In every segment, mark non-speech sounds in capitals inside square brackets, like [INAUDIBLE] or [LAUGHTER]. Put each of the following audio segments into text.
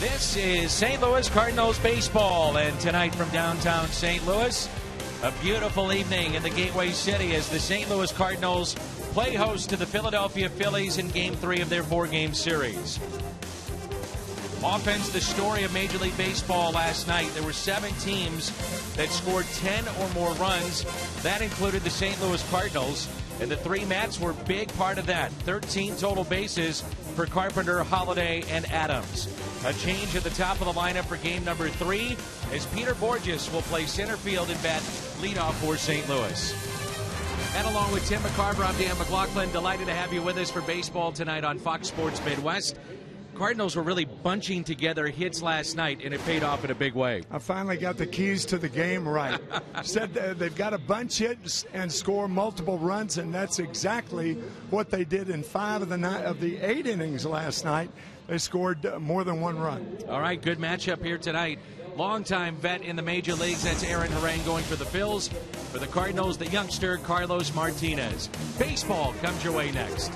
This is St. Louis Cardinals baseball, and tonight from downtown St. Louis, a beautiful evening in the Gateway City as the St. Louis Cardinals play host to the Philadelphia Phillies in Game 3 of their four-game series. Offense, the story of Major League Baseball last night. There were seven teams that scored 10 or more runs. That included the St. Louis Cardinals. And the three Mets were a big part of that. 13 total bases for Carpenter, Holliday, and Adams. A change at the top of the lineup for game number three as Peter Bourjos will play center field and bat leadoff for St. Louis. And along with Tim McCarver, I'm Dan McLaughlin. Delighted to have you with us for baseball tonight on Fox Sports Midwest. Cardinals were really bunching together hits last night, and it paid off in a big way. I finally got the keys to the game right. [LAUGHS] Said they've got to bunch hits and score multiple runs, and that's exactly what they did in five of the of the eight innings last night. They scored uh, more than one run. All right, good matchup here tonight. Longtime vet in the major leagues, that's Aaron Harang going for the Phils. For the Cardinals, the youngster Carlos Martinez. Baseball comes your way next.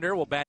Will bat.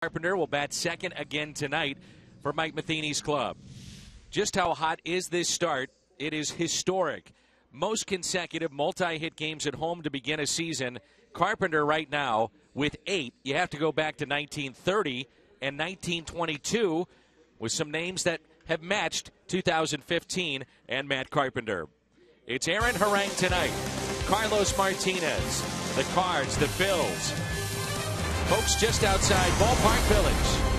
Carpenter will bat second again tonight for Mike Matheny's club. Just how hot is this start? It is historic. Most consecutive multi hit games at home to begin a season. Carpenter right now with eight. You have to go back to 1930 and 1922 with some names that have matched 2015 and Matt Carpenter. It's Aaron Harang tonight. Carlos Martinez, the Cards, the Phils, Folks, just outside Ballpark Village.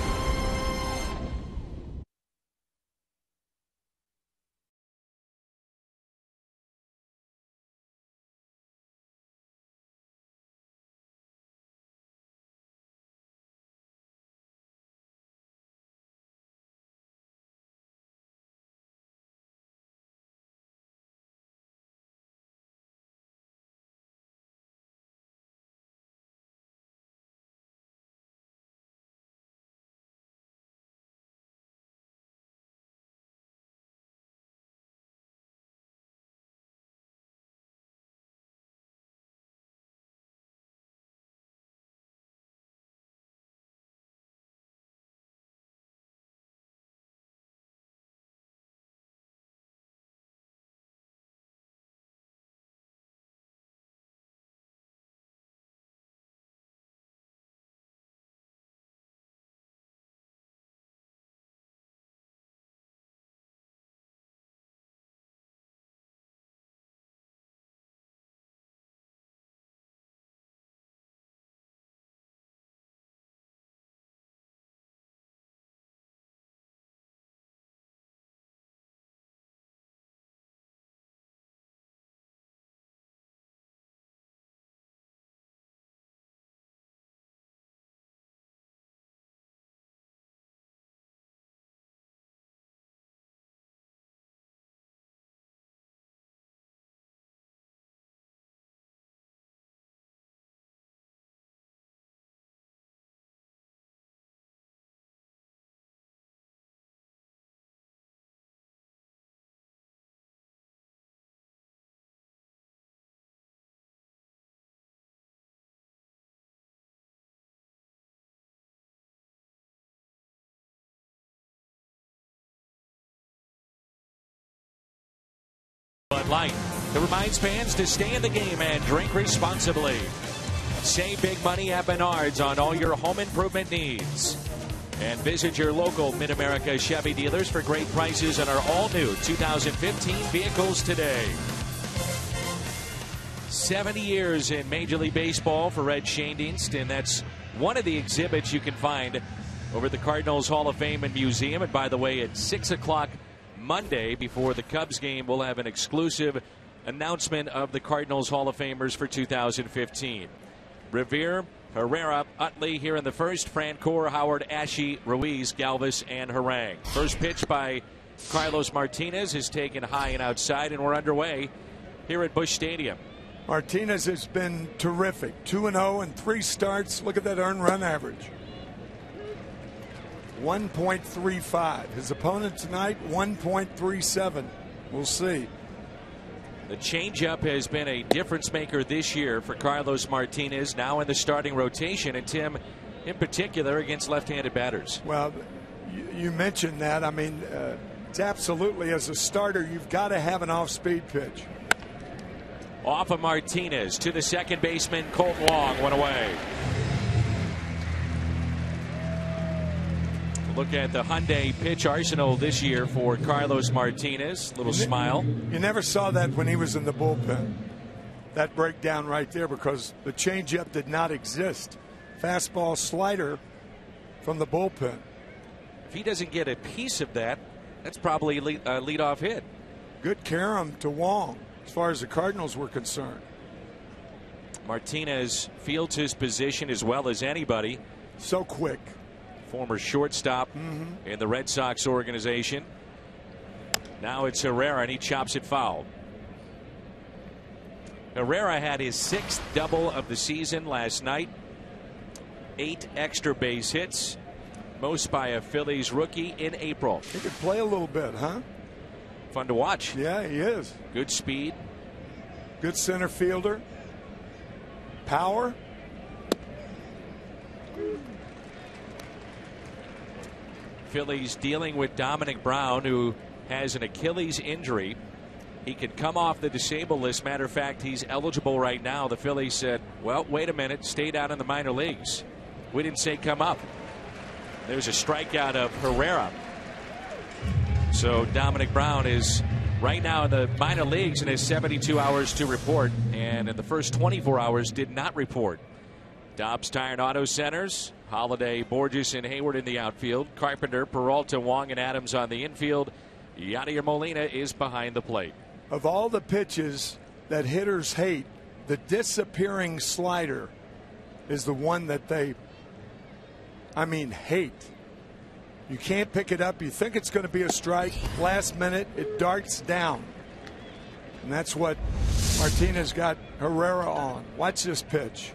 Bud Light. It reminds fans to stay in the game and drink responsibly. Save big money at Menards on all your home improvement needs. And visit your local Mid America Chevy dealers for great prices on our all new 2015 vehicles today. 70 years in Major League Baseball for Red Schoendienst, and that's one of the exhibits you can find over at the Cardinals Hall of Fame and Museum. And by the way, at 6 o'clock Monday before the Cubs game. We'll have an exclusive announcement of the Cardinals Hall of Famers for 2015. Revere, Herrera, Utley here in the first. Francoeur, Howard, Asche, Ruiz, Galvis, and Harang. First pitch by Carlos Martinez is taken high and outside, and we're underway here at Busch Stadium. Martinez has been terrific. 2 0 and oh three starts. Look at that earned run average. 1.35. His opponent tonight, 1.37. We'll see. The changeup has been a difference maker this year for Carlos Martinez, now in the starting rotation, and Tim, in particular, against left handed batters. Well, you, mentioned that. I mean, uh, it's absolutely, as a starter, you've got to have an off speed pitch. Off of Martinez to the second baseman, Kolten Wong, went away. Look at the Hyundai pitch arsenal this year for Carlos Martinez. Little you smile. You never saw that when he was in the bullpen. That breakdown right there because the changeup did not exist. Fastball slider from the bullpen. If he doesn't get a piece of that, that's probably a lead, uh, leadoff hit. Good carom to Wong as far as the Cardinals were concerned. Martinez fields his position as well as anybody. So quick. Former shortstop mm-hmm. in the Red Sox organization. Now it's Herrera and he chops it foul. Herrera had his sixth double of the season last night. Eight extra base hits. Most by a Phillies rookie in April. He could play a little bit, huh? Fun to watch. Yeah, he is. Good speed. Good center fielder. Power. Phillies dealing with Domonic Brown, who has an Achilles injury. He could come off the disabled list. Matter of fact, he's eligible right now. The Phillies said, well, wait a minute, stay down in the minor leagues. We didn't say come up. There's a strikeout of Herrera. So Domonic Brown is right now in the minor leagues and has 72 hours to report. And in the first 24 hours, did not report. Dobbs Tire and Auto Centers. Holliday, Bourjos, and Heyward in the outfield. Carpenter, Peralta, Wong, and Adams on the infield. Yadier Molina is behind the plate. Of all the pitches that hitters hate, the disappearing slider is the one that they, I mean, hate. You can't pick it up. You think it's going to be a strike. Last minute, it darts down. And that's what Martinez got Herrera on. Watch this pitch.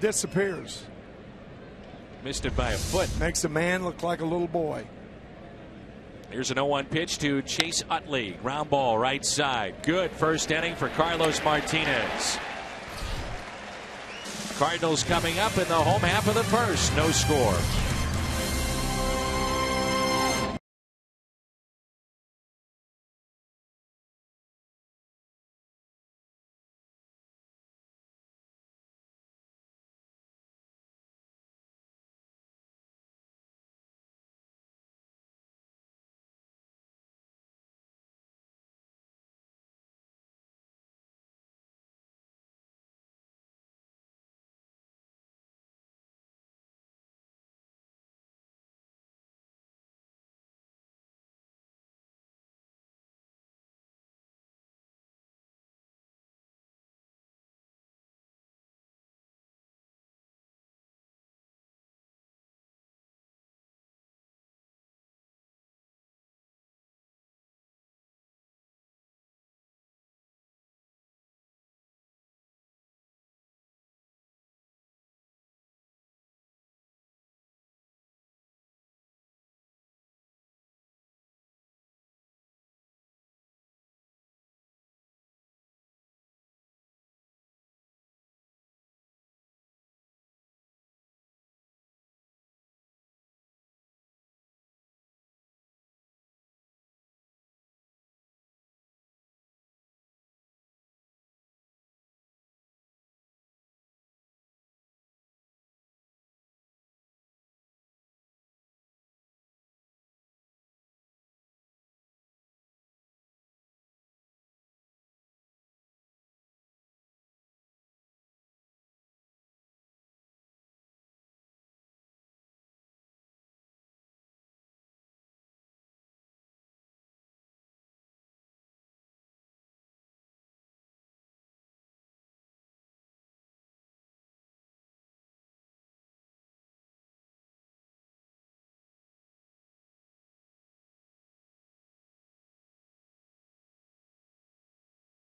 Disappears. Missed it by a foot. Makes a man look like a little boy. Here's an 0 1 pitch to Chase Utley. Ground ball right side. Good first inning for Carlos Martinez. Cardinals coming up in the home half of the first. No score.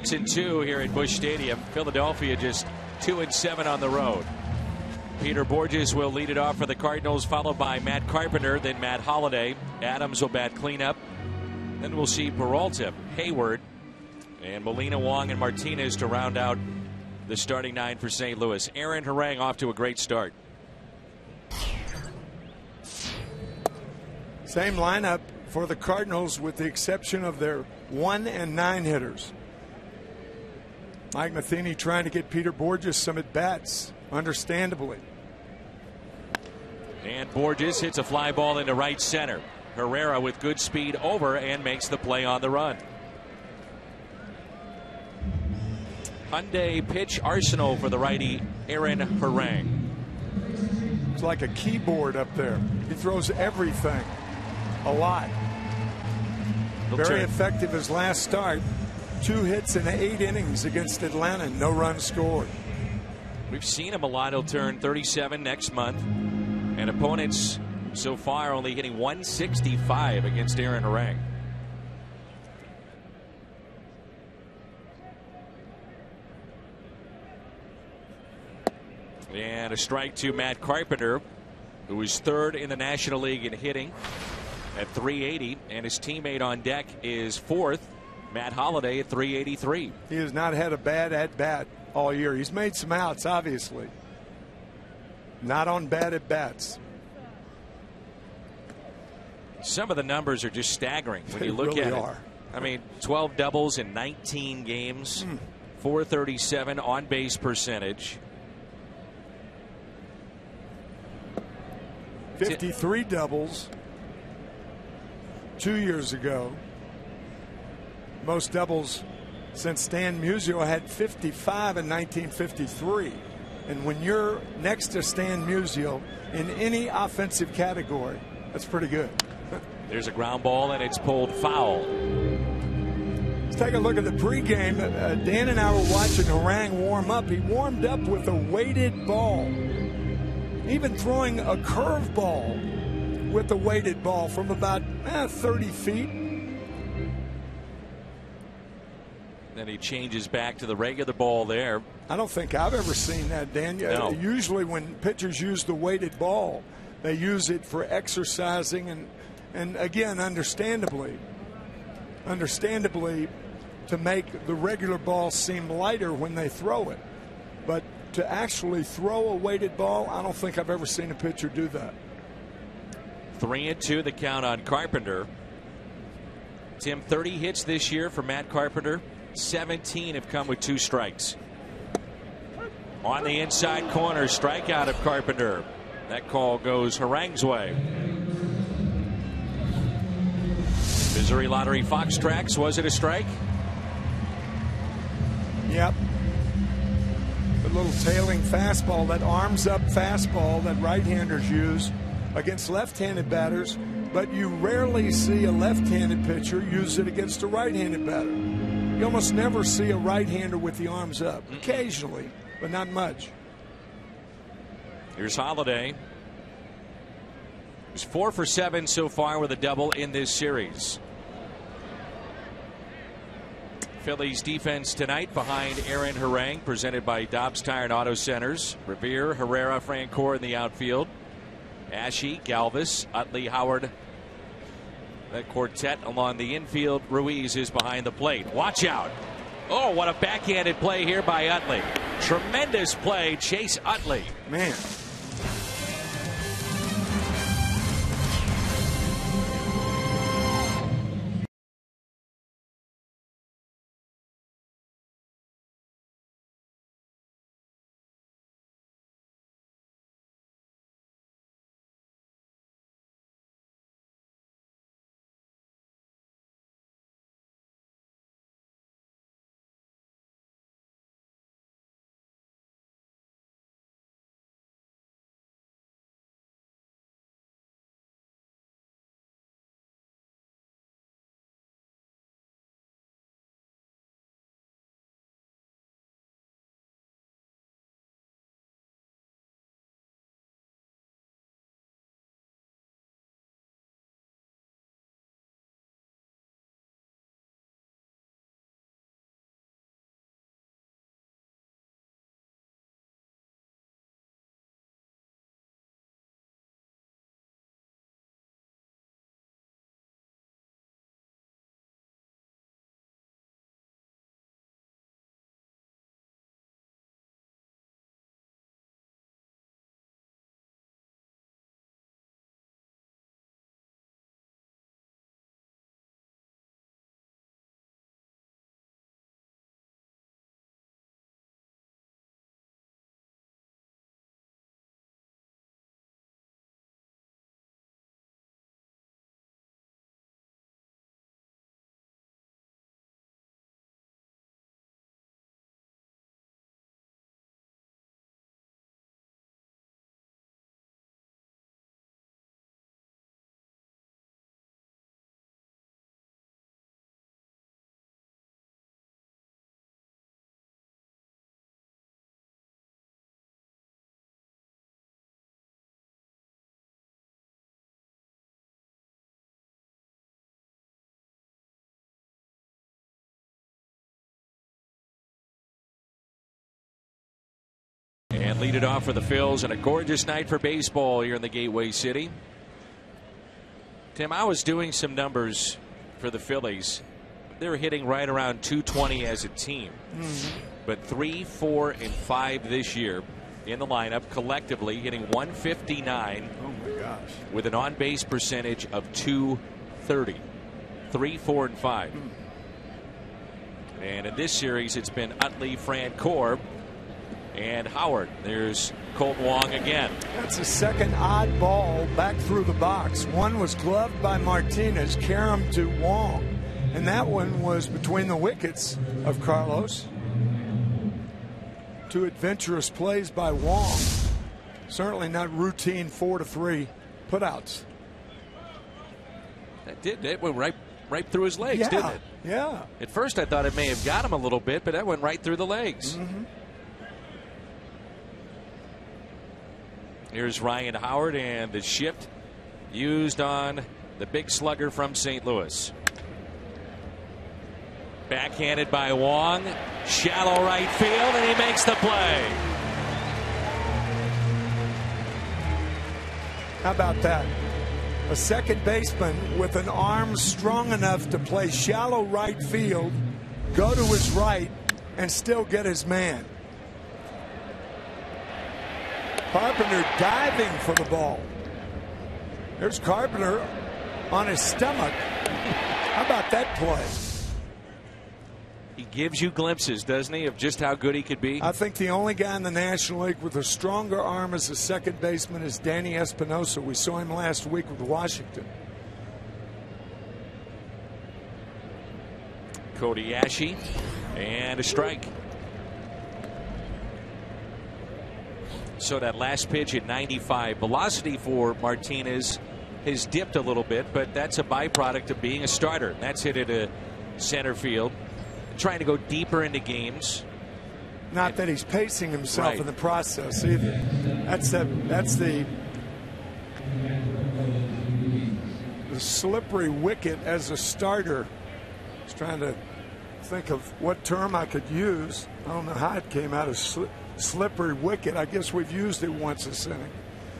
Six and two here at Busch Stadium. Philadelphia just two and seven on the road. Peter Bourjos will lead it off for the Cardinals, followed by Matt Carpenter, then Matt Holliday. Adams will bat cleanup. Then we'll see Peralta, Heyward, and Molina, Wong, and Martinez to round out the starting nine for St. Louis. Aaron Harang off to a great start. Same lineup for the Cardinals with the exception of their one and nine hitters. Mike Matheny trying to get Peter Bourjos some at bats, understandably. And Bourjos hits a fly ball into right center. Herrera with good speed over and makes the play on the run. Hyundai pitch arsenal for the righty Aaron Harang. It's like a keyboard up there. He throws everything a lot. He'll Very turn. effective his last start. Two hits in eight innings against Atlanta, no runs scored. We've seen him a lot. He'll turn 37 next month. And opponents so far only hitting 165 against Aaron Harang. And a strike to Matt Carpenter, who is third in the National League in hitting at 380. And his teammate on deck is fourth, Matt Holliday at 383. He has not had a bad at bat all year. He's made some outs, obviously. Not on bad at bats. Some of the numbers are just staggering when [LAUGHS] you look really at are. it. I mean, 12 doubles in 19 games, Hmm. 437 on base percentage. 53 doubles two years ago. Most doubles since Stan Musial had 55 in 1953. And when you're next to Stan Musial in any offensive category, that's pretty good. [LAUGHS] There's a ground ball and it's pulled foul. Let's take a look at the pregame. Uh, Dan and I were watching Harang warm up. He warmed up with a weighted ball, even throwing a curveball with a weighted ball from about eh, 30 feet. Then he changes back to the regular ball there. I don't think I've ever seen that, Dan. Uh, No. Usually, when pitchers use the weighted ball, they use it for exercising and, and again, understandably, understandably, to make the regular ball seem lighter when they throw it. But to actually throw a weighted ball, I don't think I've ever seen a pitcher do that. Three and two, the count on Carpenter. Tim, 30 hits this year for Matt Carpenter. 17 have come with two strikes. On the inside corner, strikeout of Carpenter. That call goes Harang's way. Missouri Lottery Fox Tracks, was it a strike? Yep. The little tailing fastball, that arms up fastball that right handers use against left handed batters, but you rarely see a left handed pitcher use it against a right handed batter. You almost never see a right hander with the arms up. Occasionally, but not much. Here's Holliday. He's four for seven so far with a double in this series. Phillies defense tonight behind Aaron Harang, presented by Dobbs Tire and Auto Centers. Revere, Herrera, Francoeur in the outfield. Asche, Galvis, Utley, Howard. That quartet along the infield. Ruiz is behind the plate. Watch out. Oh, what a backhanded play here by Utley. Tremendous play, Chase Utley. Man, lead it off for the Phils and a gorgeous night for baseball here in the Gateway City. Tim, I was doing some numbers for the Phillies. They're hitting right around 220 as a team. Mm-hmm. But three, four, and five this year in the lineup collectively hitting 159 Oh my gosh. with an on base percentage of 230. Three, four, and five. And in this series, it's been Utley, Francoeur, and Howard. There's Colt Wong again. That's a second odd ball back through the box. One was gloved by Martinez, carom to Wong. And that one was between the wickets of Carlos. Two adventurous plays by Wong. Certainly not routine four to three putouts. That did it went right right through his legs, yeah, didn't it? yeah. At first, I thought it may have got him a little bit, but that went right through the legs. Mm-hmm. Here's Ryan Howard and the shift used on the big slugger from St. Louis. Backhanded by Wong, shallow right field, and he makes the play. How about that? A second baseman with an arm strong enough to play shallow right field, go to his right, and still get his man. Carpenter diving for the ball. There's Carpenter on his stomach. How about that play? He gives you glimpses, doesn't he, of just how good he could be? I think the only guy in the National League with a stronger arm as a second baseman is Danny Espinosa. We saw him last week with Washington. Cody Asche, and a strike. So that last pitch at 95, velocity for Martinez has dipped a little bit, but that's a byproduct of being a starter. That's hit at a center field, trying to go deeper into games. Not that he's pacing himself Right. in the process either. That's the that's the the slippery wicket as a starter. I was trying to think of what term I could use. I don't know how it came out of sli- slippery wicket. I guess we've used it once this inning.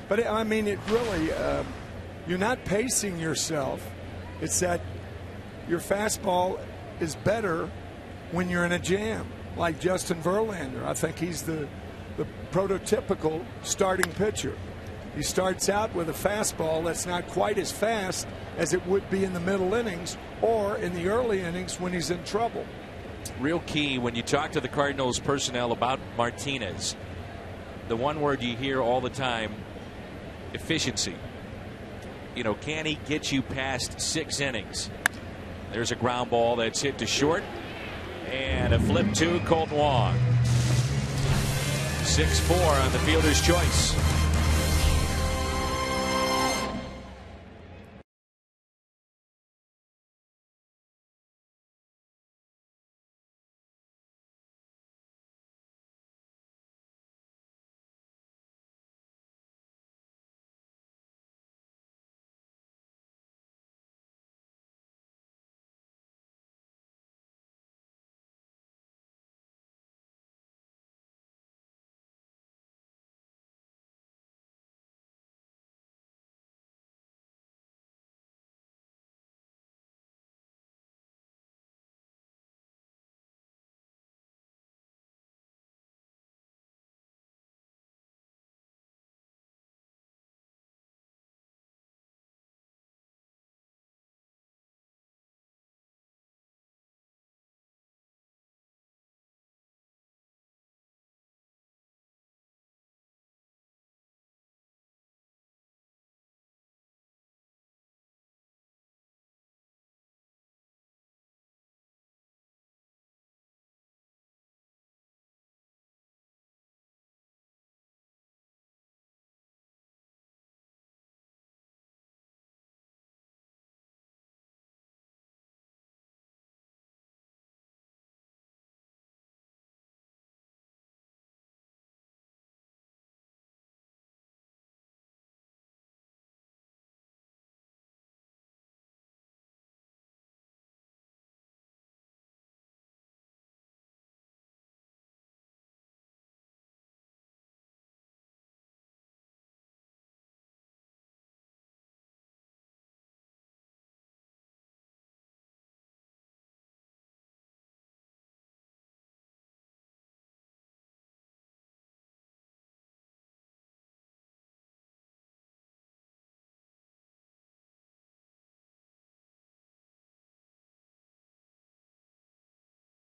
But I mean, it really uh, you're not pacing yourself. It's that your fastball is better when you're in a jam, like Justin Verlander. I think he's the the prototypical starting pitcher. He starts out with a fastball that's not quite as fast as it would be in the middle innings or in the early innings when he's in trouble. Real key when you talk to the Cardinals personnel about Martinez, the one word you hear all the time efficiency. You know, can he get you past six innings? There's a ground ball that's hit to short. And a flip to Kolten Wong. 6 4 on the fielder's choice.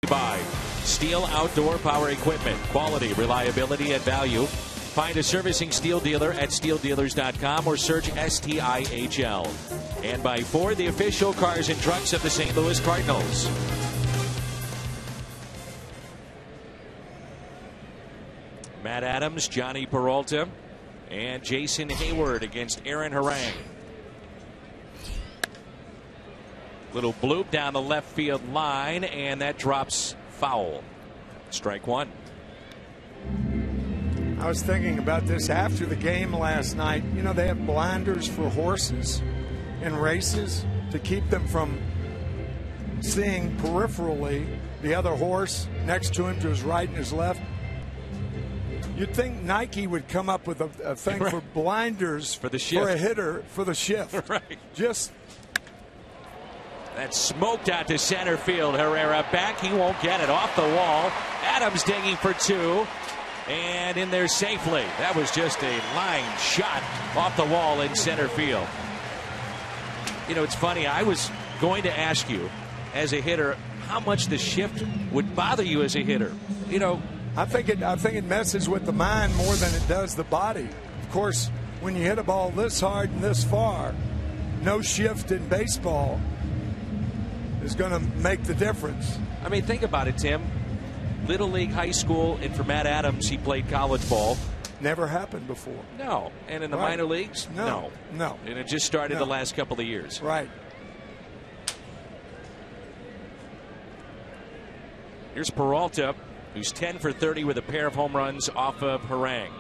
By STIHL Outdoor Power Equipment. Quality, reliability, and value. Find a servicing STIHL dealer at stihldealers.com or search STIHL. And by Ford, the official cars and trucks of the St. Louis Cardinals. Matt Adams, Jhonny Peralta, and Jason Heyward against Aaron Harang. Little bloop down the left field line, and that drops foul. Strike one. I was thinking about this after the game last night. You know, they have blinders for horses in races to keep them from seeing peripherally the other horse next to him to his right and his left. You'd think Nike would come up with a, a thing [LAUGHS] right. for blinders for the shift. for a hitter for the shift. [LAUGHS] right. Just that smoked out to center field. Herrera back. He won't get it off the wall. Adams digging for two. And in there safely. That was just a line shot off the wall in center field. You know, it's funny. I was going to ask you, as a hitter, how much the shift would bother you as a hitter. You know, I think it. I think it messes with the mind more than it does the body. Of course, when you hit a ball this hard and this far, no shift in baseball is going to make the difference. I mean, think about it, Tim. Little League, high school, and for Matt Adams, he played college ball. Never happened before. No. And in the right. minor leagues? No. No. no. And it just started no. the last couple of years. Right. Here's Peralta, who's 10 for 30 with a pair of home runs off of Harang.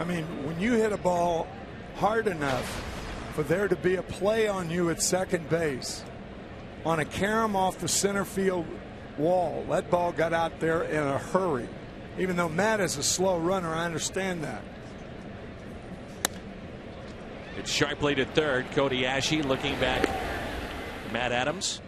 I mean, when you hit a ball hard enough for there to be a play on you at second base on a carom off the center field wall, that ball got out there in a hurry. Even though Matt is a slow runner, I understand that. It's sharply to third. Cody Asche looking back. Matt Adams.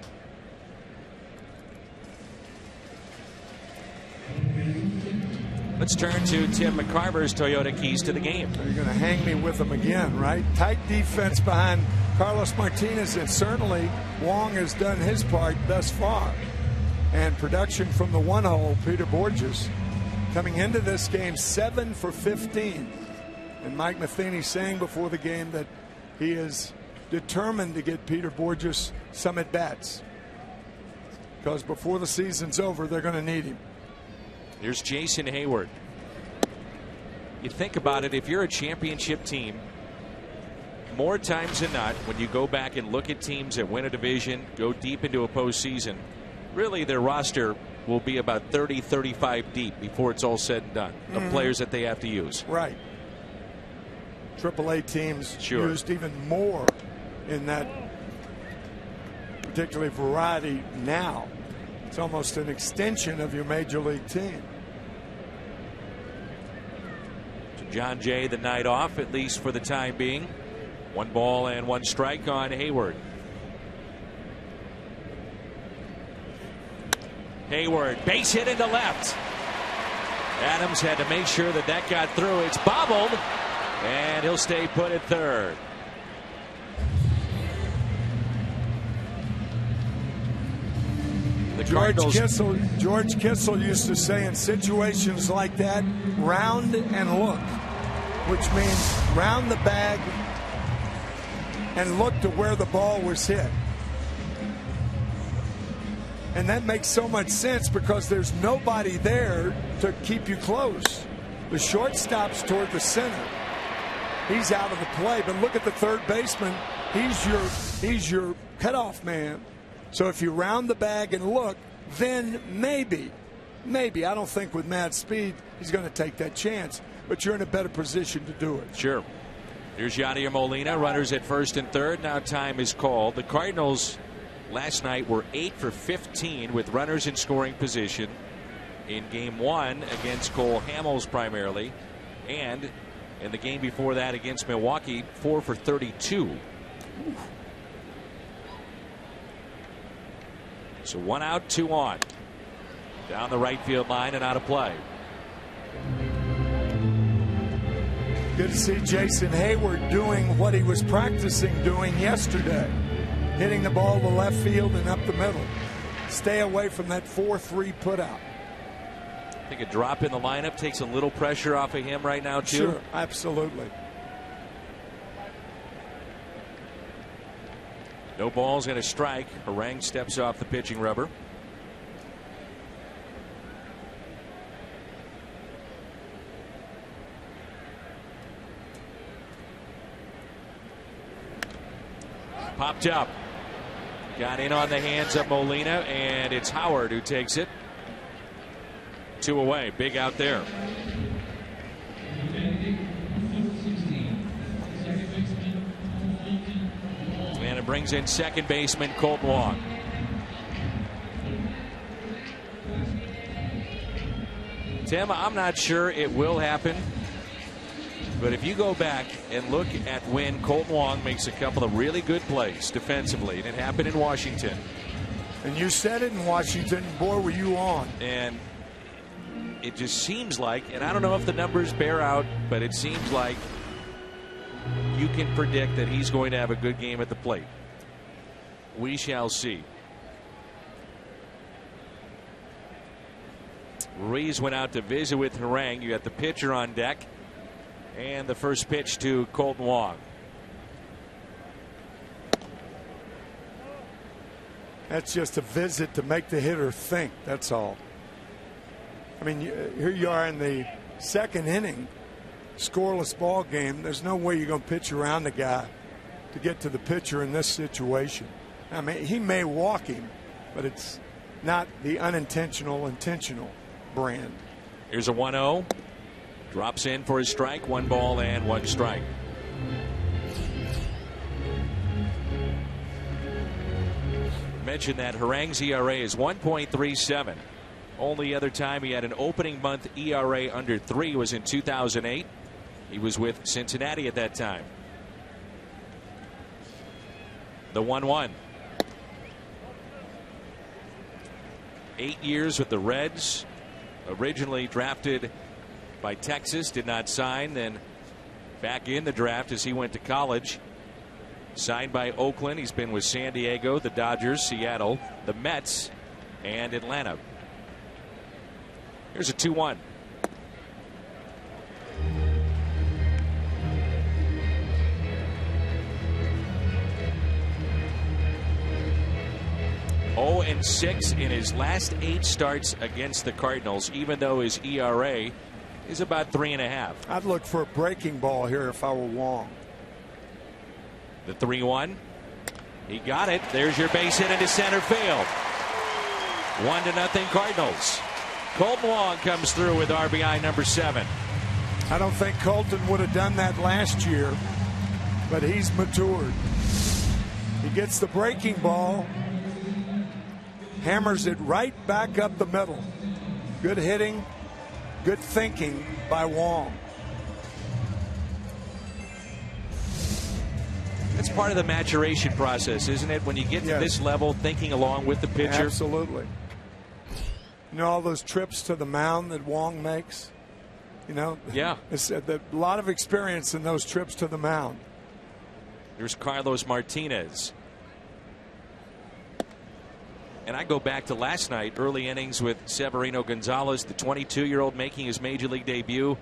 Let's turn to Tim McCarver's Toyota keys to the game. You're going to hang me with them again, right? Tight defense behind Carlos Martinez, and certainly Wong has done his part thus far. And production from the one hole, Peter Bourjos, coming into this game seven for 15. And Mike Matheny saying before the game that he is determined to get Peter Bourjos some at bats. Because before the season's over, they're going to need him. Here's Jason Heyward. You think about it, if you're a championship team, more times than not, when you go back and look at teams that win a division, go deep into a postseason, really their roster will be about 30, 35 deep before it's all said and done. The mm -hmm. players that they have to use. Right. AAA teams sure. used even more in that particularly variety now. It's almost an extension of your major league team. Jon Jay the night off, at least for the time being. One ball and one strike on Heyward. Heyward, base hit into left. Adams had to make sure that that got through. It's bobbled, and he'll stay put at third. The George Cardinals. Kissel, George Kissel used to say in situations like that, round and look, which means round the bag and look to where the ball was hit. And that makes so much sense because there's nobody there to keep you close. The shortstop's toward the center. He's out of the play, but look at the third baseman. He's your he's your cutoff man. So if you round the bag and look, then maybe, maybe, I don't think with mad speed he's going to take that chance, but you're in a better position to do it. Sure. Here's Yadier Molina, runners at first and third. Now time is called. The Cardinals last night were 8 for 15 with runners in scoring position in game one against Cole Hamels primarily, and in the game before that against Milwaukee, 4 for 32. Ooh. So one out, two on. Down the right field line and out of play. Good to see Jason Heyward doing what he was practicing doing yesterday, hitting the ball to left field and up the middle. Stay away from that 4 3 putout. I think a drop in the lineup takes a little pressure off of him right now, too. Sure, absolutely. No balls and a strike. Harang steps off the pitching rubber. Popped up. Got in on the hands of Molina, and it's Howard who takes it. Two away. Big out there. And it brings in second baseman Colt Wong. Tim, I'm not sure it will happen. But if you go back and look at when Kolten Wong makes a couple of really good plays defensively, and it happened in Washington. And you said it in Washington, boy, were you on. And it just seems like, and I don't know if the numbers bear out, but it seems like you can predict that he's going to have a good game at the plate. We shall see. Ruiz went out to visit with Harang. You got the pitcher on deck. And the first pitch to Kolten Wong. That's just a visit to make the hitter think. That's all. I mean, uh, here you are in the second inning, scoreless ball game. There's no way you're going to pitch around the guy to get to the pitcher in this situation. I mean, he may walk him, but it's not the unintentional, intentional brand. Here's a 1 0. Drops in for his strike. One ball and one strike. Mentioned that Harang's ERA is 1.37. Only other time he had an opening month ERA under three was in 2008. He was with Cincinnati at that time. The 1 1. Eight years with the Reds. Originally drafted by Texas, did not sign, then back in the draft as he went to college. Signed by Oakland. He's been with San Diego, the Dodgers, Seattle, the Mets, and Atlanta. Here's a 2 1. Oh and 6 in his last eight starts against the Cardinals, even though his ERA is about three and a half. I'd look for a breaking ball here if I were Wong. The 3 1. He got it. There's your base hit into center field. One to nothing Cardinals. Kolten Wong comes through with RBI number seven. I don't think Kolten would have done that last year, but he's matured. He gets the breaking ball, hammers it right back up the middle. Good hitting, good thinking by Wong. It's part of the maturation process, isn't it? When you get to yes. this level, thinking along with the pitcher. Absolutely. You know all those trips to the mound that Wong makes. You know. [LAUGHS] Yeah. It's uh, a, a lot of experience in those trips to the mound. There's Carlos Martinez. And I go back to last night, early innings with Severino Gonzalez, the 22 year old making his major league debut,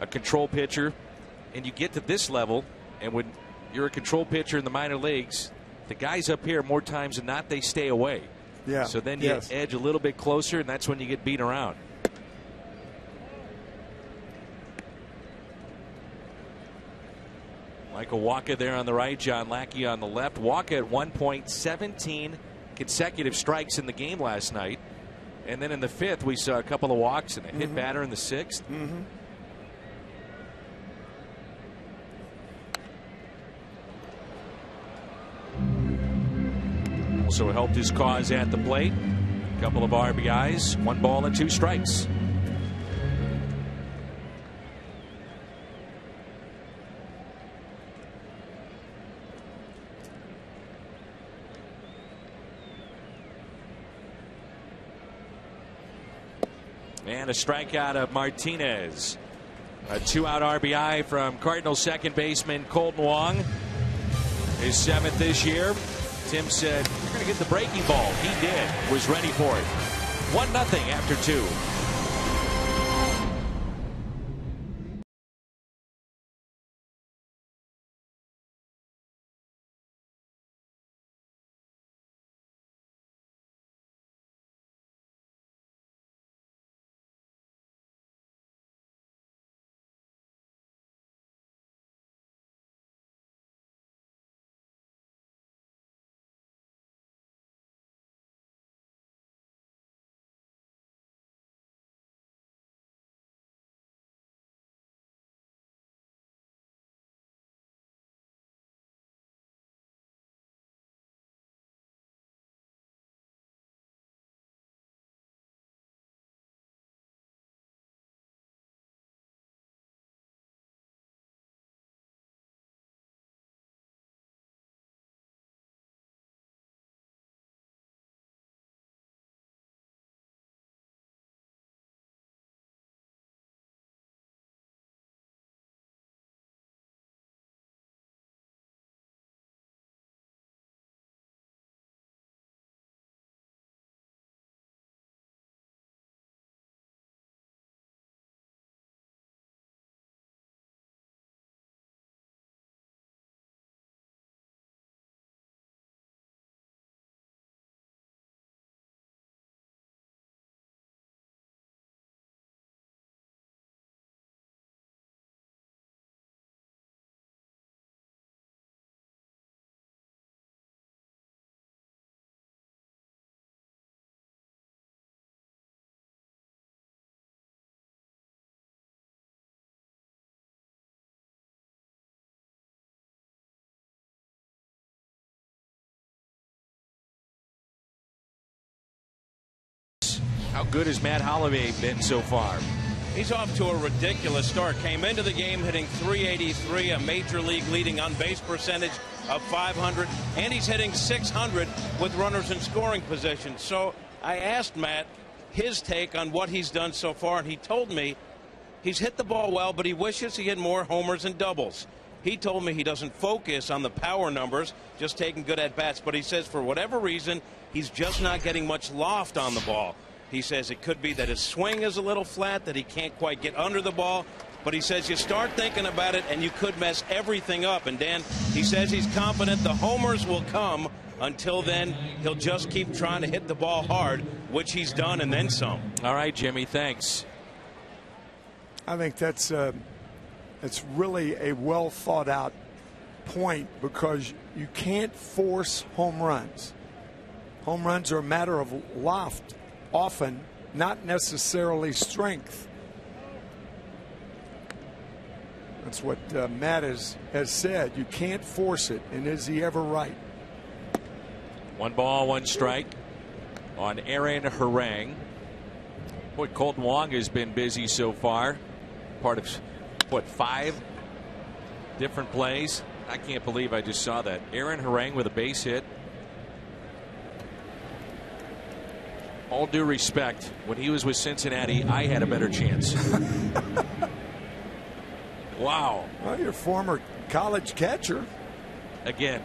a control pitcher. And you get to this level, and when you're a control pitcher in the minor leagues, the guys up here, more times than not, they stay away. Yeah. So then you yes. edge a little bit closer, and that's when you get beat around. Michael Wacha there on the right, John Lackey on the left. Wacha at one point 17 consecutive strikes in the game last night. And then in the fifth, we saw a couple of walks and a hit mm-hmm. batter in the 6th mm-hmm. Also helped his cause at the plate. A couple of RBIs, one ball and two strikes. And a strikeout of Martinez. A two out RBI from Cardinals second baseman Kolten Wong. His seventh this year. Tim said, You're going to get the breaking ball. He did, was ready for it. 1 nothing after two. How good has Matt Holliday been so far? He's off to a ridiculous start. Came into the game hitting 383, a major league leading on base percentage of 500, and he's hitting 600 with runners in scoring position. So I asked Matt his take on what he's done so far, and he told me he's hit the ball well, but he wishes he had more homers and doubles. He told me he doesn't focus on the power numbers, just taking good at bats, but he says for whatever reason, he's just not getting much loft on the ball. He says it could be that his swing is a little flat, that he can't quite get under the ball. But he says you start thinking about it and you could mess everything up. And Dan, he says he's confident the homers will come. Until then, he'll just keep trying to hit the ball hard, which he's done and then some. All right, Jimmy, thanks. I think that's uh, that's really a well thought out point because you can't force home runs. Home runs are a matter of loft often, not necessarily strength. That's what uh, Matt has, has said. You can't force it. And is he ever right? One ball, one strike on Aaron Harang. Boy, Kolten Wong has been busy so far. Part of, what, five different plays? I can't believe I just saw that. Aaron Harang with a base hit. All due respect, when he was with Cincinnati, I had a better chance. [LAUGHS] wow. Well, your former college catcher. Again.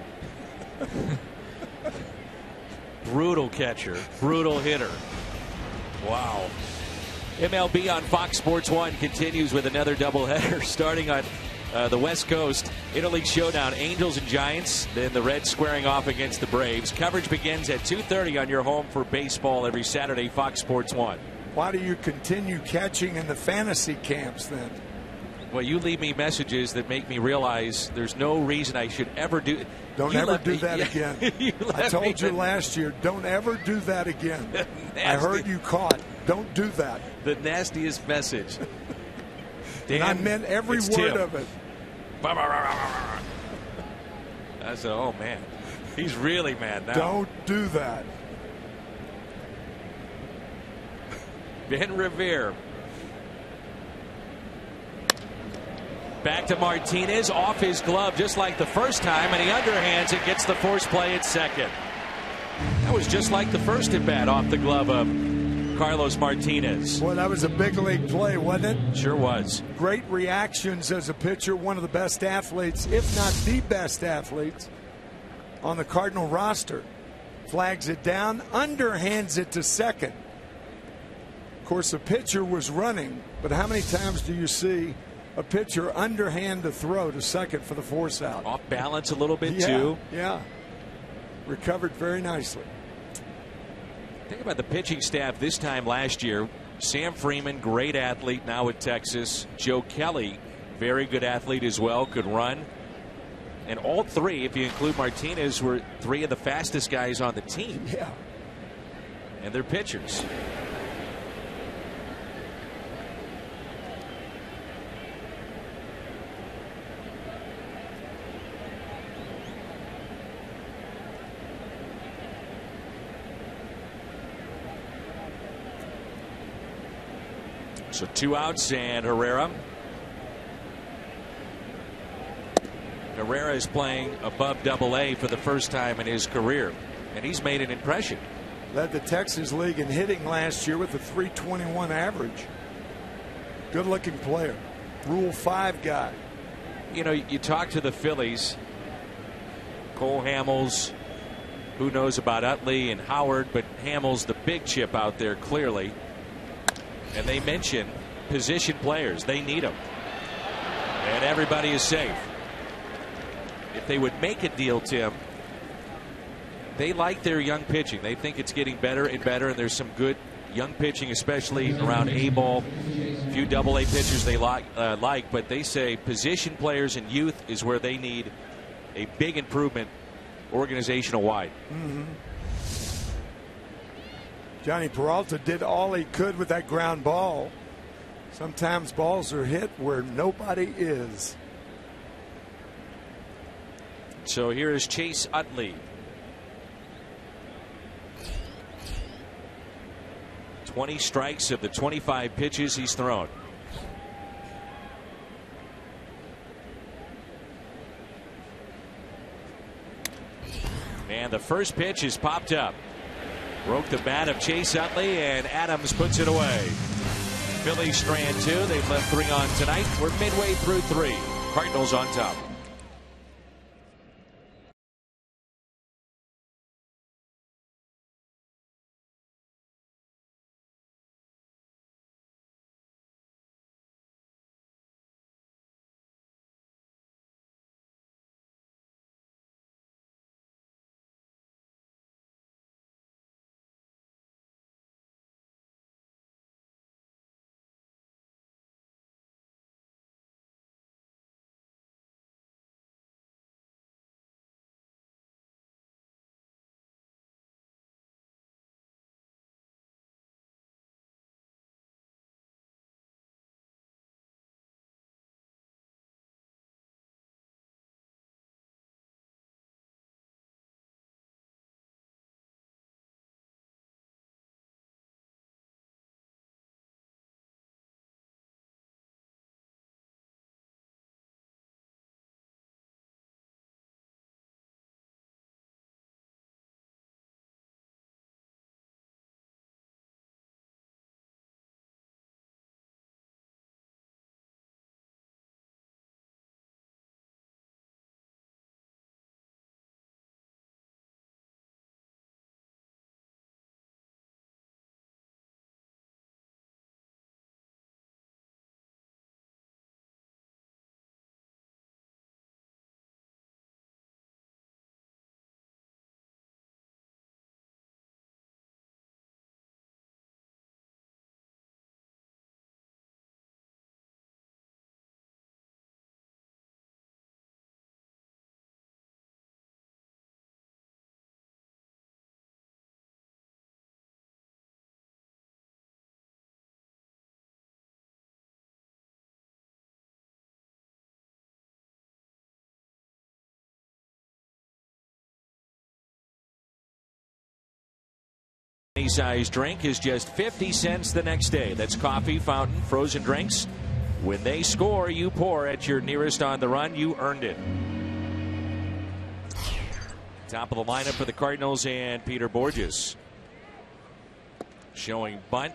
brutal catcher, brutal hitter. Wow. MLB on Fox Sports 1 continues with another doubleheader [LAUGHS] starting on uh, the West Coast Interleague Showdown, Angels and Giants. Then the Reds squaring off against the Braves. Coverage begins at 2:30 on your home for baseball every Saturday, Fox Sports One. Why do you continue catching in the fantasy camps then? Well, you leave me messages that make me realize there's no reason I should ever do. Don't you ever do me, that yeah, [LAUGHS] again. I told you last year, don't ever do that again. [LAUGHS] I heard you caught. Don't do that. The nastiest message. [LAUGHS] Dan, and I meant every word Tim. of it. [LAUGHS] I said, oh man, he's really mad now. Don't do that. Ben Revere. Back to Martinez, off his glove just like the first time, and he underhands it, gets the force play at second. That was just like the first at bat off the glove of Carlos Martinez. Boy, that was a big league play, wasn't it? Sure was. Great reactions as a pitcher, one of the best athletes, if not the best athletes, on the Cardinal roster. Flags it down, underhands it to second. Of course, the pitcher was running, but how many times do you see a pitcher underhand to throw to second for the force out? Off balance a little bit, yeah, too. Yeah. Recovered very nicely. Think about the pitching staff this time last year. Sam Freeman, great athlete now at Texas. Joe Kelly, very good athlete as well, could run. And all three, if you include Martinez, were three of the fastest guys on the team. Yeah. And they're pitchers. So two outs and Herrera. Herrera is playing above double A for the first time in his career. And he's made an impression. Led the Texas League in hitting last year with a 321 average. Good looking player. Rule 5 guy. You know, you talk to the Phillies, Cole Hamels, who knows about Utley and Howard, but Hamels the big chip out there clearly. And they mention position players. They need them. And everybody is safe. If they would make a deal, Tim, they like their young pitching. They think it's getting better and better, and there's some good young pitching, especially around A ball. A few double A pitchers they like, uh, like, but they say position players and youth is where they need a big improvement organizational wide. Mm-hmm. Jhonny Peralta did all he could with that ground ball. Sometimes balls are hit where nobody is. So here is Chase Utley. 20 strikes of the 25 pitches he's thrown. And the first pitch is popped up. Broke the bat of Chase Utley, and Adams puts it away. Phillies strand two. They've left three on tonight. We're midway through three. Cardinals on top. Size drink is just 50 cents the next day. That's coffee, fountain, frozen drinks. When they score, you pour at your nearest on the run. You earned it. Top of the lineup for the Cardinals and Peter Bourjos. showing bunt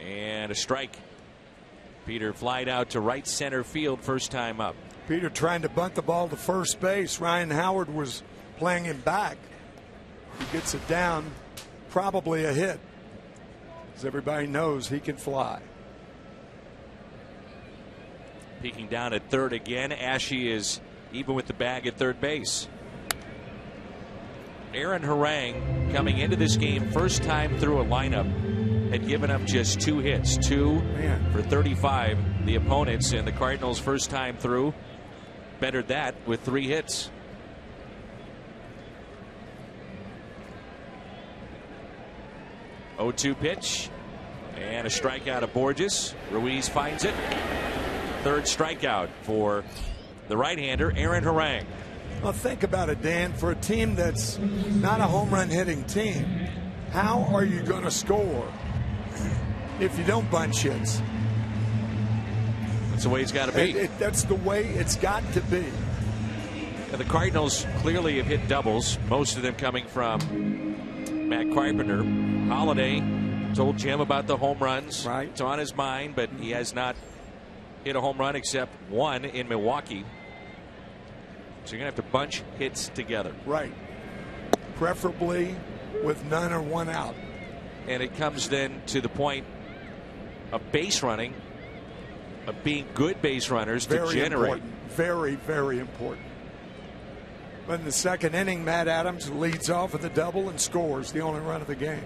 and a strike. Peter flied out to right center field first time up. Peter trying to bunt the ball to first base. Ryan Howard was playing him back. He gets it down, probably a hit. As everybody knows, he can fly. Peeking down at third again. Asche is even with the bag at third base. Aaron Harang coming into this game first time through a lineup had given up just two hits, two Man. for 35. The opponents and the Cardinals first time through bettered that with three hits. Oh two pitch and a strikeout of Bourjos. Ruiz finds it. Third strikeout for the right-hander Aaron Harang. Well, think about it, Dan. For a team that's not a home run hitting team, how are you going to score if you don't bunch hits? That's the way it's got to be. It, it, that's the way it's got to be. And the Cardinals clearly have hit doubles, most of them coming from Matt Carpenter. Holliday told Jim about the home runs. Right. It's on his mind, but he has not hit a home run except one in Milwaukee. So you're going to have to bunch hits together. Right. Preferably with none or one out. And it comes then to the point of base running, of being good base runners very to generate. Important. Very, very important. But in the second inning, Matt Adams leads off with a double and scores the only run of the game.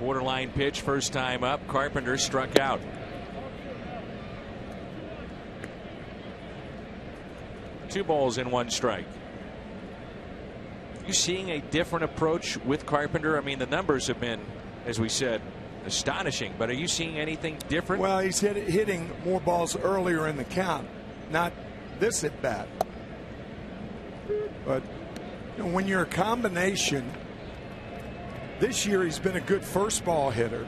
Borderline pitch, first time up. Carpenter struck out. Two balls in one strike. You seeing a different approach with Carpenter? I mean, the numbers have been, as we said, astonishing. But are you seeing anything different? Well, he's hit, hitting more balls earlier in the count, not this at bat. But you know, when you're a combination, this year he's been a good first ball hitter,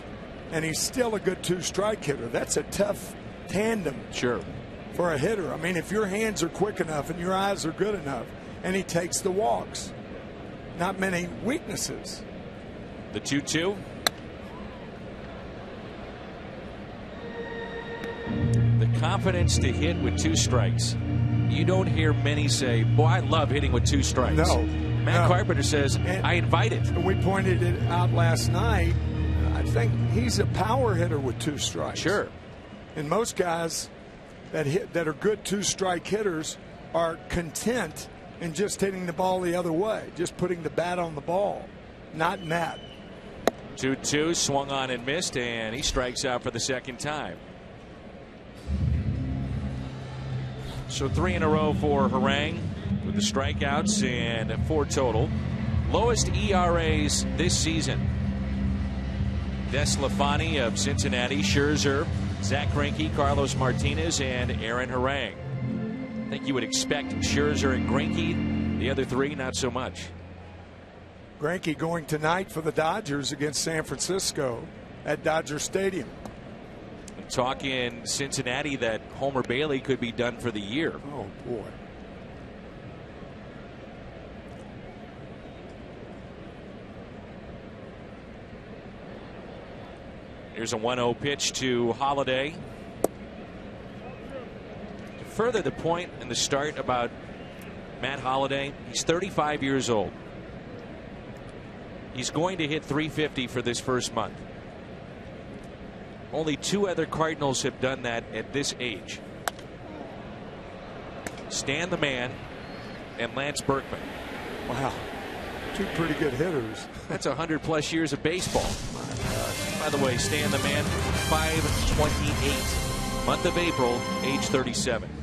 and he's still a good two strike hitter. That's a tough tandem. Sure. For a hitter. I mean, if your hands are quick enough and your eyes are good enough, and he takes the walks, not many weaknesses. The 2 2. The confidence to hit with two strikes. You don't hear many say, Boy, I love hitting with two strikes. No. Matt no. Carpenter says, And I invite it. We pointed it out last night. I think he's a power hitter with two strikes. Sure. And most guys that hit that are good two strike hitters are content in just hitting the ball the other way, just putting the bat on the ball. Not Matt. 2 2 swung on and missed, and he strikes out for the second time. So three in a row for Harang with the strikeouts and four total. Lowest ERAs this season. DeSclafani of Cincinnati, Scherzer, Zack Greinke, Carlos Martinez, and Aaron Harang. I think you would expect Scherzer and Greinke. The other three, not so much. Greinke going tonight for the Dodgers against San Francisco at Dodger Stadium. Talk in Cincinnati that Homer Bailey could be done for the year. Oh boy. Here's a 1 0 pitch to Holliday. Further the point in the start about Matt Holliday, he's 35 years old. He's going to hit 350 for this first month. Only two other Cardinals have done that at this age. Stan the Man and Lance Berkman. Wow. Two pretty good hitters. [LAUGHS] That's 100 plus years of baseball. By the way, Stan the Man, 528. Month of April, age 37.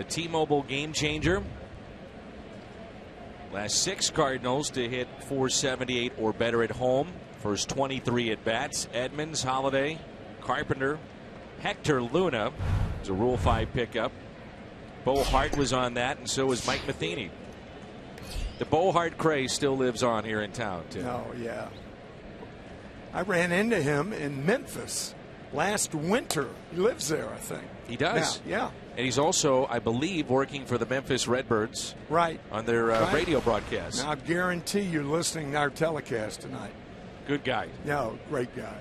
The T-Mobile game changer. Last six Cardinals to hit 478 or better at home. First 23 at bats. Edmonds, Holliday, Carpenter, Hector Luna. It's a Rule 5 pickup. Bo Hart was on that, and so was Mike Matheny. The Bo Hart craze still lives on here in town, too. Oh, yeah. I ran into him in Memphis last winter. He lives there, I think. He does. Now, yeah. And he's also, I believe, working for the Memphis Redbirds. Right. On their uh, right. radio broadcast. Now, I guarantee you're listening to our telecast tonight. Good guy. No, great guy.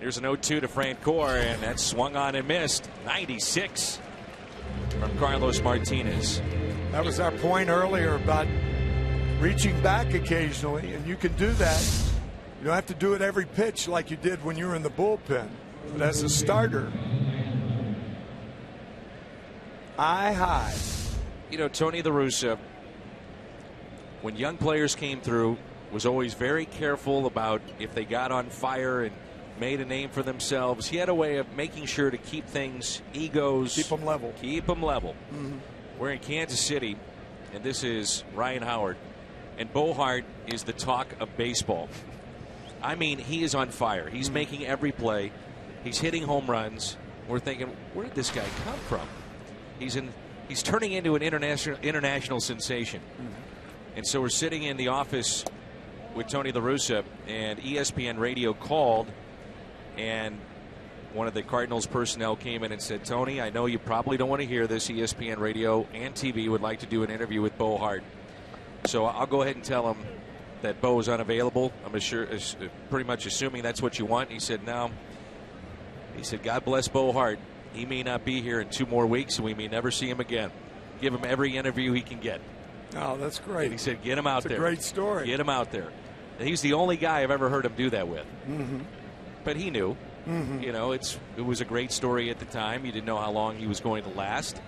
Here's an 0 2 to Francoeur, and that swung on and missed. 96 from Carlos Martinez. That was our point earlier about reaching back occasionally, and you can do that. You don't have to do it every pitch like you did when you were in the bullpen. But as a starter, eye high. You know, Tony La Russa, when young players came through, was always very careful about if they got on fire and made a name for themselves. He had a way of making sure to keep things, egos, keep them level. Keep them level. Mm-hmm. We're in Kansas City, and this is Ryan Howard. And Bo Hart is the talk of baseball. I mean, he is on fire. He's mm-hmm. making every play. He's hitting home runs. We're thinking, where did this guy come from? He's in. He's turning into an international international sensation. Mm-hmm. And so we're sitting in the office with Tony La Russa, and ESPN Radio called, and one of the Cardinals personnel came in and said, Tony, I know you probably don't want to hear this. ESPN Radio and TV would like to do an interview with Bo Hart. So I'll go ahead and tell him that Bo is unavailable. I'm sure, pretty much assuming that's what you want. He said, no. He said, God bless Bo Hart. He may not be here in two more weeks, and we may never see him again. Give him every interview he can get. Oh, that's great. And he said, get him out that's there. great story. Get him out there. And he's the only guy I've ever heard him do that with. Mm-hmm. But he knew. Mm-hmm. You know, it's it was a great story at the time. You didn't know how long he was going to last.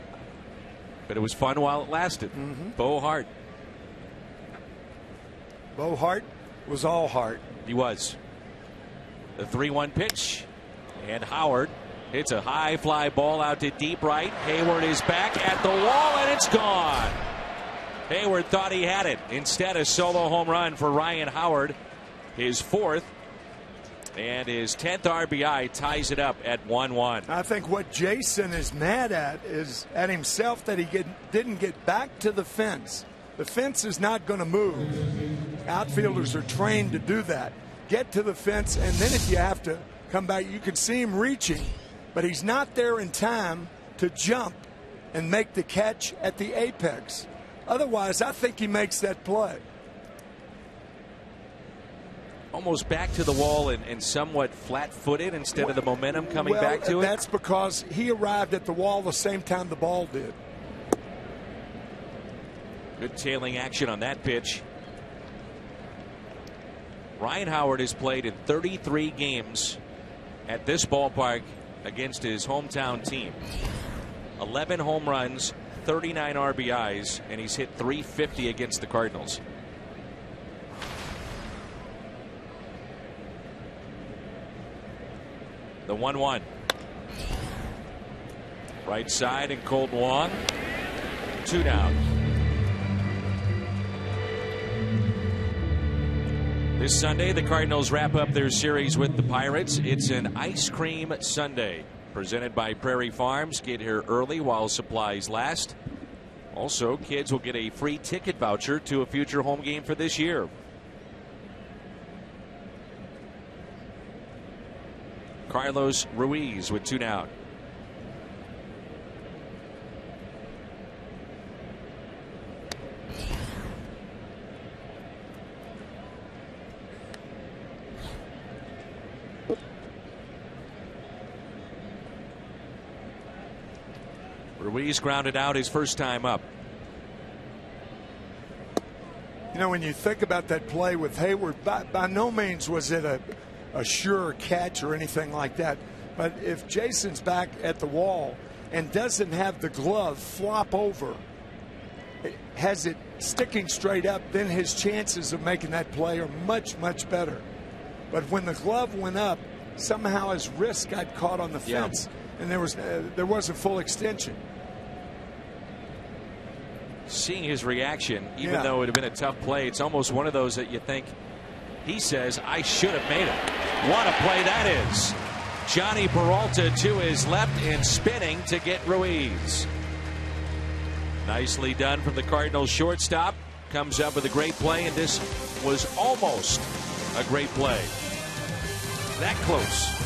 But it was fun while it lasted. Mm-hmm. Bo Hart. Bo Hart was all heart. He was. The 3 1 pitch. And Howard hits a high fly ball out to deep right. Heyward is back at the wall, and it's gone. Heyward thought he had it. Instead, a solo home run for Ryan Howard, his fourth. And his 10th RBI ties it up at 1 1. I think what Jason is mad at is at himself that he get, didn't get back to the fence. The fence is not going to move. Outfielders are trained to do that. Get to the fence, and then if you have to come back, you can see him reaching, but he's not there in time to jump and make the catch at the apex. Otherwise, I think he makes that play. Almost back to the wall and, and somewhat flat footed instead of the momentum coming well, back to it? it? That's because he arrived at the wall the same time the ball did. Good tailing action on that pitch. Ryan Howard has played in 33 games at this ballpark against his hometown team. 11 home runs, 39 RBIs, and he's hit 350 against the Cardinals. The 1 1. Right side and Kolten Wong. Two down. This Sunday, the Cardinals wrap up their series with the Pirates. It's an ice cream Sunday presented by Prairie Farms. Get here early while supplies last. Also, kids will get a free ticket voucher to a future home game for this year. Carlos Ruiz with two down. Ruiz grounded out his first time up. You know, when you think about that play with Heyward, by, by no means was it a, a sure catch or anything like that. But if Jason's back at the wall and doesn't have the glove flop over, has it sticking straight up, then his chances of making that play are much, much better. But when the glove went up, somehow his wrist got caught on the fence. Yeah. and there was uh, there was a full extension. Seeing his reaction, even Yeah. though it had been a tough play, it's almost one of those that you think he says, I should have made it. What a play that is. Jhonny Peralta to his left and spinning to get Ruiz. Nicely done from the Cardinals shortstop. Comes up with a great play, and this was almost a great play. That close.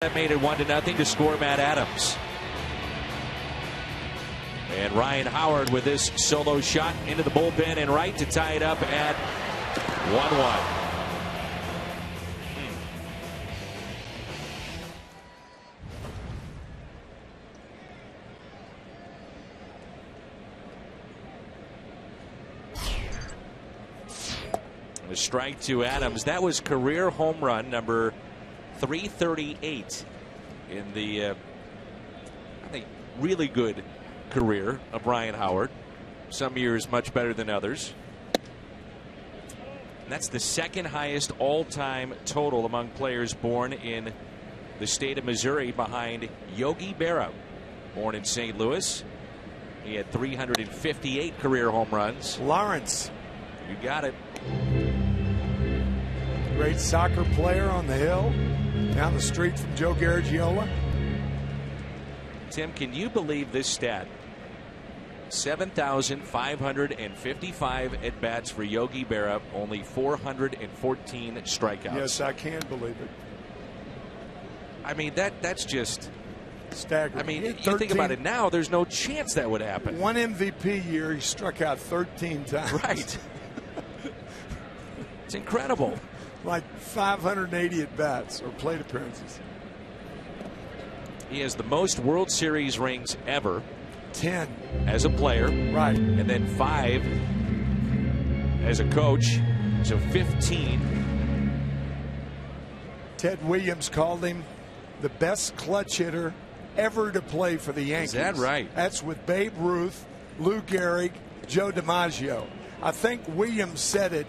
That made it one to nothing to score Matt Adams. And Ryan Howard with this solo shot into the bullpen and right to tie it up at 1 1. A strike to Adams. That was career home run number 338 in the, uh, I think, really good career of Ryan Howard. Some years much better than others. And that's the second highest all time total among players born in the state of Missouri behind Yogi Berra, born in St. Louis. He had 358 career home runs. Lawrence, You got it. great soccer player on the hill, down the street from Joe Garagiola. Tim, can you believe this stat? 7,555 at bats for Yogi Berra, only 414 strikeouts. Yes, I can believe it. I mean that that's just Staggering. I mean He you think about it now there's no chance that would happen. One MVP year, he struck out 13 [LAUGHS] times. Right. [LAUGHS] it's incredible. Like 580 at bats or plate appearances. He has the most World Series rings ever 10. as a player Right. and then 5 as a coach. So 15 Ted Williams called him the best clutch hitter ever to play for the Yankees. that right? That's with Babe Ruth, Lou Gehrig, Joe DiMaggio. I think Williams said it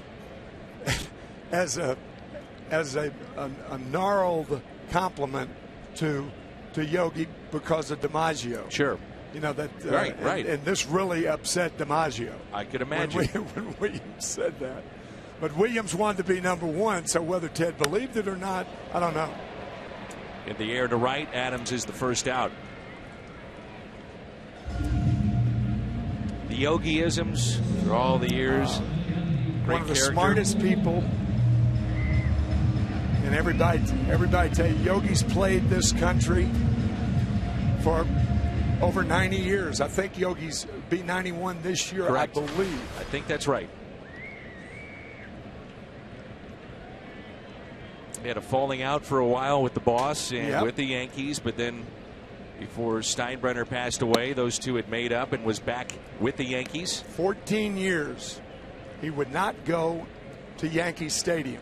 as a as a, a, a gnarled compliment to to Yogi because of DiMaggio. Sure. You know that uh, Right, and- right. And, this really upset DiMaggio. I could when, imagine. [LAUGHS] When Williams said that. But Williams wanted to be number one, so whether Ted believed it or not, I don't know. In the air to right, Adams is the first out. The Yogiisms through all the years. Great One of the character. smartest people. And everybody, everybody tell you, Yogi's played this country for over 90 years. I think Yogi's be 91 this year, Correct. I believe. I think that's right. He had a falling out for a while with the boss and Yep. with the Yankees, but then before Steinbrenner passed away, those two had made up and was back with the Yankees. 14 years, he would not go to Yankee Stadium.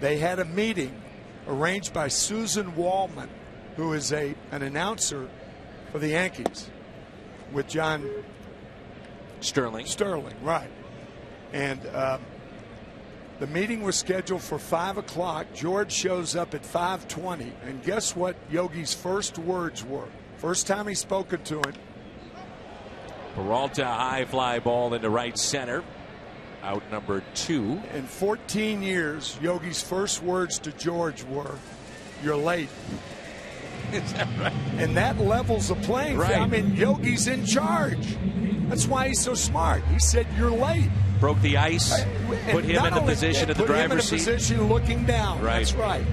They had a meeting arranged by Suzyn Waldman, who is a an announcer for the Yankees, with John Sterling. Sterling, right? And um, the meeting was scheduled for five o'clock. George shows up at 5:20, and guess what? Yogi's first words were. First time he spoken to him. Peralta high fly ball into right center. Out number two. In 14 years, Yogi's first words to George were, "You're late." [LAUGHS] Is that right? And that levels the playing field. Right. I mean, Yogi's in charge. That's why he's so smart. He said, "You're late." Broke the ice. Uh, and Put him in the position of the put him in a position looking down. Right. That's right.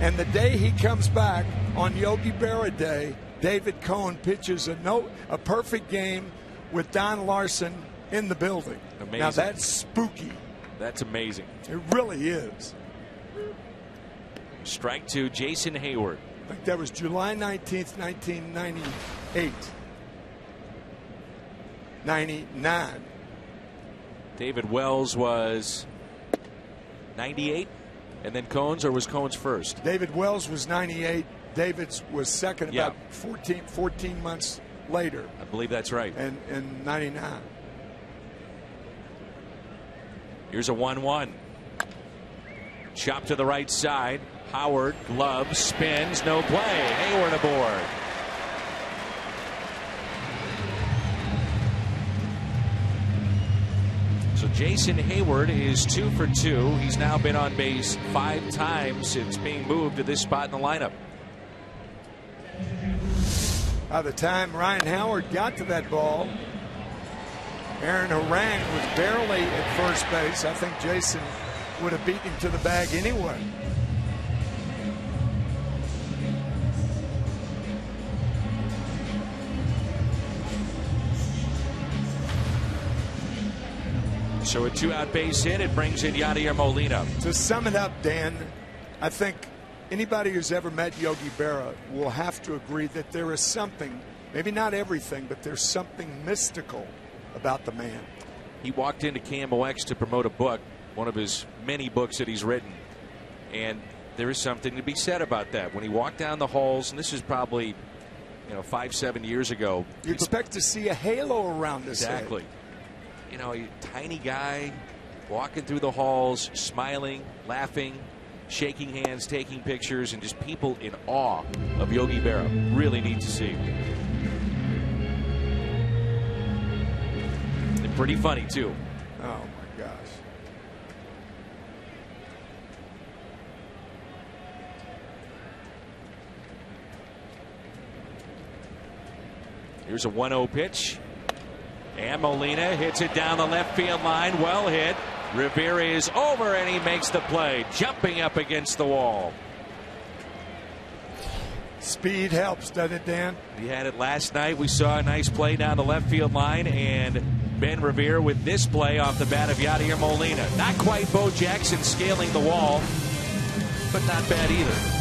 And the day he comes back on Yogi Berra Day, David Cone pitches a no a perfect game with Don Larsen in the building. Amazing. Now that's spooky. That's amazing. It really is. Strike two, Jason Heyward. I think that was July 19th, 1998. 99. David Wells was 98, and then Cone's, or was Cone's first? David Wells was 98. David's was second Yeah. about 14, 14 months later I believe that's right. And in 99. Here's a 1 1. Chop to the right side. Howard, glove, spins, no play. Heyward aboard. So Jason Heyward is two for two. He's now been on base five times since being moved to this spot in the lineup. By the time Ryan Howard got to that ball, Aaron Harang was barely at first base. I think Jason would have beaten him to the bag anyway. So a two out base hit. It brings in Yadier Molina. To sum it up, Dan, I think anybody who's ever met Yogi Berra will have to agree that there is something, maybe not everything, but there's something mystical about the man. He walked into KMOX to promote a book, one of his many books that he's written. And there is something to be said about that. When he walked down the halls, and this is probably, you know, five, seven years ago. You expect to see a halo around his head. Exactly. You know, a tiny guy walking through the halls, smiling, laughing, shaking hands, taking pictures, and just people in awe of Yogi Berra. Really neat to see. Pretty funny, too. Oh my gosh. Here's a 1 0 pitch. And Molina hits it down the left field line. Well hit. Revere is over and he makes the play, jumping up against the wall. Speed helps, doesn't it, Dan? He had it last night. We saw a nice play down the left field line, and Ben Revere with this play off the bat of Yadier Molina. Not quite Bo Jackson scaling the wall, but not bad either.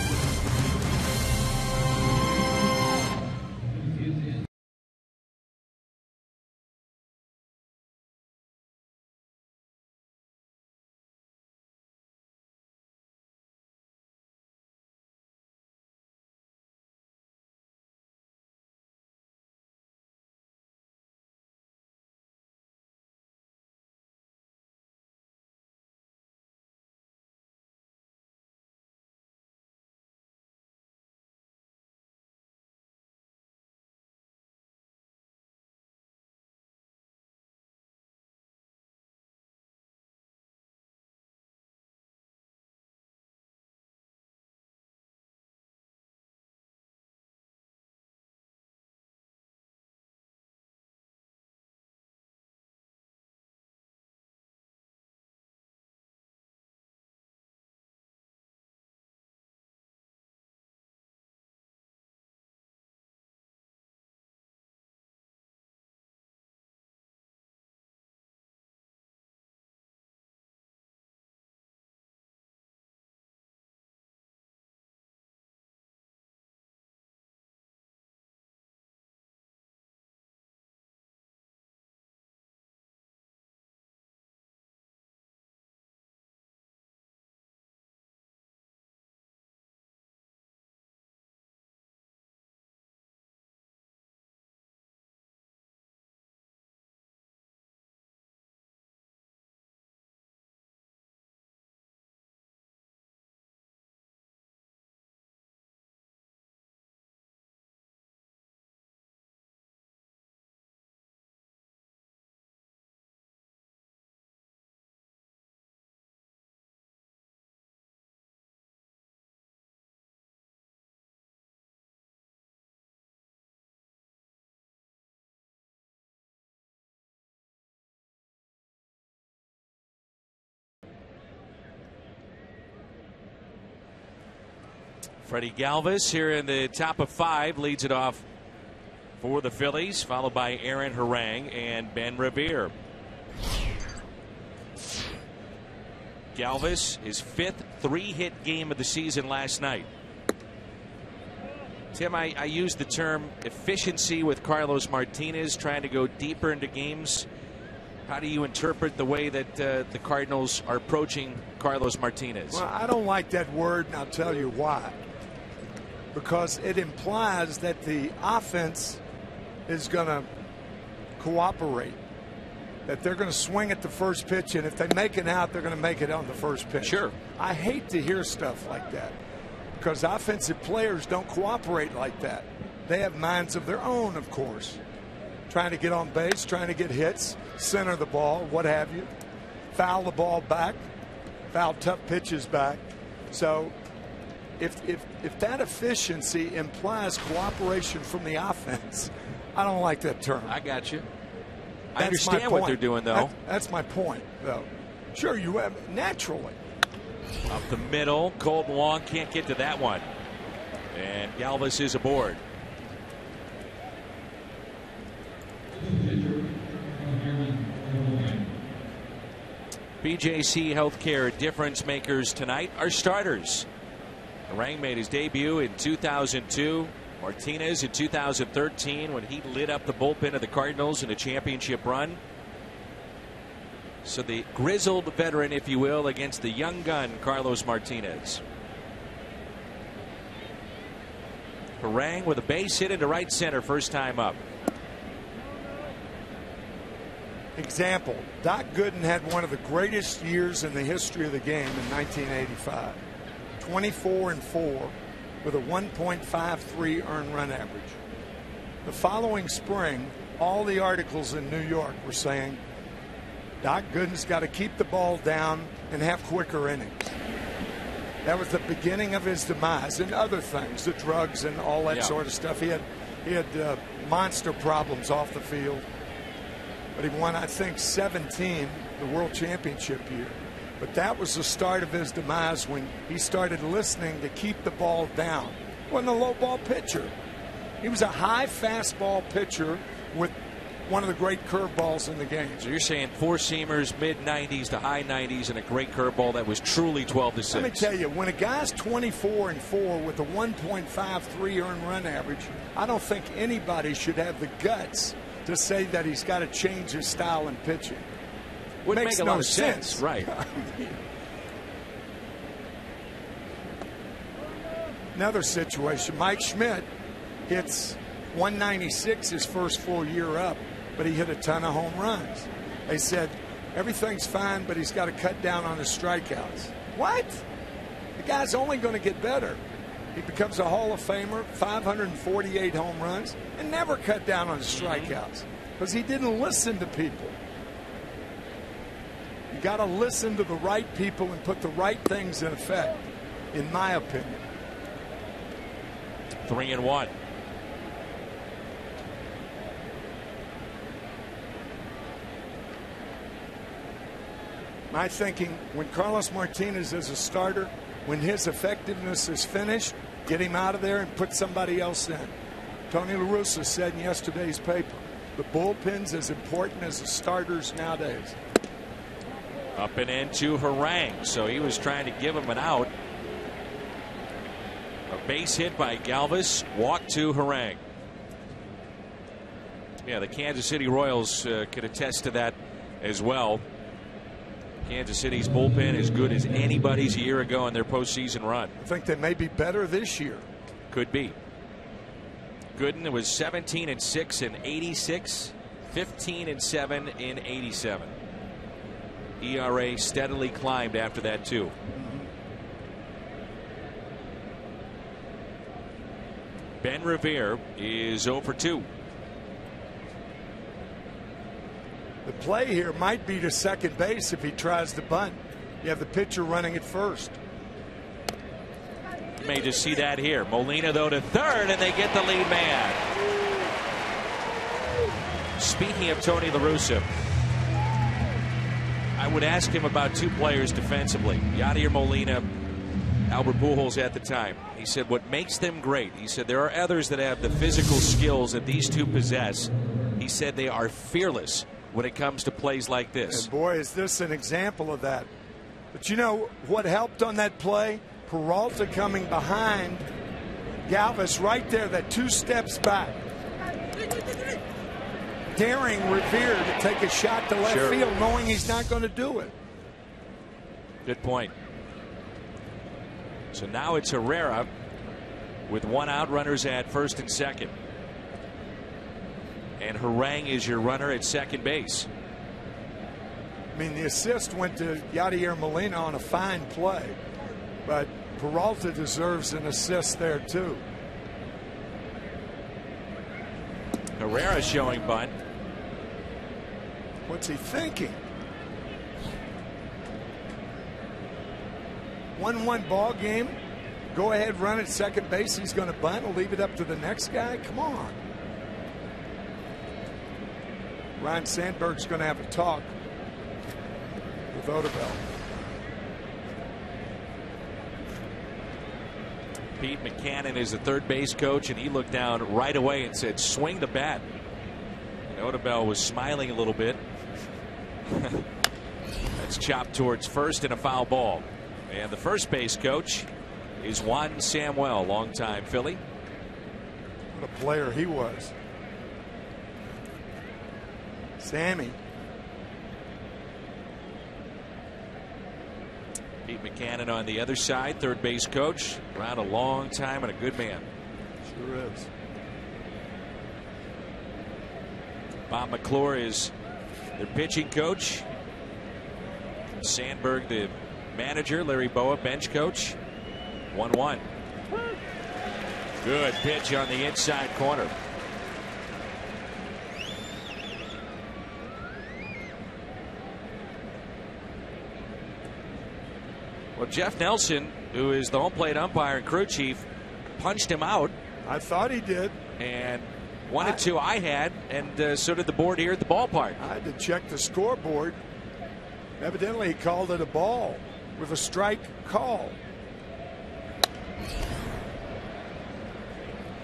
Freddie Galvis here in the top of five leads it off for the Phillies, followed by Aaron Harang and Ben Revere. Galvis, his fifth three hit game of the season last night. Tim, I, I used the term efficiency with Carlos Martinez, trying to go deeper into games. How do you interpret the way that uh, the Cardinals are approaching Carlos Martinez? Well, I don't like that word, and I'll tell you why. Because it implies that the offense is going to cooperate that they're going to swing at the first pitch, and if they make it out, they're going to make it on the first pitch. Sure. I hate to hear stuff like that because offensive players don't cooperate like that. They have minds of their own, of course. Trying to get on base, trying to get hits, center the ball, what have you. Foul the ball back, foul tough pitches back. So if, if, if that efficiency implies cooperation from the offense, I don't like that term. I got you. I understand what they're doing, though. That, that's my point, though. Sure, you have naturally. Up the middle, Kolten Wong can't get to that one. And Galvis is aboard. BJC Healthcare difference makers tonight are starters. Rang made his debut in 2002. Martinez in 2013 when he lit up the bullpen of the Cardinals in a championship run. So the grizzled veteran, if you will, against the young gun, Carlos Martinez. Harang with a base hit into right center, first time up. Example Doc Gooden had one of the greatest years in the history of the game in 1985. 24 and 4 with a 1.53 earned run average. The following spring, all the articles in New York were saying Doc Gooden's got to keep the ball down and have quicker innings. That was the beginning of his demise and other things, the drugs and all that yeah. sort of stuff. He had he had uh, monster problems off the field, but he won, I think, 17 the World Championship year. But that was the start of his demise when he started listening to keep the ball down. He wasn't a low ball pitcher. He was a high fastball pitcher with one of the great curveballs in the game. So you're saying four seamers, mid 90s to high 90s, and a great curveball that was truly 12 to 6. Let me tell you, when a guy's 24 and 4 with a 1.53 earned run average, I don't think anybody should have the guts to say that he's got to change his style and pitching. Would Makes make a no lot of sense. sense. Right. [LAUGHS] Another situation, Mike Schmidt hits 196 his first full year up, but he hit a ton of home runs. They said everything's fine, but he's got to cut down on his strikeouts. What? The guy's only going to get better. He becomes a Hall of Famer, 548 home runs, and never cut down on his mm-hmm. strikeouts because he didn't listen to people. You got to listen to the right people and put the right things in effect, in my opinion. Three and one. My thinking when Carlos Martinez is a starter, when his effectiveness is finished, get him out of there and put somebody else in. Tony La Russa said in yesterday's paper, the bullpen's as important as the starters nowadays. Up and into Harang. So he was trying to give him an out. A base hit by Galvis. Walk to Harang. Yeah, the Kansas City Royals uh, could attest to that as well. Kansas City's bullpen as good as anybody's a year ago in their postseason run. I think they may be better this year. Could be. Gooden was 17 and 6 in 86, 15 and 7 in 87. ERA steadily climbed after that, too. Ben Revere is 0 for 2. The play here might be to second base if he tries to bunt. You have the pitcher running at first. You may just see that here. Molina, though, to third, and they get the lead man. Speaking of Tony La Russa, I would ask him about two players defensively, Yadier Molina Albert Pujols at the time. He said, What makes them great? He said, There are others that have the physical skills that these two possess. He said, They are fearless when it comes to plays like this. And boy, is this an example of that. But you know what helped on that play? Peralta coming behind Galvis right there, that two steps back. Daring Revere to take a shot to left Sure. field, knowing he's not going to do it. Good point. So now it's Herrera with one out, runners at first and second. And Harang is your runner at second base. I mean, the assist went to Yadier Molina on a fine play, but Peralta deserves an assist there, too. Herrera showing bunt. What's he thinking? 1 1 ball game. Go ahead, run at second base. He's going to bunt. We'll leave it up to the next guy. Come on. Ryne Sandberg's going to have a talk with Odubel. Pete Mackanin is the third base coach, and he looked down right away and said, Swing the bat. And Odubel was smiling a little bit. [LAUGHS] That's chopped towards first and a foul ball. And the first base coach is Juan Samuel, longtime Philly. What a player he was. Sammy. Pete Mackanin on the other side, third base coach. Around a long time and a good man. Sure is. Bob McClure is their pitching coach. Sandberg, the manager. Larry Bowa, bench coach. 1 1. Good pitch on the inside corner. Well, Jeff Nelson, who is the home plate umpire and crew chief, punched him out. I thought he did. And one and two I had, and uh, so did the board here at the ballpark. I had to check the scoreboard. Evidently, he called it a ball with a strike call.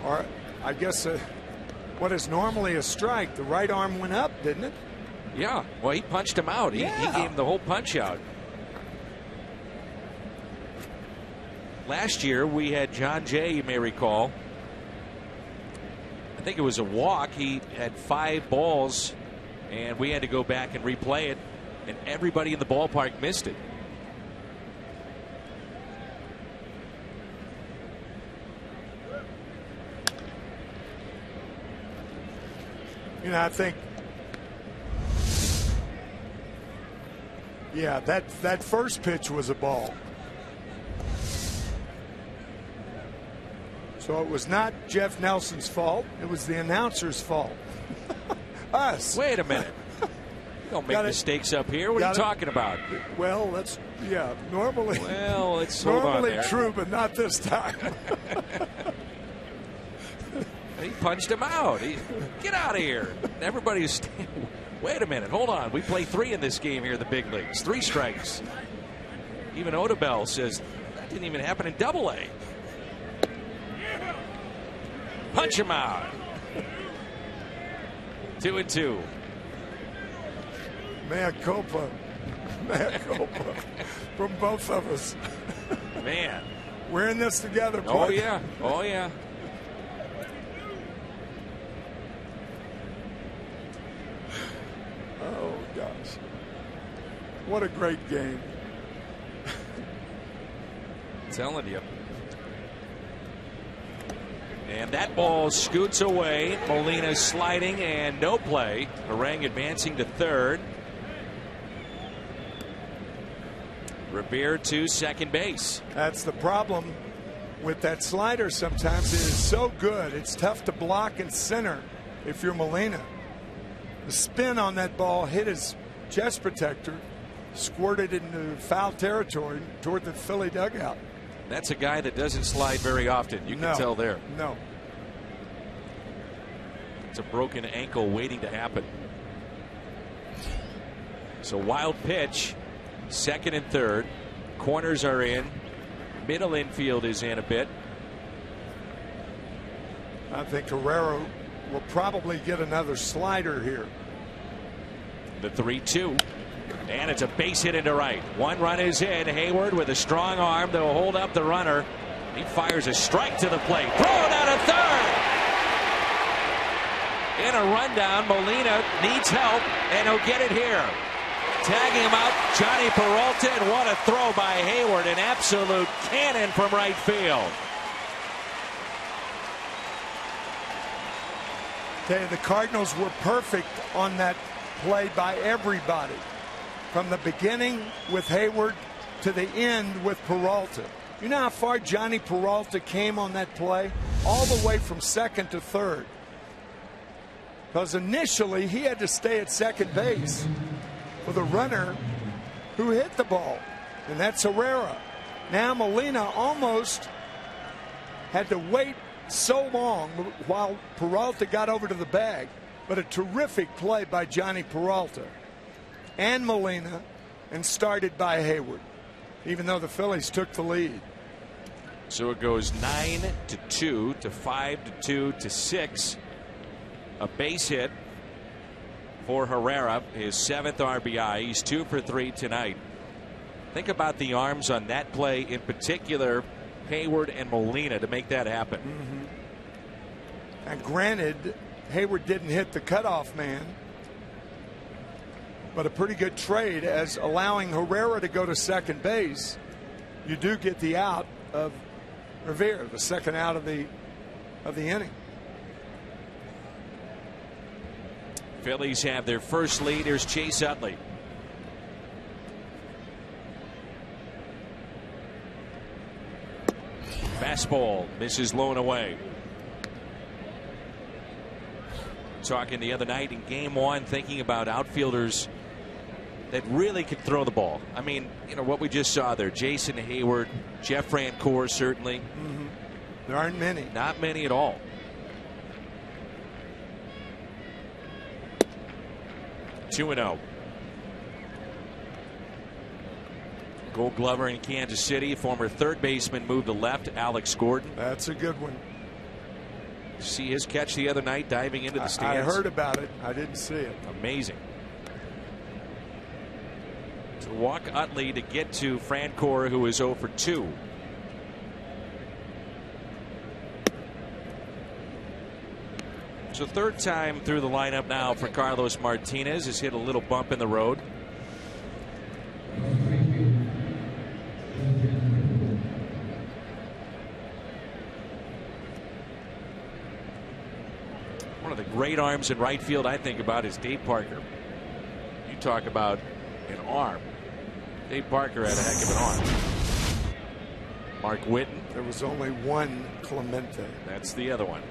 Or, I guess, uh, what is normally a strike, the right arm went up, didn't it? Yeah, well, he punched him out. He, he gave him the whole punch out. Last year, we had Jon Jay, you may recall. I think it was a walk. He had five balls, and we had to go back and replay it, and everybody in the ballpark missed it. You know, I think. Yeah, that that first pitch was a ball. So it was not Jeff Nelson's fault. It was the announcer's fault. [LAUGHS] Us. Wait a minute. You [LAUGHS] don't make Got it. mistakes up here. What are you talking about? Well, that's yeah. Normally, Well, it's normally true, but not this time. [LAUGHS] He punched him out. He, get out of here. Everybody's. Wait a minute. Hold on. We play three in this game here the big leagues. Three strikes. Even Odubel says that didn't even happen in double A. Punch him out. Two and two. Mea culpa, mea culpa, from both of us. Man. We're in this together. Oh, yeah. Oh, yeah. Oh gosh, what a great game. telling you. And that ball scoots away. Molina sliding and no play. Harang advancing to third. Revere to second base. That's the problem with that slider. Sometimes it is so good, it's tough to block and center if you're Molina. The spin on that ball hit his chest protector, squirted into foul territory toward the Philly dugout. That's a guy that doesn't slide very often. You can No. tell there. No. It's a broken ankle waiting to happen. So wild pitch, second and third. Corners are in. Middle infield is in a bit. I think Herrera will probably get another slider here. The 3 2. And it's a base hit into right. One run is in. Heyward with a strong arm that will hold up the runner. He fires a strike to the plate. Throw it out of third. In a rundown, Molina needs help, and he'll get it here. Tagging him out, Jhonny Peralta, and what a throw by Heyward. An absolute cannon from right field. Okay, the Cardinals were perfect on that play by everybody. From the beginning with Heyward to the end with Peralta. You know how far Jhonny Peralta came on that play? All the way from second to third. Because initially he had to stay at second base for the runner who hit the ball, and that's Herrera. Now Molina almost had to wait so long while Peralta got over to the bag, but a terrific play by Jhonny Peralta and Molina and started by Heyward, even though the Phillies took the lead. So it goes 9 to 2 to 5 to 2 to 6. A base hit for Herrera, his seventh RBI. He's two for three tonight. Think about the arms on that play in particular, Heyward and Molina to make that happen. Mm-hmm. And granted, Heyward didn't hit the cutoff man, but a pretty good trade as allowing Herrera to go to second base. You do get the out of Revere, the second out of the of the inning. Phillies have their first lead. Here's Chase Utley. Fastball misses low and away. Talking the other night in game one, thinking about outfielders that really can throw the ball. I mean, you know, what we just saw there Jason Heyward, Jeff Francoeur, certainly. Mm-hmm. There aren't many. Not many at all. Two and zero. Oh. Gold Glover in Kansas City, former third baseman, moved to left. Alex Gordon. That's a good one. See his catch the other night, diving into the stands. I heard about it. I didn't see it. Amazing. Walk Utley to get to Francoeur, who is 0 for 2. So third time through the lineup now for Carlos Martinez. Has hit a little bump in the road. One of the great arms in right field I think about is Dave Parker. You talk about an arm. Dave Parker had a heck of an arm. Mark Whiten. There was only one Clemente. That's the other one.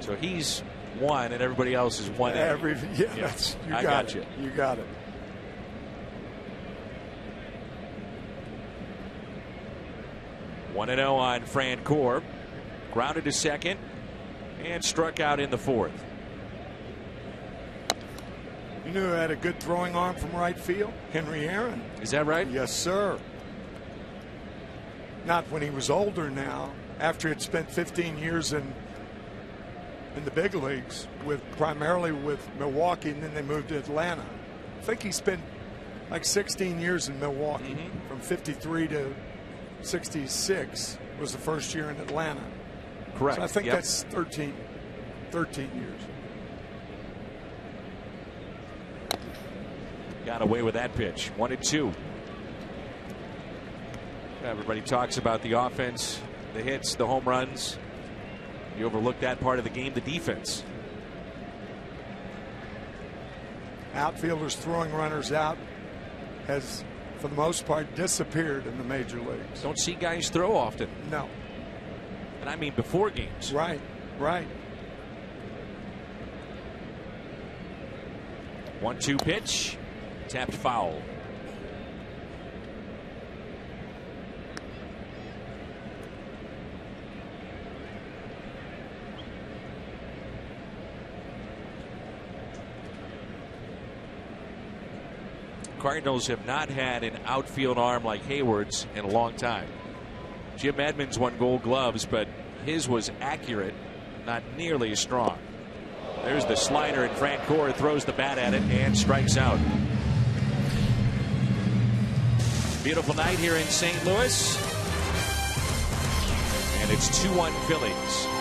So he's one, and everybody else is one. Every yeah, yeah. That's, you I got, got it. You. you got it. One and zero oh on Francoeur, grounded to second, and struck out in the fourth. You knew who had a good throwing arm from right field? Henry Aaron. Is that right? Yes, sir. Not when he was older now, after he'd spent 15 years in in the big leagues with primarily with Milwaukee and then they moved to Atlanta. I think he spent like 16 years in Milwaukee mm-hmm. from 53 to 66 was the first year in Atlanta. Correct. So I think yep. that's 13 13 years. Got away with that pitch. One and two. Everybody talks about the offense, the hits, the home runs. You overlook that part of the game, the defense. Outfielders throwing runners out has, for the most part, disappeared in the major leagues. Don't see guys throw often. No. And I mean before games. Right, right. One two pitch. Tapped foul. Cardinals have not had an outfield arm like Heyward's in a long time. Jim Edmonds won gold gloves, but his was accurate, not nearly as strong. There's the slider, and Francoeur throws the bat at it and strikes out. Beautiful night here in St. Louis. And it's 2 1 Phillies.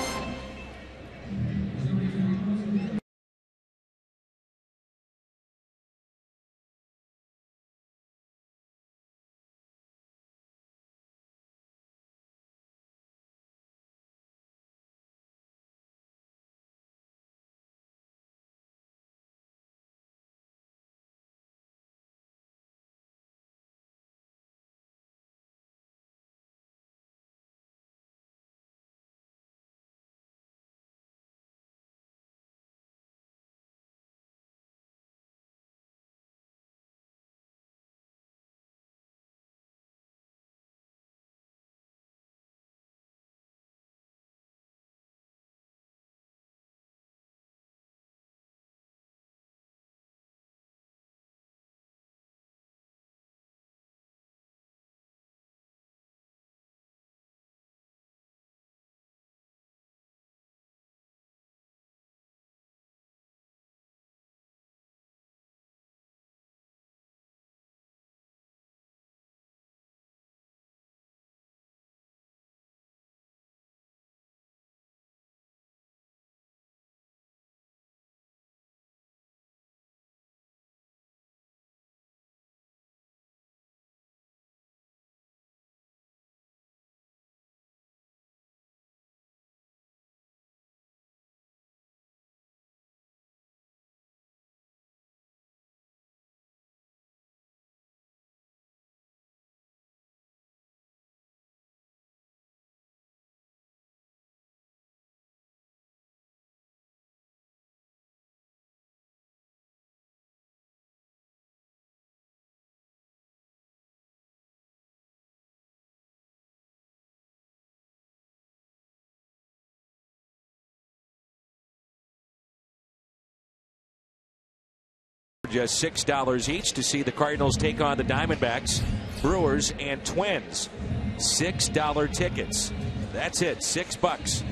Just $6 each to see the Cardinals take on the Diamondbacks, Brewers, and Twins. $6 tickets. That's it, six bucks.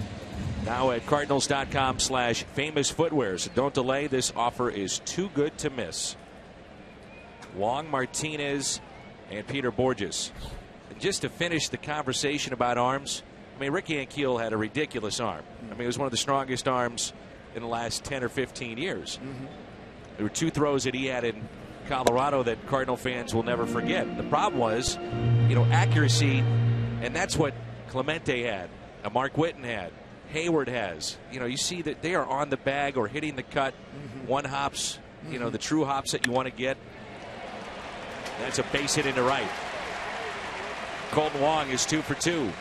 Now at cardinals.com slash famous footwear. So don't delay. This offer is too good to miss. Wong Martinez and Peter Bourjos. And just to finish the conversation about arms, I mean, Rick Ankiel had a ridiculous arm. I mean, it was one of the strongest arms in the last 10 or 15 years. Mm-hmm. There were two throws that he had in Colorado that Cardinal fans will never forget. The problem was, you know, accuracy, and that's what Clemente had, and Mark Whiten had, Heyward has. You know, you see that they are on the bag or hitting the cut, mm-hmm. one hops, you mm-hmm. know, the true hops that you want to get. That's a base hit into right. Kolten Wong is two for two.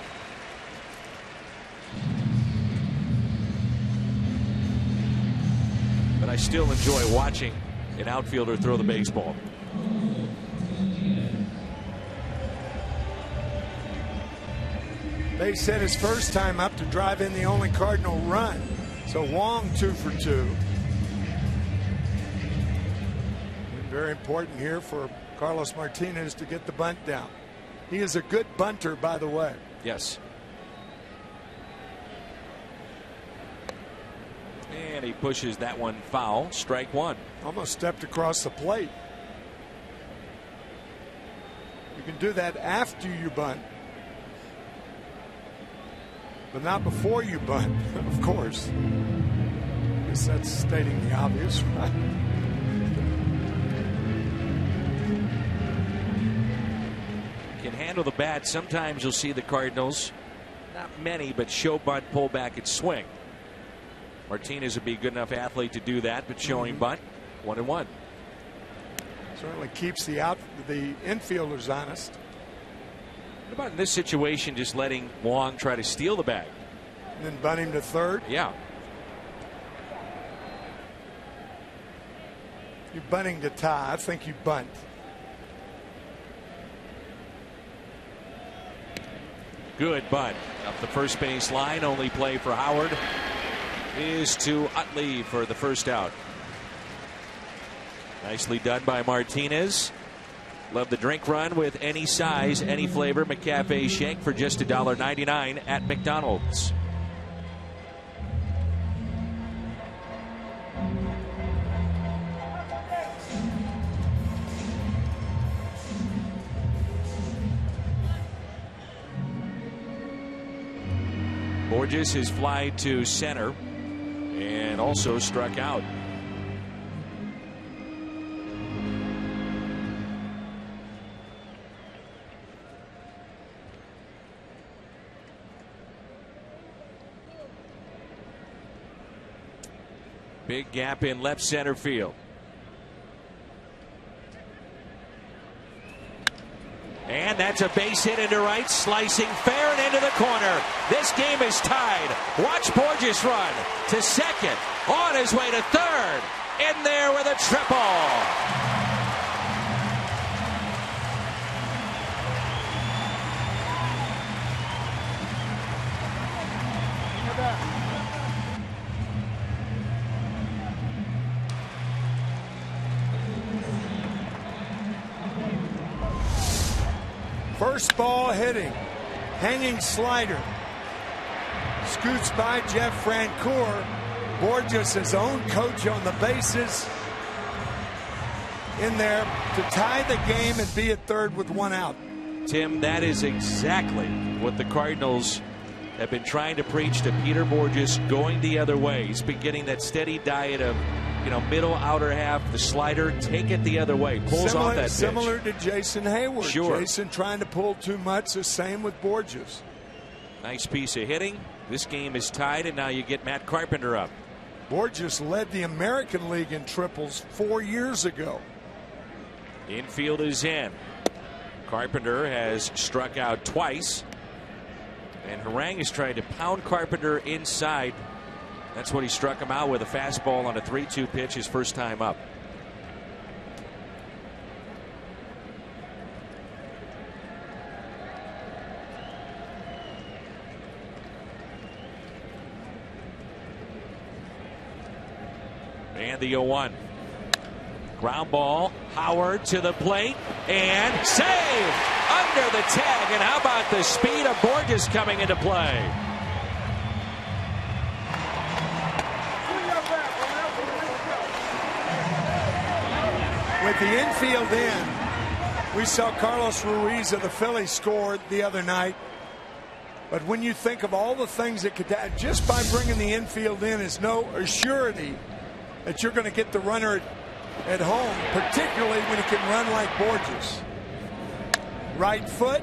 I still enjoy watching an outfielder throw the baseball. They said his first time up to drive in the only Cardinal run. So Wong two for two. Very important here for Carlos Martinez to get the bunt down. He is a good bunter, by the way. Yes. And he pushes that one foul. Strike one. Almost stepped across the plate. You can do that after you bunt. But not before you bunt, [LAUGHS] of course. I guess that's stating the obvious, [LAUGHS] right? Can handle the bat. Sometimes you'll see the Cardinals, not many, but show bunt, pull back, and swing. Martinez would be a good enough athlete to do that, but showing mm -hmm. bunt, one and one. Certainly keeps the out the infielders honest. What about in this situation, just letting Wong try to steal the bag? And then bunt him to third? Yeah. You're bunting to tie. I think you bunt. Good bunt. Up the first base line. Only play for Howard is to Utley for the first out. Nicely done by Martinez. Love the drink run with any size, any flavor. McCafe shake for just $1.99 at McDonald's. Bourjos is fly to center and also struck out. Big gap in left center field. And that's a base hit into right, slicing fair and into the corner. This game is tied. Watch Bourjos run to second, on his way to third, in there with a triple. Ball hitting. Hanging slider. Scoots by Jeff Francoeur. Bourjos, his own coach on the bases. In there to tie the game and be at third with one out. Tim, that is exactly what the Cardinals have been trying to preach to Peter Bourjos going the other way. He's been getting that steady diet of you know, middle outer half, the slider, take it the other way, pulls similar, off that pitch. Similar to Jason Heyward. Sure. Jason trying to pull too much. The same with Bourjos. Nice piece of hitting. This game is tied, and now you get Matt Carpenter up. Bourjos led the American League in triples four years ago. Infield is in. Carpenter has struck out twice. And Harang is trying to pound Carpenter inside that's what he struck him out with a fastball on a 3 2 pitch his first time up. And the 0 1. Ground ball. Howard to the plate and save under the tag. And how about the speed of Bourjos coming into play? With the infield in, we saw Carlos Ruiz of the Phillies scored the other night. But when you think of all the things that could just by bringing the infield in is no assurity that you're going to get the runner at home, particularly when he can run like Bourjos. Right foot,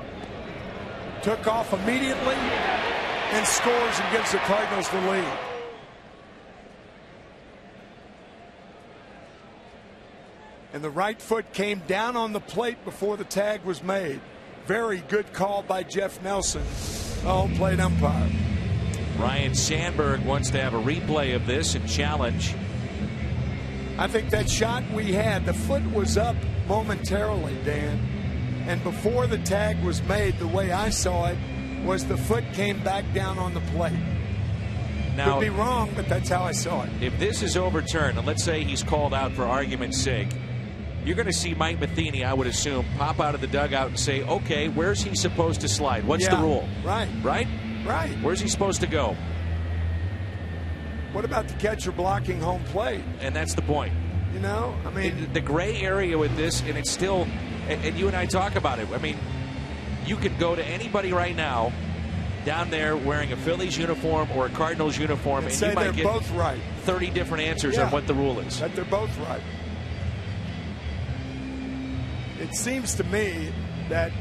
took off immediately, and scores and gives the Cardinals the lead. And the right foot came down on the plate before the tag was made. Very good call by Jeff Nelson, the home plate umpire. Ryne Sandberg wants to have a replay of this and challenge. I think that shot we had, the foot was up momentarily, Dan. And before the tag was made, the way I saw it was the foot came back down on the plate. Now, Could be wrong, but that's how I saw it. If this is overturned, and let's say he's called out for argument's sake, you're going to see Mike Matheny, I would assume, pop out of the dugout and say, okay, where's he supposed to slide? What's yeah, the rule? Right. Right? Right. Where's he supposed to go? What about the catcher blocking home plate? And that's the point. You know, I mean, it, the gray area with this, and it's still, and, and you and I talk about it. I mean, you can go to anybody right now down there wearing a Phillies uniform or a Cardinals uniform, and, and you might get both right. 30 different answers yeah, on what the rule is. That they're both right it seems to me that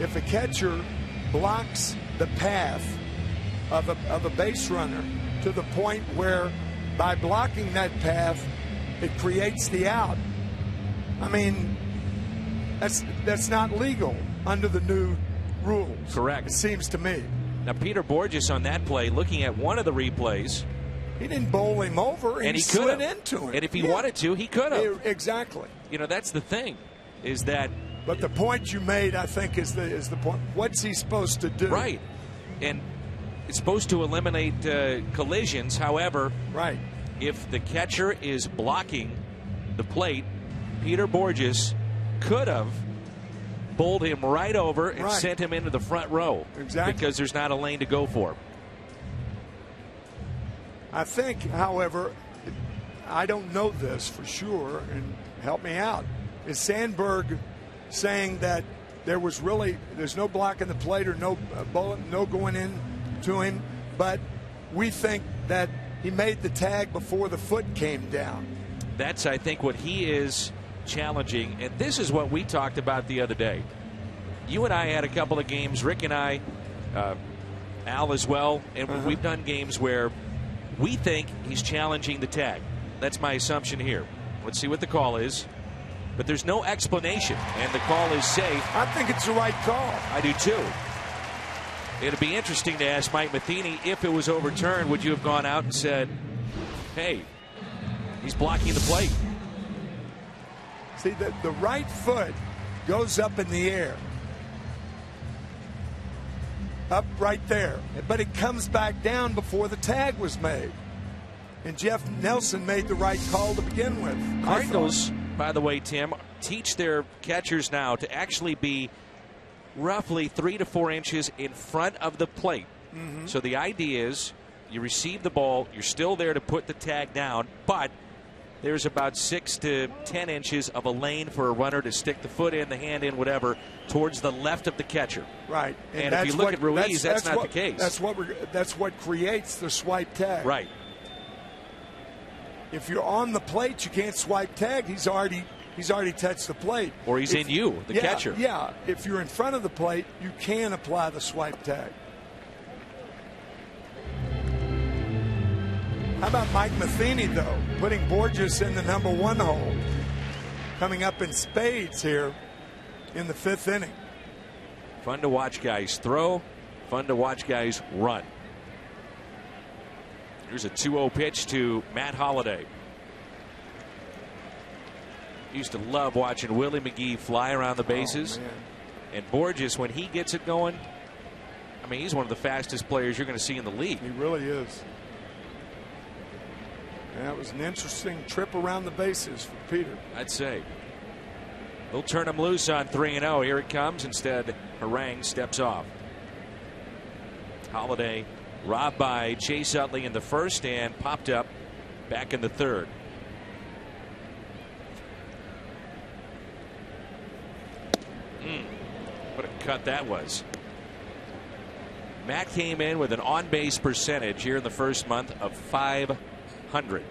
if a catcher blocks the path of a, of a base runner to the point where by blocking that path it creates the out i mean that's that's not legal under the new rules. Correct. It seems to me. Now peter bourjos on that play looking at one of the replays. He didn't bowl him over and he, could into him. And if he yeah. wanted to he could have exactly. You know that's the thing is that. But the point you made, I think, is the is the point. What's he supposed to do? Right, and it's supposed to eliminate uh, collisions. However, right, if the catcher is blocking the plate, Peter Bourjos could have bowled him right over and Right. sent him into the front row. Exactly. Because there's not a lane to go for. I think, however, I don't know this for sure, and help me out. Is Sandberg saying that there was really there's no blocking the plate or no uh, bullet, no going in to him, but we think that he made the tag before the foot came down. That's, I think, what he is challenging. And this is what we talked about the other day. You and I had a couple of games, Rick and I, uh, Al as well, and Uh-huh. we've done games where we think he's challenging the tag. That's my assumption here. Let's see what the call is. But there's no explanation, and the call is safe. I think it's the right call. I do too. It'd be interesting to ask Mike Matheny if it was overturned, would you have gone out and said, hey, he's blocking the plate? See, the, the right foot goes up in the air. Up right there. But it comes back down before the tag was made. And Jeff Nelson made the right call to begin with. Cardinals, by the way, Tim, teach their catchers now to actually be roughly three to four inches in front of the plate. Mm-hmm. So the idea is you receive the ball, you're still there to put the tag down, but there's about six to ten inches of a lane for a runner to stick the foot in, the hand in, whatever, towards the left of the catcher. Right. And if you look what- at Ruiz, that's not what- the case. That's what we're, that's what creates the swipe tag. Right. If you're on the plate, you can't swipe tag. He's already he's already touched the plate. Or he's If- in you, the yeah, catcher. Yeah. If you're in front of the plate, you can apply the swipe tag. How about Mike Matheny though, putting Bourjos in the number one hole, coming up in spades here in the fifth inning. Fun to watch guys throw, fun to watch guys run. Here's a 2 0 pitch to Matt Holliday. Used to love watching Willie McGee fly around the oh, bases. Oh, and Bourjos, when he gets it going, I mean, he's one of the fastest players you're going to see in the league. He really is. And that was an interesting trip around the bases for Peter. I'd say. They'll turn him loose on 3 0. Here it comes. Instead, Harang steps off. Holliday robbed by Chase Utley in the first and popped up back in the third. Mm, what a cut that was. Matt came in with an on base percentage here in the first month of 500.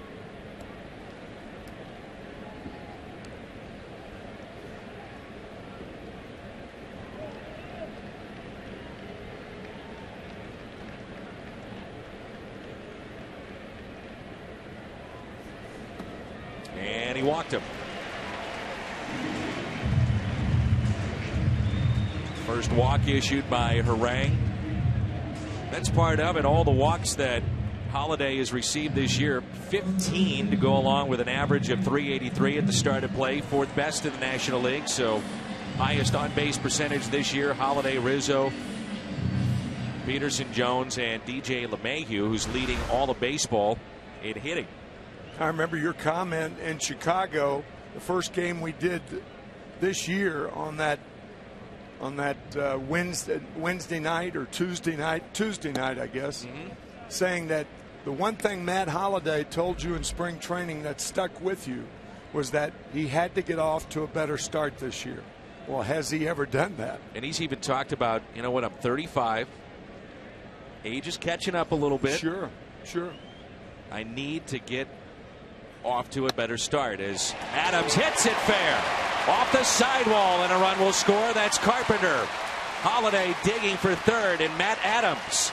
And he walked him. First walk issued by Harang. That's part of it. All the walks that Holliday has received this year 15 to go along with an average of 383 at the start of play, fourth best in the National League. So, highest on base percentage this year Holliday, Rizzo, Peterson, Jones, and DJ LeMahieu, who's leading all of baseball in hitting. I remember your comment in Chicago, the first game we did this year on that on that uh, Wednesday Wednesday night or Tuesday night, Tuesday night, I guess, saying that the one thing Matt Holliday told you in spring training that stuck with you was that he had to get off to a better start this year. Well, has he ever done that? And he's even talked about, you know what, I'm 35. Age is catching up a little bit. Sure, sure. I need to get off to a better start as Adams hits it fair. Off the sidewall and a run will score. That's Carpenter. Holliday digging for third and Matt Adams.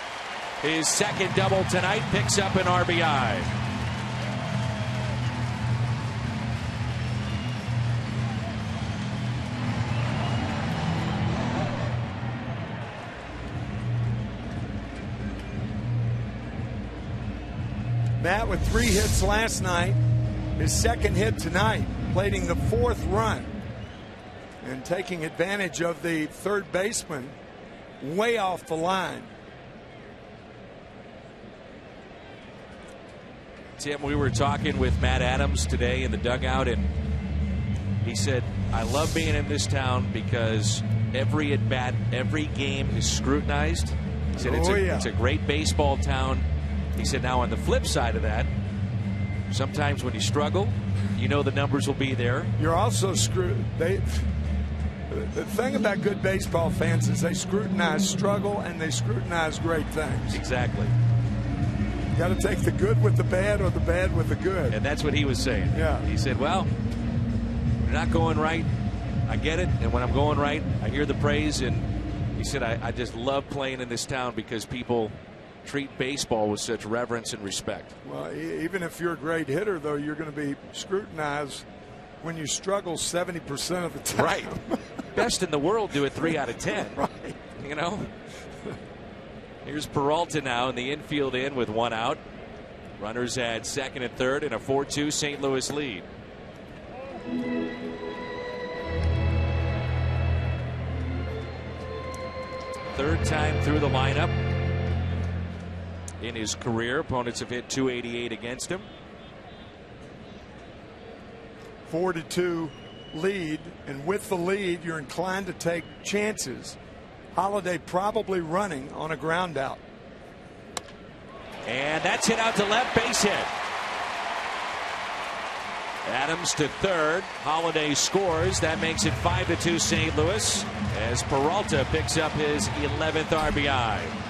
His second double tonight picks up an RBI. Matt with three hits last night, his second hit tonight, plating the fourth run and taking advantage of the third baseman way off the line. Tim, we were talking with Matt Adams today in the dugout, and he said I love being in this town because every at bat, every game is scrutinized. He said it's, Oh, a, yeah. it's a great baseball town. He said now on the flip side of that, sometimes when you struggle, you know the numbers will be there. You're also screwed. They. The thing about good baseball fans is they scrutinize struggle and they scrutinize great things. Exactly. You got to take the good with the bad or the bad with the good. And that's what he was saying. Yeah. He said, well, you're not going right. I get it. And when I'm going right, I hear the praise. And he said, I, I just love playing in this town because people treat baseball with such reverence and respect. Well, even if you're a great hitter, though, you're going to be scrutinized when you struggle 70% of the time. Right. [LAUGHS] Best in the world do it three out of ten. [LAUGHS] Right. You know? Here's Peralta now in the infield in with one out. Runners at second and third in a 4 2 St. Louis lead. Third time through the lineup in his career. Opponents have hit 288 against him. Four to two lead, and with the lead, you're inclined to take chances. Holliday probably running on a ground out. And that's hit out to left base hit. Adams to third. Holliday scores. That makes it 5 to 2 St. Louis as Peralta picks up his 11th RBI.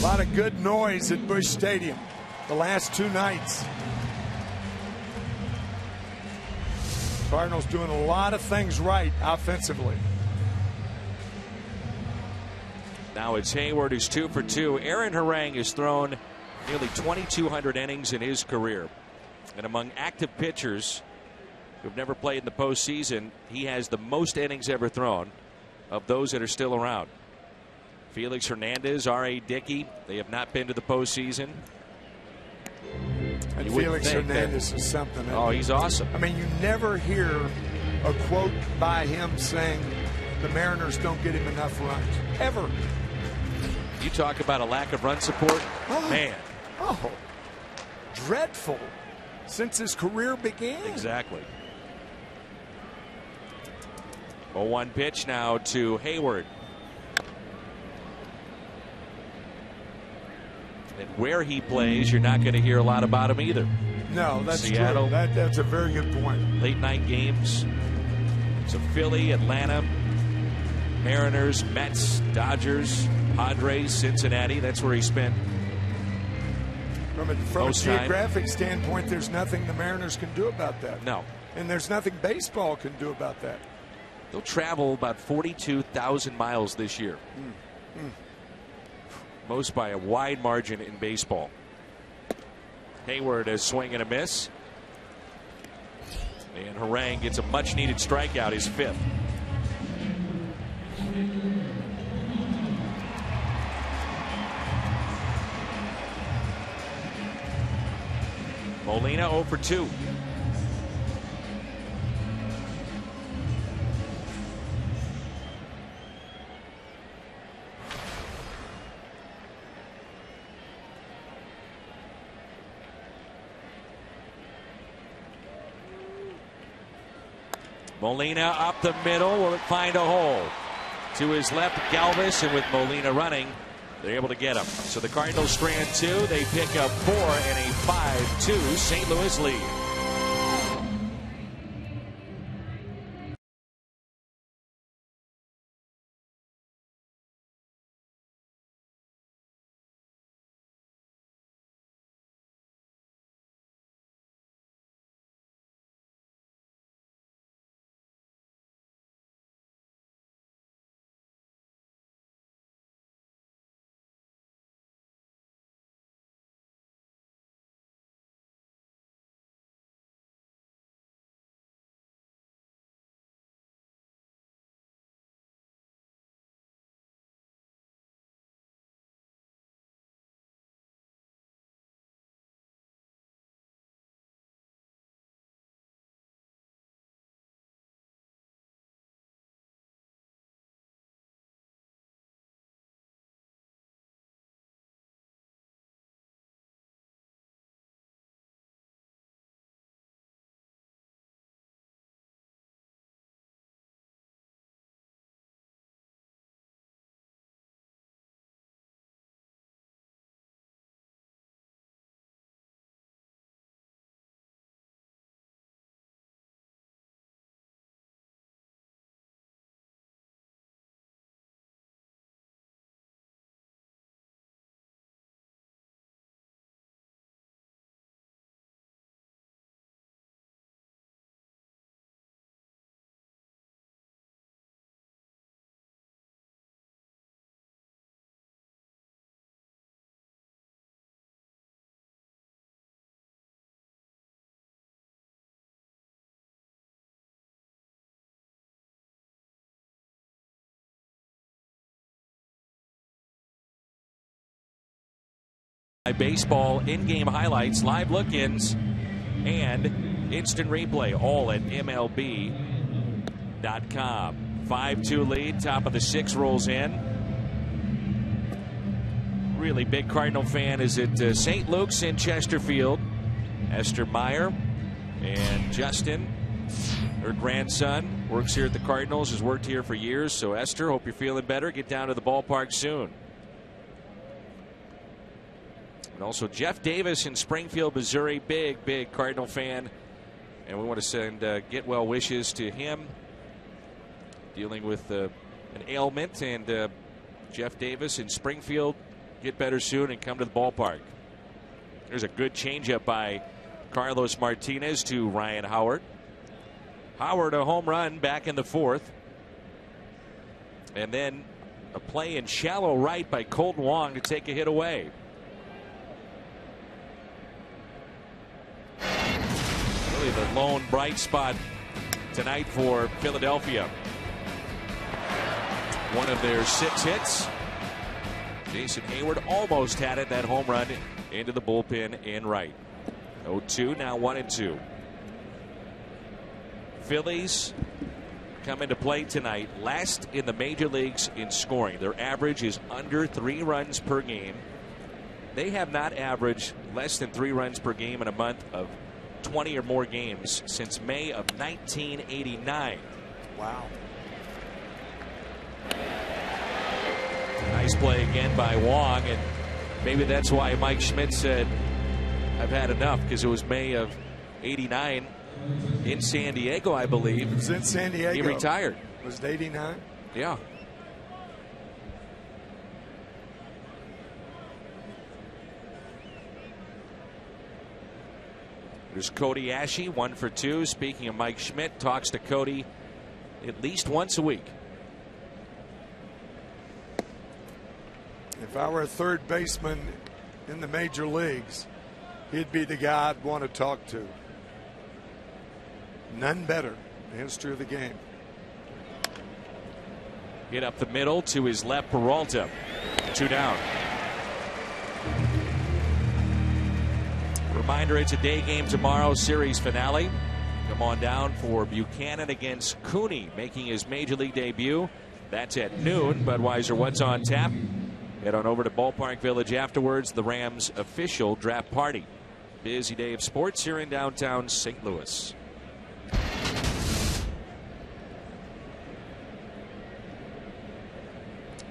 A lot of good noise at Busch Stadium the last two nights. Cardinals doing a lot of things right offensively. Now it's Heyward who's two for two. Aaron Harang has thrown nearly 2,200 innings in his career. And among active pitchers who've never played in the postseason, he has the most innings ever thrown of those that are still around. Felix Hernandez, R.A. Dickey, they have not been to the postseason. And You Felix Hernandez is something. Oh, he? he's awesome. I mean, you never hear a quote by him saying the Mariners don't get him enough runs. Ever. You talk about a lack of run support. Oh. Man, Oh, dreadful since his career began. exactly. 0 1 pitch now to Heyward. And where he plays, you're not going to hear a lot about him either. No, that's Seattle. true. That, that's a very good point. Late night games. So Philly, Atlanta, Mariners, Mets, Dodgers, Padres, Cincinnati. That's where he spent. From a, from a Most time. geographic standpoint, there's nothing the Mariners can do about that. No. And there's nothing baseball can do about that. They'll travel about 42,000 miles this year. Hmm. Hmm. Most by a wide margin in baseball. Heyward a swing and a miss. And Harang gets a much needed strikeout, his fifth. Molina 0 for 2. Molina up the middle. Will it find a hole? To his left, Galvis, and with Molina running, they're able to get him. So the Cardinals strand two. They pick up four and a 5 2 St. Louis lead. Baseball in game highlights, live look ins, and instant replay, all at MLB.com. 5 2 lead, top of the six rolls in. Really big Cardinal fan is at uh, St. Luke's in Chesterfield. Esther Meyer and Justin, her grandson, works here at the Cardinals, has worked here for years. So, Esther, hope you're feeling better. Get down to the ballpark soon. And also Jeff Davis in Springfield, Missouri, big, big Cardinal fan. And we want to send uh, get well wishes to him, dealing with uh, an ailment. And uh, Jeff Davis in Springfield, get better soon and come to the ballpark. There's a good changeup by Carlos Martinez to Ryan Howard. Howard, a home run back in the fourth. And then a play in shallow right by Kolten Wong to take a hit away. Really the lone bright spot tonight for Philadelphia. One of their six hits. Jason Heyward almost had it, that home run into the bullpen in right. 0 2, now 1 and 2. Phillies come into play tonight, last in the major leagues in scoring. Their average is under three runs per game. They have not averaged less than three runs per game in a month of 20 or more games since May of 1989. Wow. Nice play again by Wong, and maybe that's why Mike Schmidt said, I've had enough, because it was May of 89 in San Diego, I believe. It was in San Diego. He retired. Was it 89? Yeah. There's Cody Asche, one for two. Speaking of Mike Schmidt, talks to Cody at least once a week. If I were a third baseman in the major leagues, he'd be the guy I'd want to talk to. None better in the history of the game. Hit up the middle to his left, Peralta. Two down. Reminder it's a day game tomorrow, series finale. Come on down for Buchanan against Cooney, making his major league debut. That's at noon. Budweiser, what's on tap? Head on over to Ballpark Village afterwards, the Rams' official draft party. Busy day of sports here in downtown St. Louis.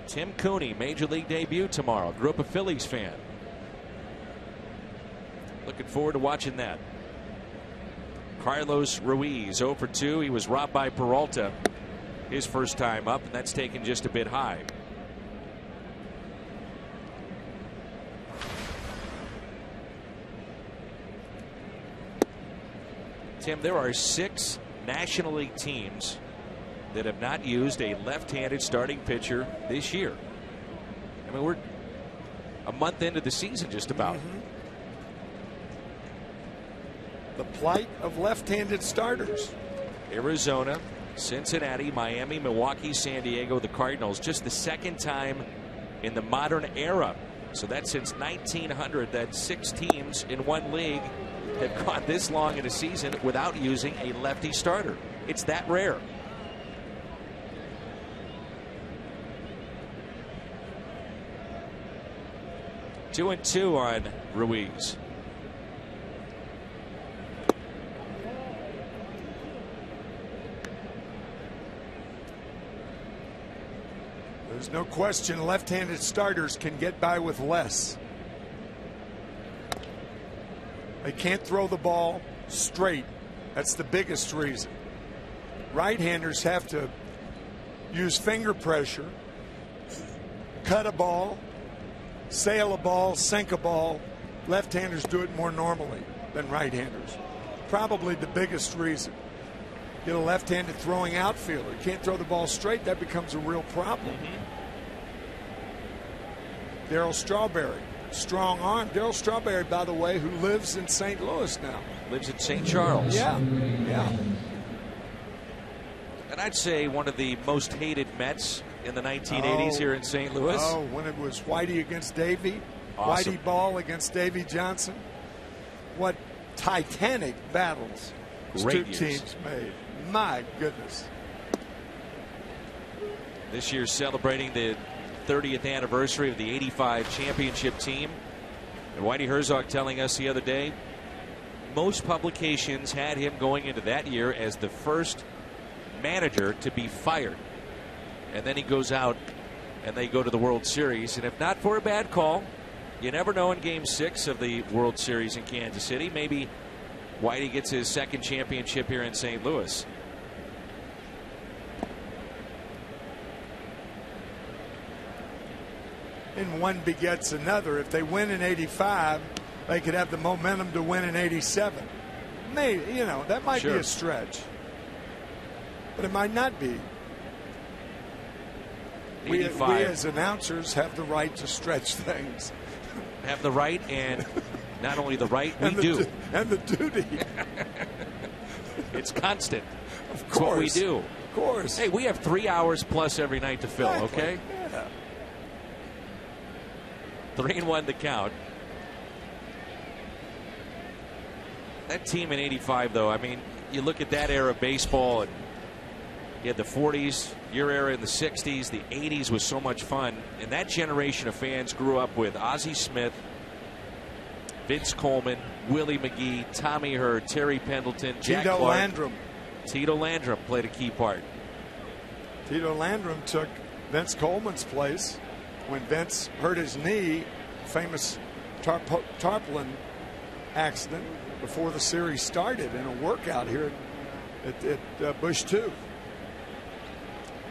Tim Cooney, major league debut tomorrow. Grew up a Phillies fan. Looking forward to watching that. Carlos Ruiz 0 for 2. He was robbed by Peralta his first time up, and that's taken just a bit high. Tim, there are six National League teams that have not used a left-handed starting pitcher this year. I mean, we're a month into the season just about. Mm-hmm. The plight of left-handed starters. Arizona, Cincinnati, Miami, Milwaukee, San Diego, the Cardinals. Just the second time in the modern era. So that's since 1900 that six teams in one league have gone this long in a season without using a lefty starter. It's that rare. Two and two on Ruiz. There's no question left-handed starters can get by with less. They can't throw the ball straight. That's the biggest reason. Right-handers have to use finger pressure, cut a ball, sail a ball, sink a ball. Left-handers do it more normally than right-handers. Probably the biggest reason. Get a left-handed throwing outfielder. Can't throw the ball straight. That becomes a real problem. Mm-hmm. Darryl Strawberry, strong arm. Darryl Strawberry, by the way, who lives in St. Louis now. Lives in St. Charles. Yeah, yeah. And I'd say one of the most hated Mets in the 1980s Oh. here in St. Louis. Oh, when it was Whitey against Davey. Awesome. Whitey Ball against Davey Johnson. What titanic battles these Great two years. teams made. My goodness. This year celebrating the 30th anniversary of the 85 championship team. And Whitey Herzog telling us the other day most publications had him going into that year as the first manager to be fired. And then he goes out and they go to the World Series. And if not for a bad call, you never know in game six of the World Series in Kansas City. Maybe Whitey gets his second championship here in St. Louis. And one begets another. If they win in 85, they could have the momentum to win in 87. Maybe, you know, that might Sure. be a stretch. But it might not be. We, we as announcers have the right to stretch [LAUGHS] things. have the right and not only the right, we the, do. And the duty. [LAUGHS] It's constant. Of It's what we do. Of course. Hey, we have three hours plus every night to fill, Exactly. okay? Yeah. Three and one to count. That team in 85, though, I mean, you look at that era of baseball, and you had the 40s, your era in the 60s, the 80s was so much fun. And that generation of fans grew up with Ozzie Smith, Vince Coleman, Willie McGee, Tommy Herr, Terry Pendleton, Jack Tito Clark. Landrum. Tito Landrum played a key part. Tito Landrum took Vince Coleman's place when Vince hurt his knee, famous tarp- tarpaulin accident before the series started in a workout here at, at uh, Busch 2.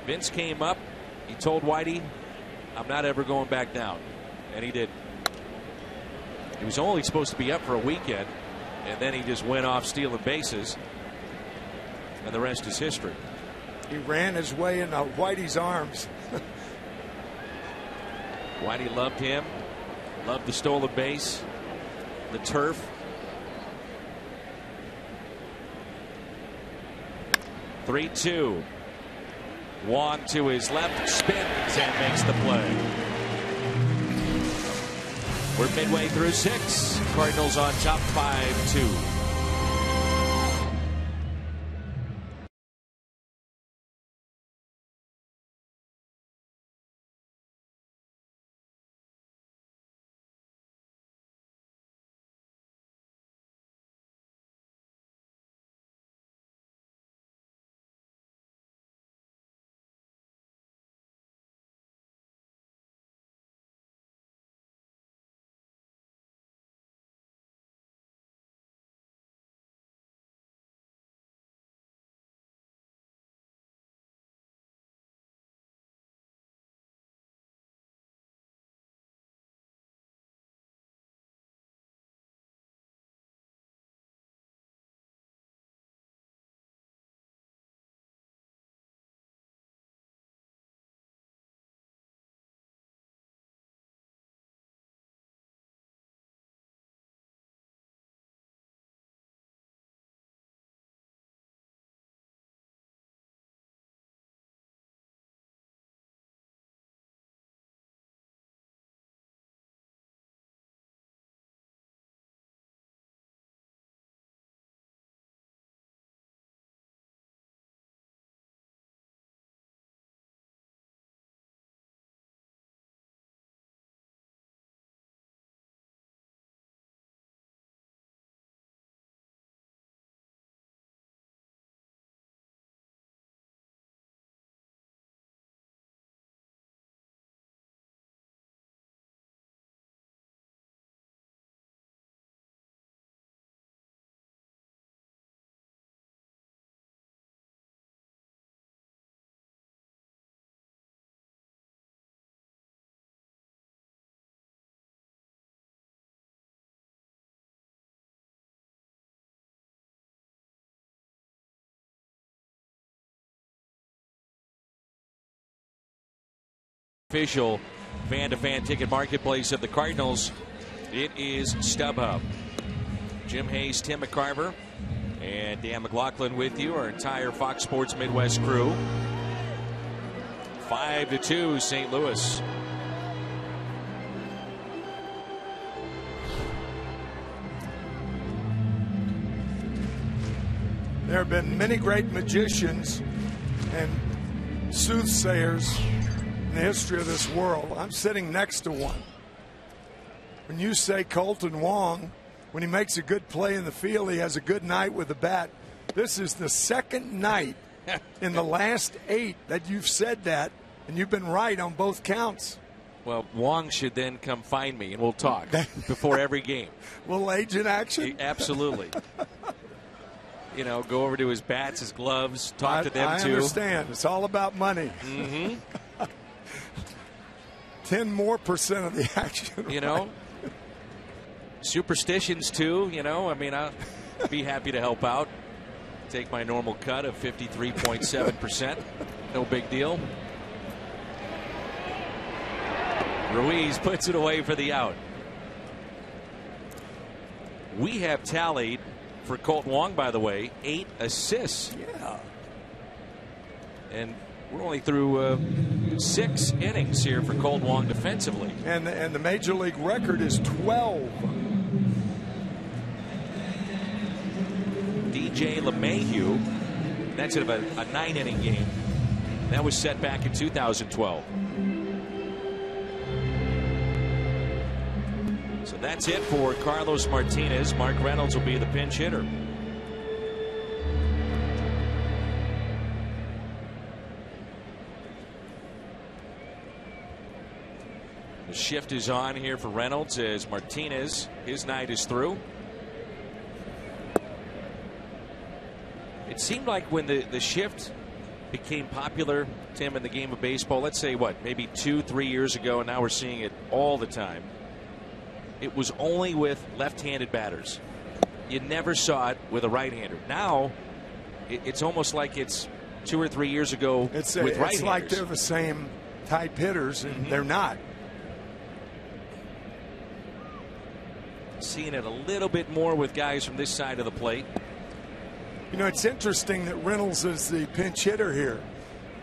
Vince came up. He told Whitey, I'm not ever going back down. And he did. He was only supposed to be up for a weekend, and then he just went off stealing bases. And the rest is history. He ran his way into Whitey's arms. [LAUGHS] Whitey loved him, loved the stolen base, the turf. Three two. Wong to his left, spins and makes the play. We're midway through six. Cardinals on top five two. official fan to fan ticket marketplace of the Cardinals. It is StubHub. Jim Hayes, Tim McCarver, and Dan McLaughlin with you, our entire Fox Sports Midwest crew. 5 to 2, St. Louis. There have been many great magicians and soothsayers in the history of this world. I'm sitting next to one. When you say Kolten Wong, when he makes a good play in the field, he has a good night with the bat. This is the second night [LAUGHS] in the last eight that you've said that, and you've been right on both counts. Well, Wong should then come find me, and we'll talk [LAUGHS] before every game. [LAUGHS] Little agent action? Absolutely. you know, go over to his bats, his gloves, talk I, to them I too. I understand. It's all about money. Mm-hmm. 10 more percent of the [LAUGHS] action. You know, superstitions too, you know, I mean, I'll be happy to help out. Take my normal cut of 53.7%. no big deal. Ruiz puts it away for the out. We have tallied for Kolten Wong, by the way, eight assists. Yeah. And we're only through uh, six innings here for Kolten Wong defensively. And the, and the major league record is 12. DJ LeMahieu. That's of a, a nine inning game. That was set back in 2012. So that's it for Carlos Martinez. Mark Reynolds will be the pinch hitter. The shift is on here for Reynolds as Martinez, his night is through. It seemed like when the, the shift became popular, Tim, in the game of baseball, let's say what, maybe two, three years ago, and now we're seeing it all the time. It was only with left handed batters. You never saw it with a right hander. Now, it, it's almost like it's two or three years ago It's, with right it's like they're the same type hitters, and Mm-hmm. they're not. Seeing it a little bit more with guys from this side of the plate. You know, it's interesting that Reynolds is the pinch hitter here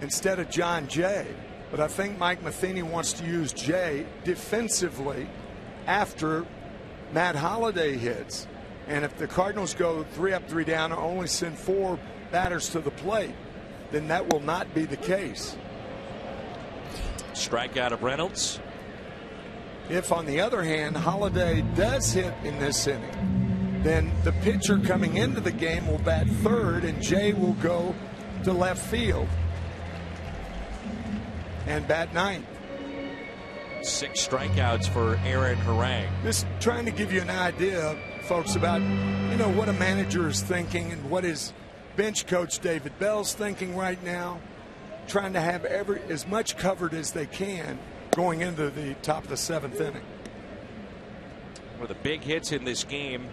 instead of Jon Jay. But I think Mike Matheny wants to use Jay defensively after Matt Holliday hits. And if the Cardinals go three up, three down, or only send four batters to the plate, then that will not be the case. Strikeout of Reynolds. If, on the other hand, Holliday does hit in this inning, then the pitcher coming into the game will bat third, and Jay will go to left field and bat ninth. Six strikeouts for Aaron Harang. Just trying to give you an idea, folks, about you know what a manager is thinking and what his bench coach David Bell's thinking right now. Trying to have every as much covered as they can going into the top of the seventh inning. One of the big hits in this game,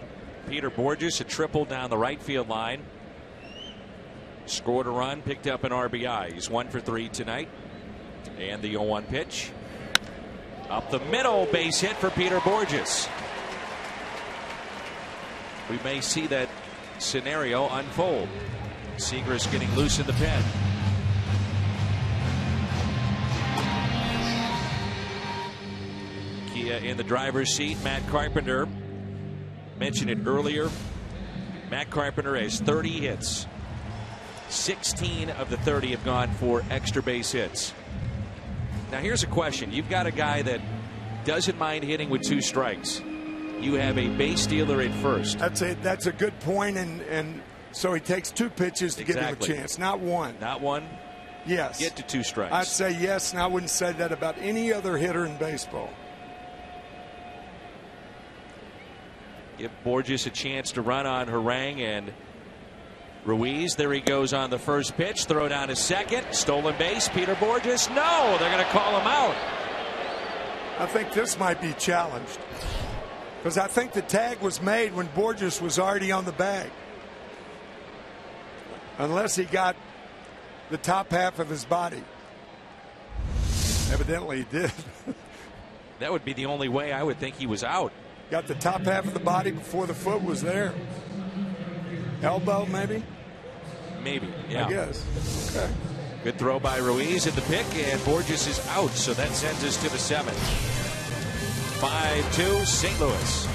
Peter Bourjos, a triple down the right field line. Scored a run, picked up an RBI. He's one for three tonight. And the 0 1 pitch. Up the middle, base hit for Peter Bourjos. We may see that scenario unfold. Siegrist getting loose in the pen. In the driver's seat. Matt Carpenter mentioned it earlier. Matt Carpenter has 30 hits. 16 of the 30 have gone for extra base hits. Now, here's a question. You've got a guy that doesn't mind hitting with two strikes. You have a base stealer at first. That's a that's a good point, and and so he takes two pitches to give him a chance, not one. Not one. Yes, Get to two strikes. I'd say yes, and I wouldn't say that about any other hitter in baseball. Give Bourjos a chance to run on Harang and Ruiz. There he goes on the first pitch. Throw down to second. Stolen base. Peter Bourjos. No, they're going to call him out. I think this might be challenged because I think the tag was made when Bourjos was already on the bag, unless he got the top half of his body. Evidently, he did. [LAUGHS] That would be the only way I would think he was out. Got the top half of the body before the foot was there. Elbow, maybe. Maybe. Yeah. I guess. Okay. Good throw by Ruiz at the pick, and Bourjos is out. So that sends us to the seventh. 5 2 St. Louis.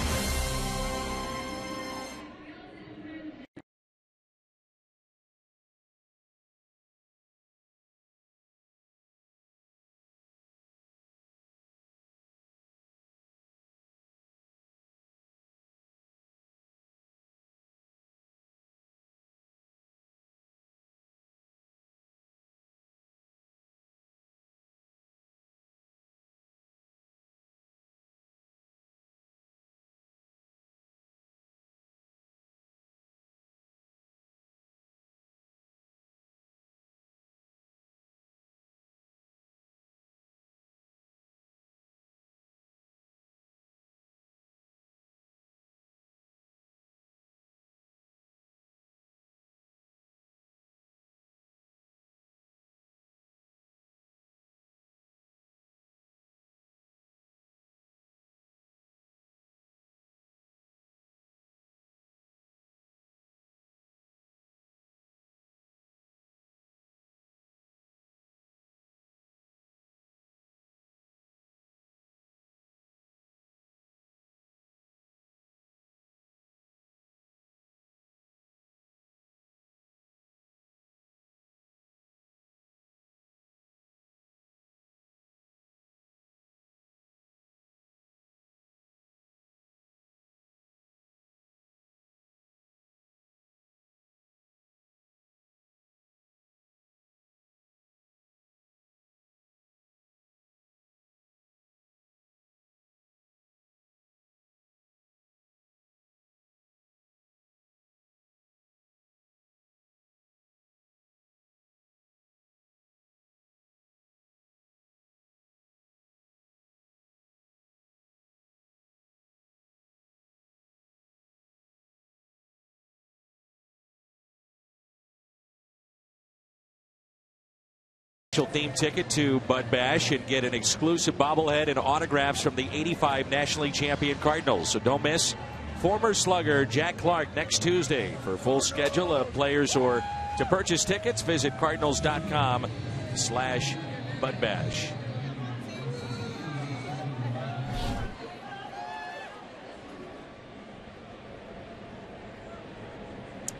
Theme ticket to Bud Bash and get an exclusive bobblehead and autographs from the 85 National League champion Cardinals. So don't miss former slugger Jack Clark next Tuesday. For full schedule of players or to purchase tickets, visit cardinals.com slash Bud Bash.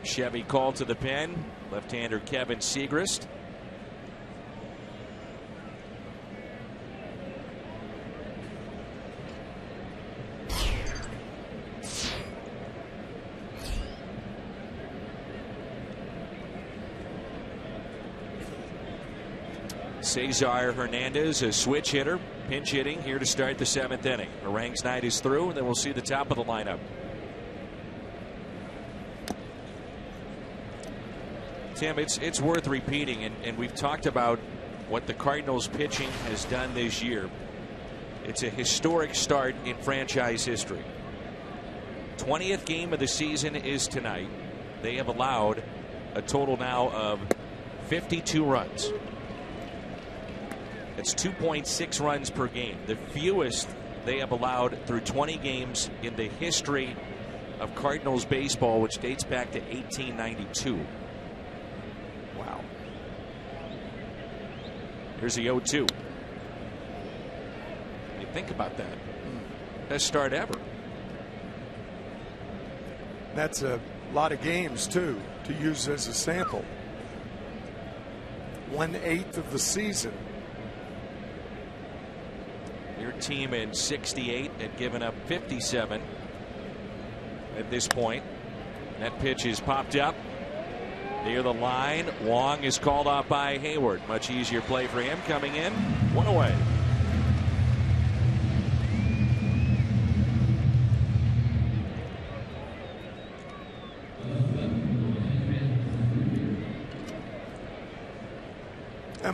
Chevy called to the pen. Left-hander Kevin Siegrist. Cesar Hernandez, a switch hitter, pinch hitting here to start the seventh inning. Harang's night is through, and then we'll see the top of the lineup. Tim, it's it's worth repeating, and, and we've talked about what the Cardinals pitching has done this year. It's a historic start in franchise history. 20th game of the season is tonight. They have allowed a total now of 52 runs. That's 2.6 runs per game, the fewest they have allowed through 20 games in the history of Cardinals baseball, which dates back to 1892. Wow. Here's the 0 2. You think about that. Hmm. Best start ever. That's a lot of games, too, to use as a sample. One eighth of the season. Your team in 68 had given up 57 at this point. That pitch is popped up near the line. Wong is called off by Heyward. Much easier play for him coming in. One away.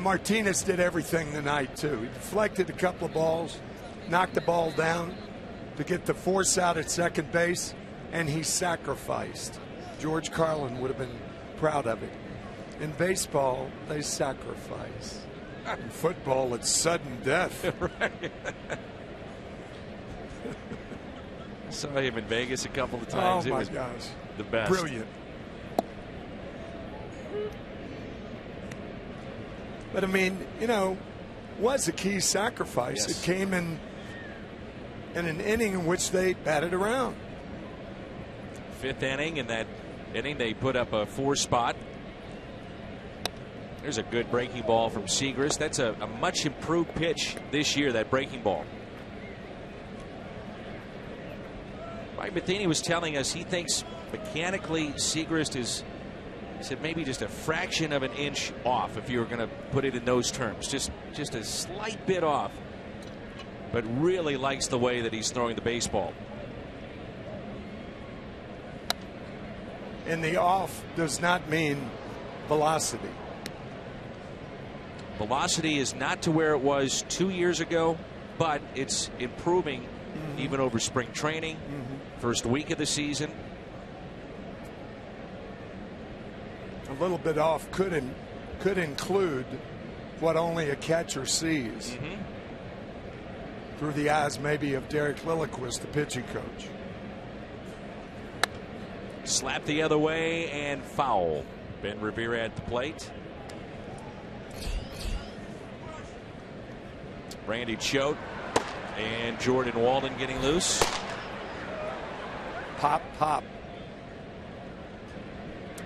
Martinez did everything tonight, too. He deflected a couple of balls, knocked the ball down to get the force out at second base, and he sacrificed. George Carlin would have been proud of it. In baseball, they sacrifice. In football, it's sudden death. [LAUGHS] right. I saw him in Vegas a couple of times. Oh, my it was gosh. the best. Brilliant. But I mean, you know, was a key sacrifice. Yes. It came in in an inning in which they batted around. Fifth inning, in that inning, they put up a four spot. There's a good breaking ball from Siegrist. That's a, a much improved pitch this year, that breaking ball. Mike Matheny was telling us he thinks mechanically Siegrist is said maybe just a fraction of an inch off if you were going to put it in those terms? Just just a slight bit off but really likes the way that he's throwing the baseball. And the off does not mean velocity. velocity is not to where it was two years ago but it's improving mm-hmm. even over spring training mm-hmm. first week of the season A little bit off could in, could include what only a catcher sees mm-hmm. through the eyes maybe of Derek Lilliquist, the pitching coach. Slap the other way and foul. Ben Revere at the plate. Randy Choate and Jordan Walden getting loose. Pop, pop.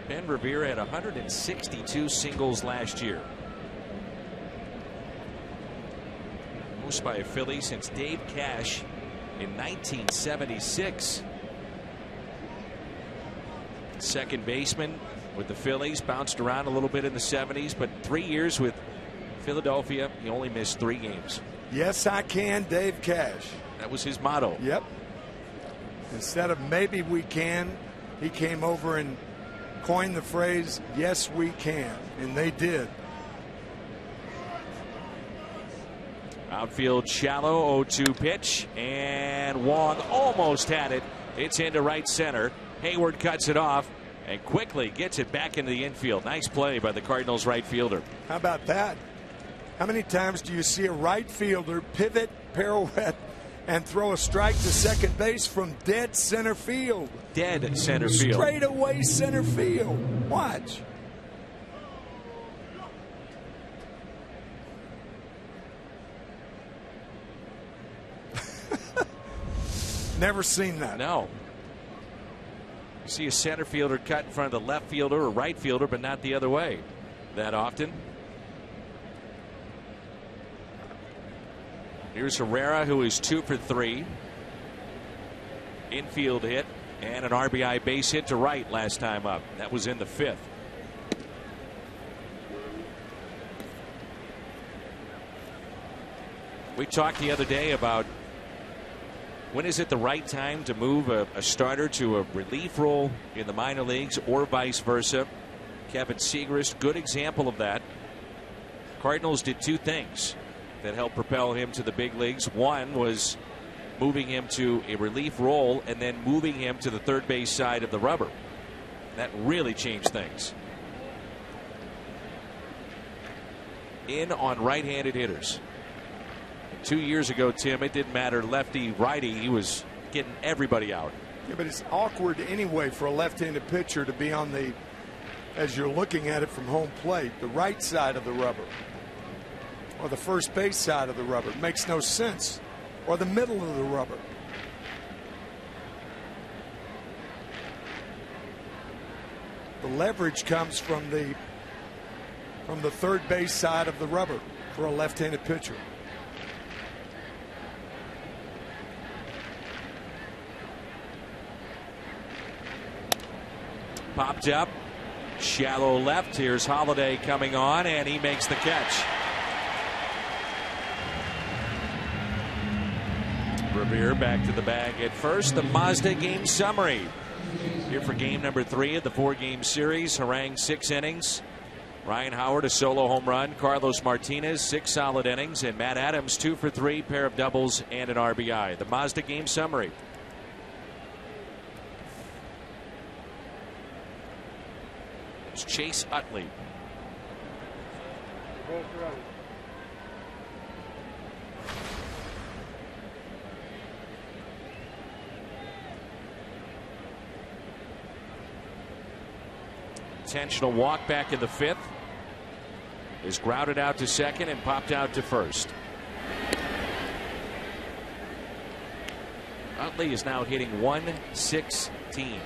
Ben Revere had 162 singles last year. Most by a Philly since Dave Cash in 1976. Second baseman with the Phillies, bounced around a little bit in the 70s, but three years with Philadelphia, he only missed three games. Yes, I can, Dave Cash. That was his motto. Yep. Instead of maybe we can, he came over and coined the phrase, yes, we can. And they did. Outfield shallow 0 2 pitch, and Wong almost had it. It's into right center. Heyward cuts it off and quickly gets it back into the infield. Nice play by the Cardinals right fielder. How about that? How many times do you see a right fielder pivot, pirouette, and throw a strike to second base from dead center field? Dead center field. Straight away center field. Watch. [LAUGHS] Never seen that. No. You see a center fielder cut in front of the left fielder or right fielder, but not the other way that often. Here's Herrera, who is two for three. Infield hit and an RBI base hit to right last time up. That was in the fifth. We talked the other day about when is it the right time to move a, a, starter to a relief role in the minor leagues or vice versa? Kevin Siegrist, good example of that. Cardinals did two things that helped propel him to the big leagues. One was moving him to a relief role and then moving him to the third base side of the rubber. That really changed things. In on right handed hitters. Two years ago, Tim, it didn't matter lefty, righty. He was getting everybody out. Yeah, but it's awkward anyway for a left-handed pitcher to be on the, as you're looking at it from home plate, the right side of the rubber, or the first base side of the rubber. It makes no sense, or the middle of the rubber. The leverage comes from the from the third base side of the rubber for a left-handed pitcher. popped up. Shallow left. Here's Holliday coming on, and he makes the catch. Back to the bag at first. The Mazda game summary. Here for game number three of the four game series. Harang six innings. Ryan Howard a solo home run. Carlos Martinez six solid innings. And Matt Adams two for three, pair of doubles and an RBI. The Mazda game summary. It's Chase Utley. Intentional walk back in the fifth. Is grounded out to second and popped out to first. Utley is now hitting 116.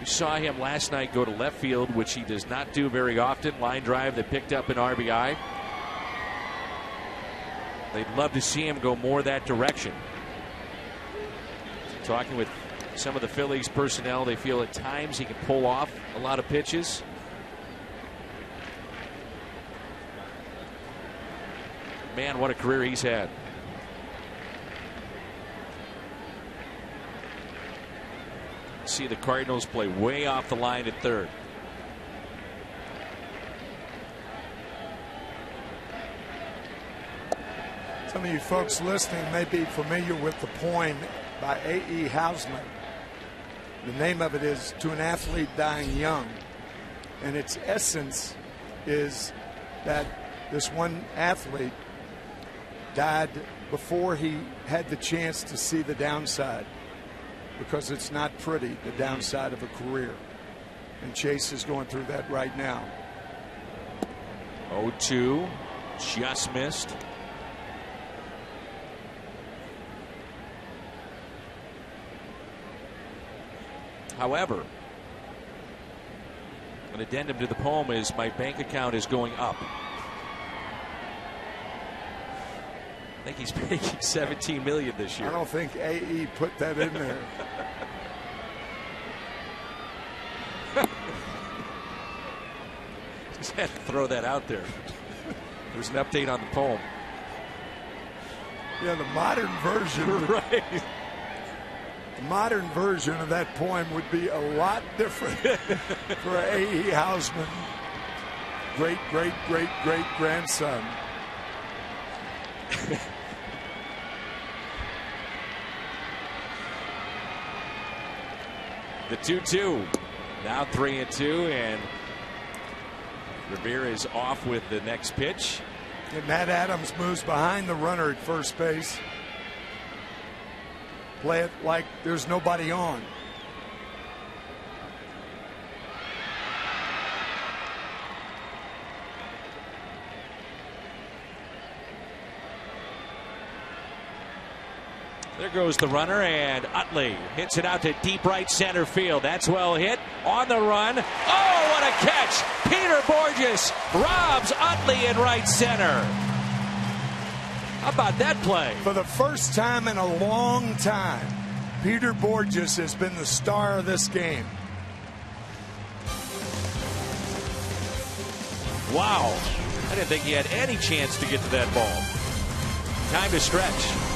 We saw him last night go to left field, which he does not do very often. Line drive that picked up an RBI. They'd love to see him go more that direction. Talking with some of the Phillies personnel, they feel at times he can pull off a lot of pitches. Man, what a career he's had. see the Cardinals play way off the line at third. Some of you folks listening may be familiar with the poem by A.E. Housman. The name of it is To an Athlete Dying Young. And its essence is that this one athlete died before he had the chance to see the downside because it's not pretty, the downside of a career. And Chase is going through that right now. 0 2, just missed. However, an addendum to the poem is my bank account is going up. I think he's [LAUGHS] making 17 million this year. I don't think AE put that in there. [LAUGHS] Just had to throw that out there. There's an update on the poem. Yeah, the modern version. [LAUGHS] right. The modern version of that poem would be a lot different [LAUGHS] for A.E. Housman, great, great, great, great grandson. [LAUGHS] The 2 2. Now 3 and 2, and Revere is off with the next pitch. And Matt Adams moves behind the runner at first base. Play it like there's nobody on. There goes the runner, and Utley hits it out to deep right center field. That's well hit. On the run. Oh, what a catch! Peter Bourjos robs Utley in right center. How about that play? For the first time in a long time, Peter Bourjos has been the star of this game. Wow. I didn't think he had any chance to get to that ball. Time to stretch.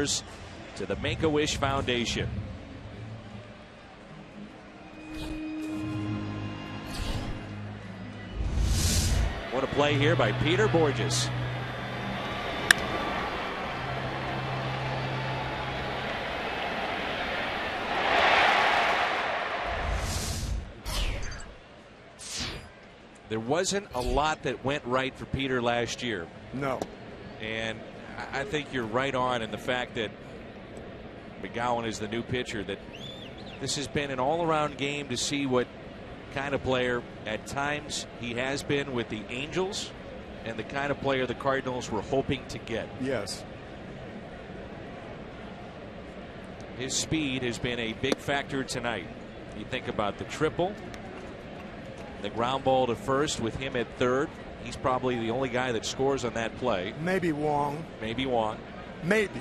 To the Make a Wish Foundation. What a play here by Peter Bourjos. There wasn't a lot that went right for Peter last year. No. And I think you're right on in the fact that McGowan is the new pitcher, that this has been an all around game to see what kind of player at times he has been with the Angels and the kind of player the Cardinals were hoping to get. Yes. His speed has been a big factor tonight. You think about the triple, the ground ball to first with him at third, He's probably the only guy that scores on that play. Maybe Wong. Maybe Wong. Maybe.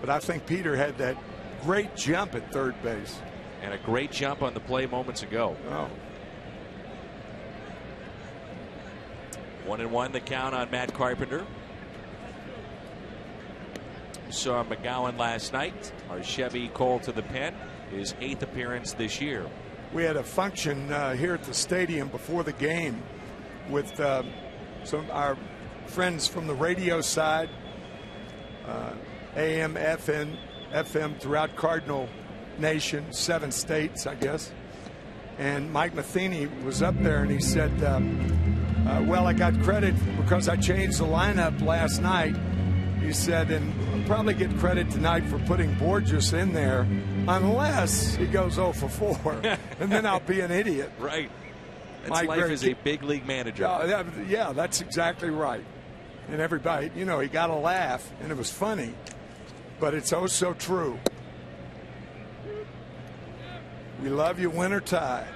But I think Peter had that great jump at third base. And a great jump on the play moments ago. Oh. One and one the count on Matt Carpenter. saw McGowan last night. Our Chevy Call to the pen. His eighth appearance this year. We had a function uh, here at the stadium before the game with uh, some our friends from the radio side, uh, AM, FM, FM throughout Cardinal Nation, seven states, I guess. And Mike Matheny was up there and he said, um, uh, Well, I got credit because I changed the lineup last night. He said, and I'll probably get credit tonight for putting Bourjos in there, unless he goes 0 for 4, [LAUGHS] and then I'll be an idiot. Right. That's My life great as a big league manager. Yeah, that- yeah, that's exactly right. And everybody, you know, he got a laugh, and it was funny, but it's oh so true. We love you, winter tie.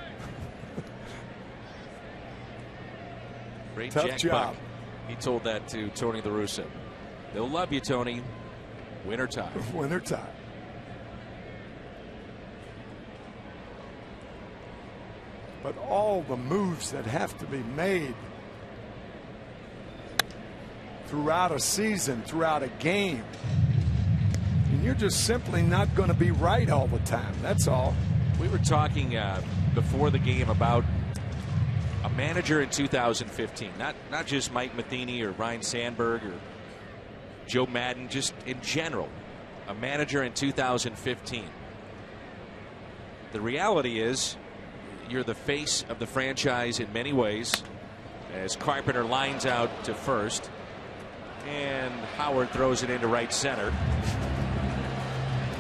[LAUGHS] Great tough Jack job. Buck. He told that to Tony La Russa. They'll love you, Tony. Winter tie. [LAUGHS] winter tie. But all the moves that have to be made throughout a season, throughout a game, and you're just simply not going to be right all the time. That's all. We were talking uh, before the game about a manager in 2015, not not just Mike Matheny or Ryne Sandberg or Joe Maddon, just in general, a manager in 2015. The reality is, you're the face of the franchise in many ways. As Carpenter lines out to first, and Howard throws it into right center.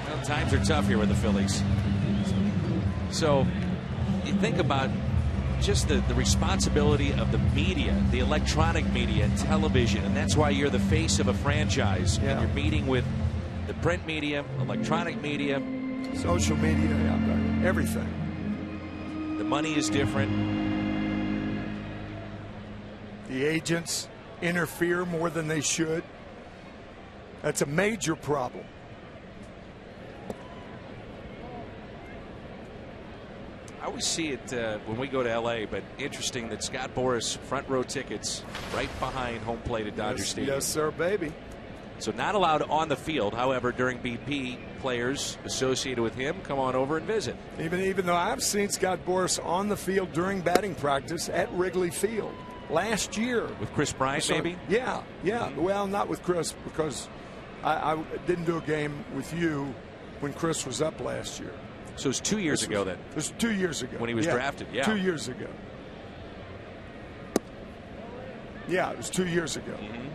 Well, times are tough here with the Phillies. So you think about just the, the responsibility of the media, the electronic media, television, and that's why you're the face of a franchise. Yeah. And you're meeting with the print media, electronic media. Social media, yeah, everything. Money is different. The agents interfere more than they should. That's a major problem. I always see it uh, when we go to L.A., but interesting that Scott Boras front row tickets right behind home plate at Dodger yes, Stadium. yes, sir, baby. So not allowed on the field. However, during BP, players associated with him come on over and visit. Even even though I've seen Scott Boras on the field during batting practice at Wrigley Field last year. With Kris Bryant, So, maybe? Yeah, yeah. Well, not with Kris because I, I didn't do a game with you when Kris was up last year. So it was two years This ago was- then. It was two years ago. When he was Yeah, drafted, yeah. Two years ago. Yeah, it was two years ago. Mm-hmm.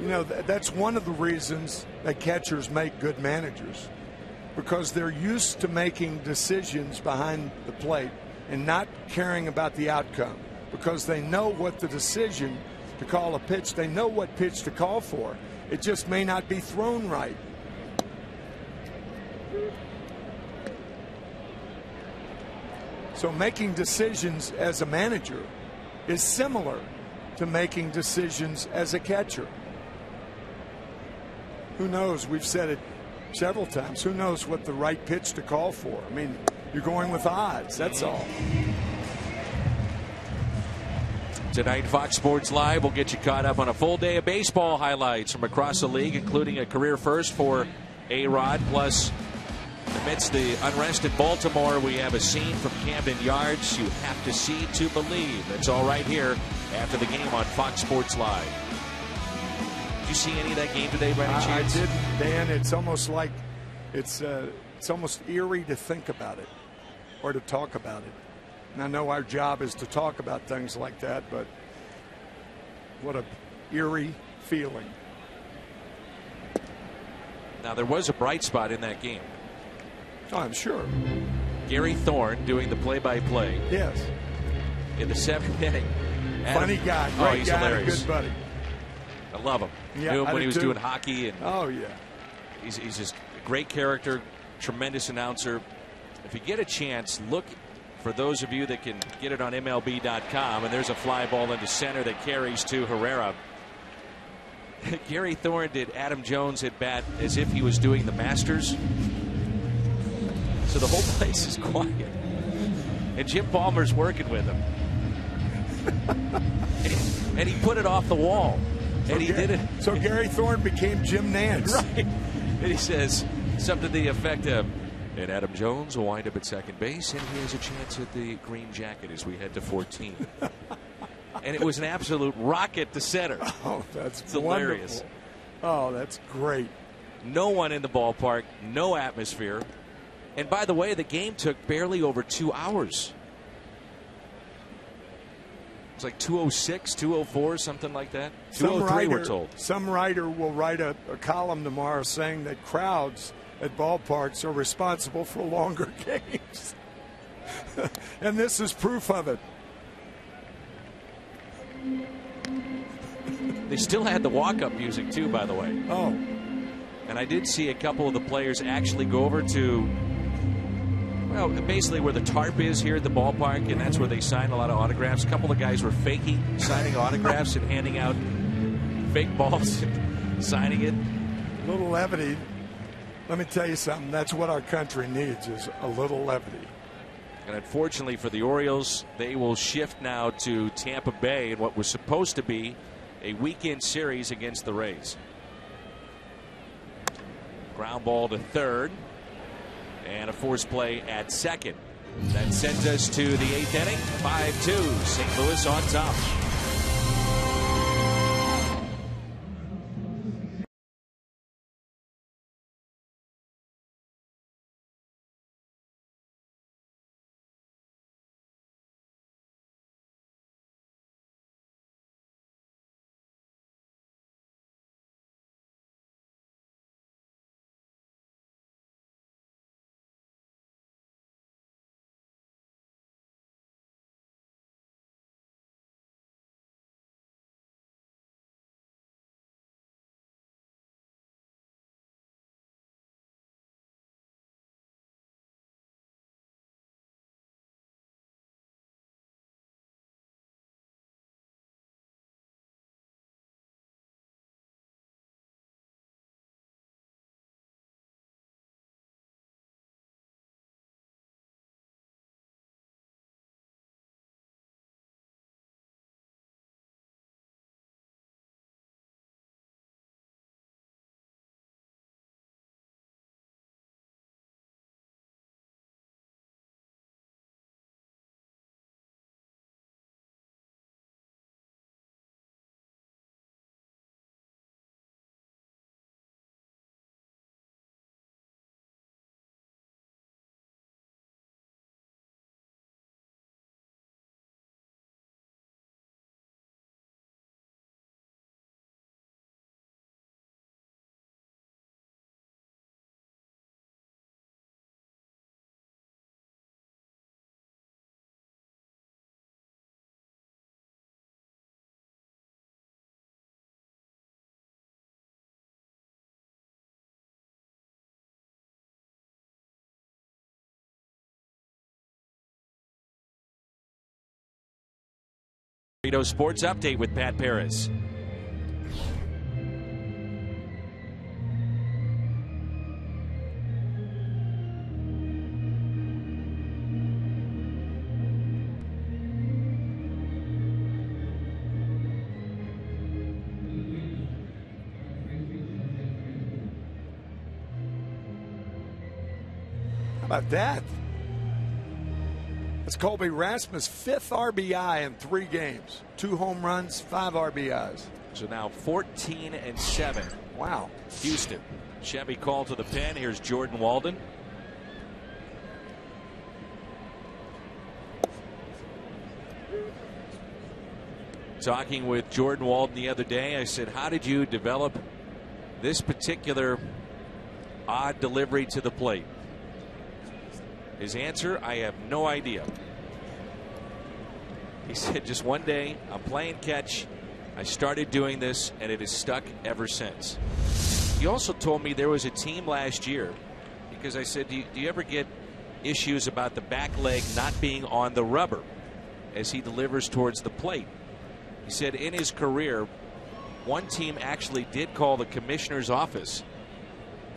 You know, th- that's one of the reasons that catchers make good managers because they're used to making decisions behind the plate and not caring about the outcome because they know what the decision to call a pitch, they know what pitch to call for. It just may not be thrown right. So making decisions as a manager is similar to making decisions as a catcher. Who knows? We've said it several times. Who knows what the right pitch to call for? I mean, you're going with odds. That's all. Tonight, Fox Sports Live will get you caught up on a full day of baseball highlights from across the league, including a career first for A Rod. Plus, amidst the unrest in Baltimore, we have a scene from Camden Yards you have to see to believe. That's all right here after the game on Fox Sports Live. Did you see any of that game today by any I, I chance? didn't, Dan. It's almost like it's uh, it's almost eerie to think about it or to talk about it. And I know our job is to talk about things like that, but what a eerie feeling. Now, there was a bright spot in that game. Oh, I'm sure. Gary Thorne doing the play by play Yes. in the seventh inning. Adam- Funny guy, Oh, he's guy, hilarious. good buddy. I love him. Yeah, Knew him I when he was too. doing hockey, and Oh yeah. he's, he's just a great character, tremendous announcer. If you get a chance, look for those of you that can get it on MLB.com, and there's a fly ball into center that carries to Herrera. [LAUGHS] Gary Thorne did Adam Jones at bat as if he was doing the Masters. So the whole [LAUGHS] place is quiet. And Jim Palmer's working with him. and, [LAUGHS] he, and he put it off the wall. And he Ga- did it. So Gary Thorne became Jim Nantz. [LAUGHS] Right. And he says something to the effect of, and Adam Jones will wind up at second base, and he has a chance at the green jacket as we head to 14. [LAUGHS] and it was an absolute rocket to center. [LAUGHS] Oh, that's It's hilarious. Oh, that's great. No one in the ballpark, no atmosphere. And by the way, the game took barely over two hours. It's like 206, 204, something like that. Some 203, writer, we're told. Some writer will write a, a column tomorrow saying that crowds at ballparks are responsible for longer [LAUGHS] games. [LAUGHS] and this is proof of it. They still had the walk-up music too, by the way. Oh, And I did see a couple of the players actually go over to, well, basically where the tarp is here at the ballpark, and that's where they sign a lot of autographs. A couple of guys were faking signing autographs and handing out fake balls, [LAUGHS] signing it. a little levity. Let me tell you something. That's what our country needs is a little levity. And unfortunately for the Orioles, they will shift now to Tampa Bay in what was supposed to be a weekend series against the Rays. Ground ball to third. And a force play at second. That sends us to the eighth inning. 5 2. St. Louis on top. Sports Update with Pat Paris. How about that? That's Colby Rasmus' fifth RBI in three games. Two home runs, five RBIs. So now 14 and 7. Wow. Houston. Chevy called to the pen. Here's Jordan Walden. Talking with Jordan Walden the other day, I said, How did you develop this particular odd delivery to the plate? His answer, I have no idea. He said, Just one day, I'm playing catch. I started doing this, and it has stuck ever since. He also told me there was a team last year because I said, do you, do you ever get issues about the back leg not being on the rubber as he delivers towards the plate? He said in his career, one team actually did call the commissioner's office.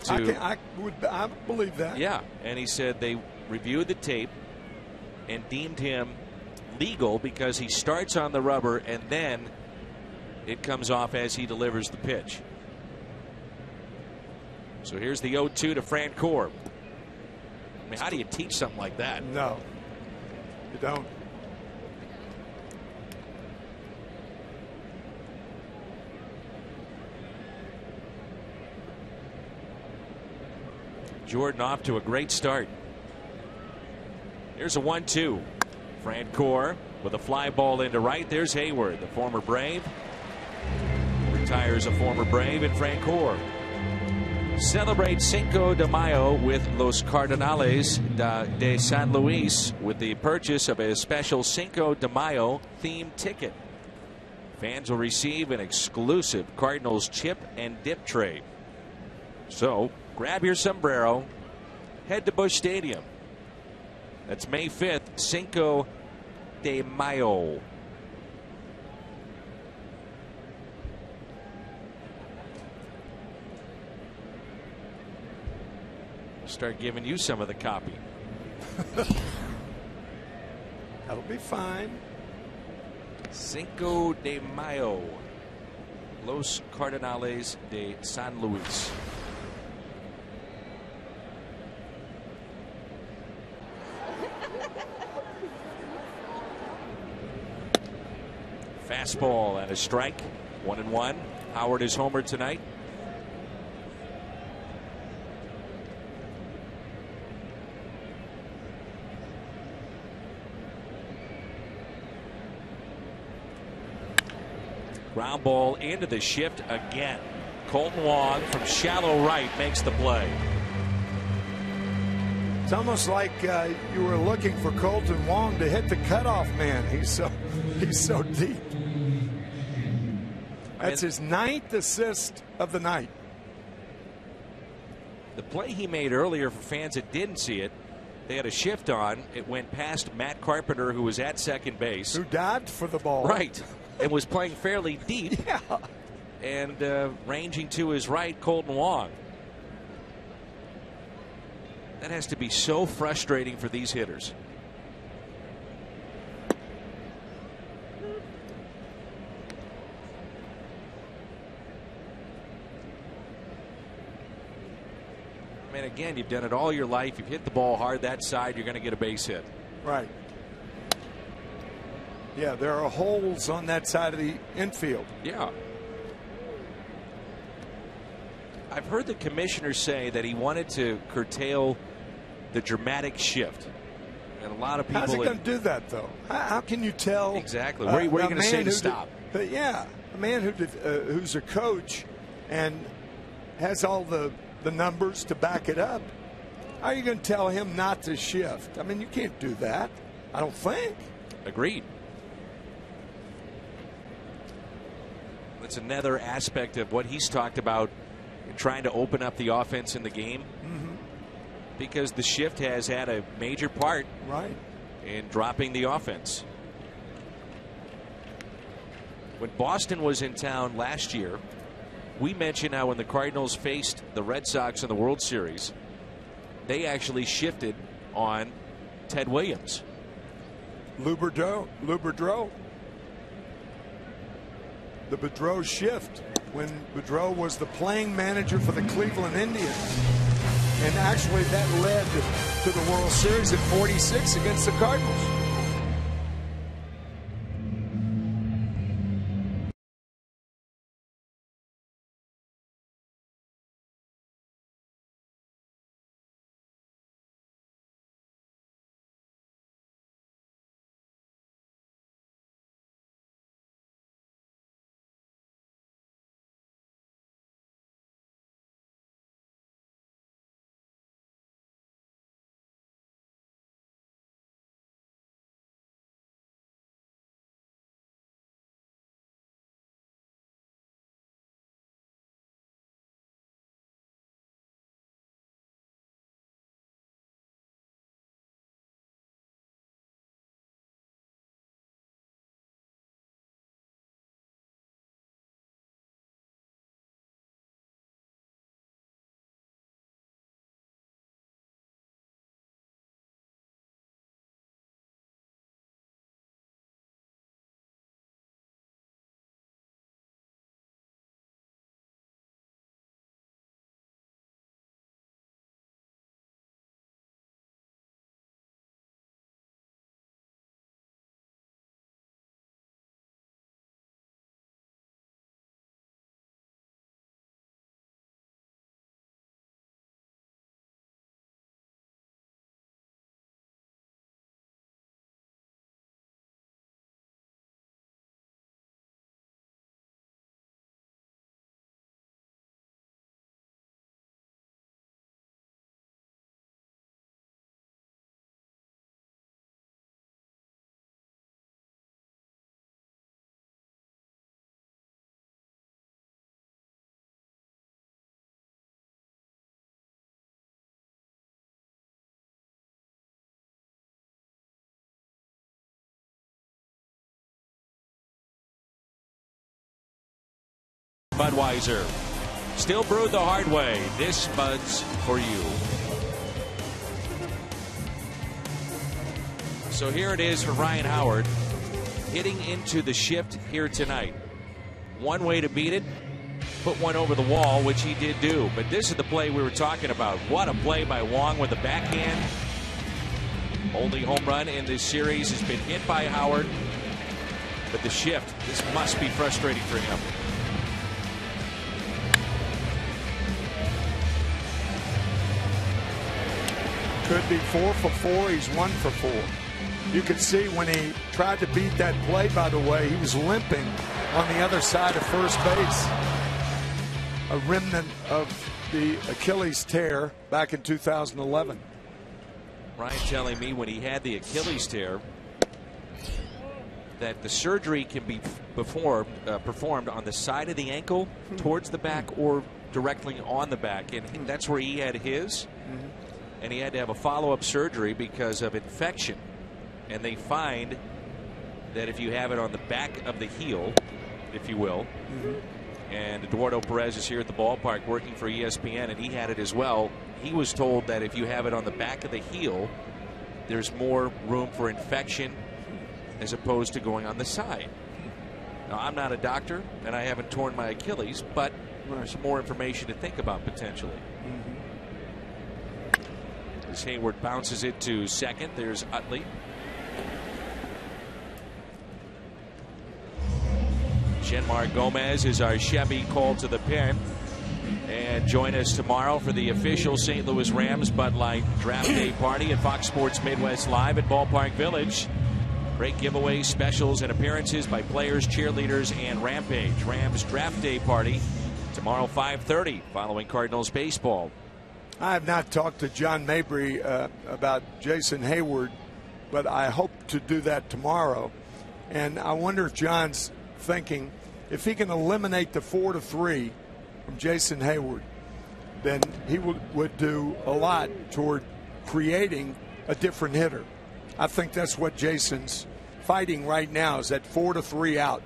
To, I, can, I would I believe that. yeah, and he said they reviewed the tape and deemed him legal because he starts on the rubber and then it comes off as he delivers the pitch. So here's the 0 2 to Francoeur. I mean, how do you teach something like that? No, you don't. Jordan off to a great start. Here's a 1 2. Francoeur with a fly ball into right. There's Heyward, the former Brave. Retires a former Brave in Francoeur. Celebrate Cinco de Mayo with Los Cardenales de San Luis with the purchase of a special Cinco de Mayo themed ticket. Fans will receive an exclusive Cardinals chip and dip tray. So grab your sombrero, head to Busch Stadium. That's May 5th, Cinco de Mayo. Start giving you some of the copy. [LAUGHS] That'll be fine. Cinco de Mayo. Los Cardenales de San Luis. Fastball and a strike. One and one. Howard is homer tonight. Ground ball into the shift again. Kolten Wong from shallow right makes the play. It's almost like uh, you were looking for Kolten Wong to hit the cutoff man. He's so [LAUGHS] he's so deep. That's his ninth assist of the night. The play he made earlier for fans that didn't see it, they had a shift on. It went past Matt Carpenter, who was at second base. Who dived for the ball. Right. [LAUGHS] and was playing fairly deep. Yeah. And uh, ranging to his right, Kolten Wong. That has to be so frustrating for these hitters. Again, you've done it all your life. You've hit the ball hard that side, you're going to get a base hit. Right. Yeah, there are holes on that side of the infield. Yeah. I've heard the commissioner say that he wanted to curtail the dramatic shift. And a lot of people. How's he going to do that, though? How, how, can you tell? Exactly. Where, uh, where are you going to say to stop? Did, yeah, a man who did, uh, who's a coach and has all the, the numbers to back it up. How are you going to tell him not to shift? I mean, you can't do that. I don't think. Agreed. That's another aspect of what he's talked about in trying to open up the offense in the game mm-hmm. because the shift has had a major part right in dropping the offense. When Boston was in town last year, we mentioned how when the Cardinals faced the Red Sox in the World Series, they actually shifted on Ted Williams. Lou Boudreau, Lou Boudreau. The Boudreau shift when Boudreau was the playing manager for the Cleveland Indians. And actually, that led to the World Series in 46 against the Cardinals. Budweiser. Still brewed the hard way. This Bud's for you. So here it is for Ryan Howard hitting into the shift here tonight. One way to beat it, put one over the wall, which he did do. But this is the play we were talking about. What a play by Wong with the backhand. Only home run in this series has been hit by Howard. But the shift, this must be frustrating for him. Could be four for four. He's one for four. You could see when he tried to beat that play, by the way, he was limping on the other side of first base. A remnant of the Achilles tear back in 2011. Ryan telling me when he had the Achilles tear that the surgery can be performed uh, performed on the side of the ankle Hmm. towards the back or directly on the back and that's where he had his Mm-hmm. And he had to have a follow-up surgery because of infection and they find that if you have it on the back of the heel if you will Mm-hmm. and Eduardo Perez is here at the ballpark working for ESPN and he had it as well he was told that if you have it on the back of the heel there's more room for infection as opposed to going on the side. Now, I'm not a doctor and I haven't torn my Achilles, but there's some more information to think about potentially. As Heyward bounces it to second, there's Utley. Jeanmar Gomez is our Chevy call to the pen. And join us tomorrow for the official St. Louis Rams Bud Light Draft Day [CLEARS THROAT] Party at Fox Sports Midwest Live at Ballpark Village. Great giveaways, specials, and appearances by players, cheerleaders, and Rampage. Rams Draft Day Party tomorrow 5:30 following Cardinals baseball. I have not talked to John Mabry uh, about Jason Heyward, but I hope to do that tomorrow. And I wonder if John's thinking if he can eliminate the four to three from Jason Heyward, then he would, would do a lot toward creating a different hitter. I think that's what Jason's fighting right now is that four to three out.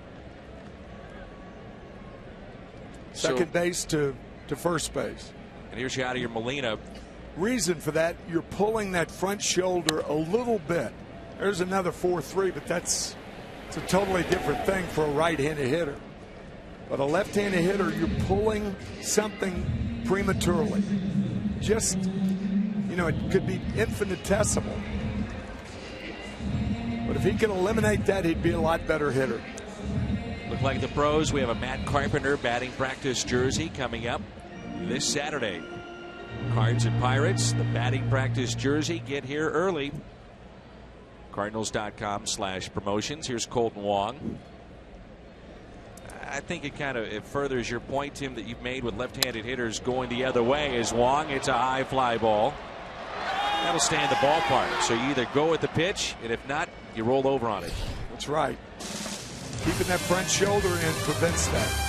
So- Second base to, to first base. And here's Yadier Molina. reason for that, you're pulling that front shoulder a little bit. There's another 4 3, but that's it's a totally different thing for a right handed hitter. But a left handed hitter, you're pulling something prematurely. Just, you know, it could be infinitesimal. But if he can eliminate that, he'd be a lot better hitter. Look like the pros. We have a Matt Carpenter batting practice jersey coming up this Saturday. Cards and Pirates, the batting practice jersey. Get here early. Cardinals.com slash promotions. Here's Kolten Wong. I think it kind of it furthers your point, Tim, that you've made with left-handed hitters going the other way. Is Wong? It's a high fly ball. That'll stay in the ballpark. So you either go with the pitch, and if not, you roll over on it. That's right. Keeping that front shoulder in prevents that.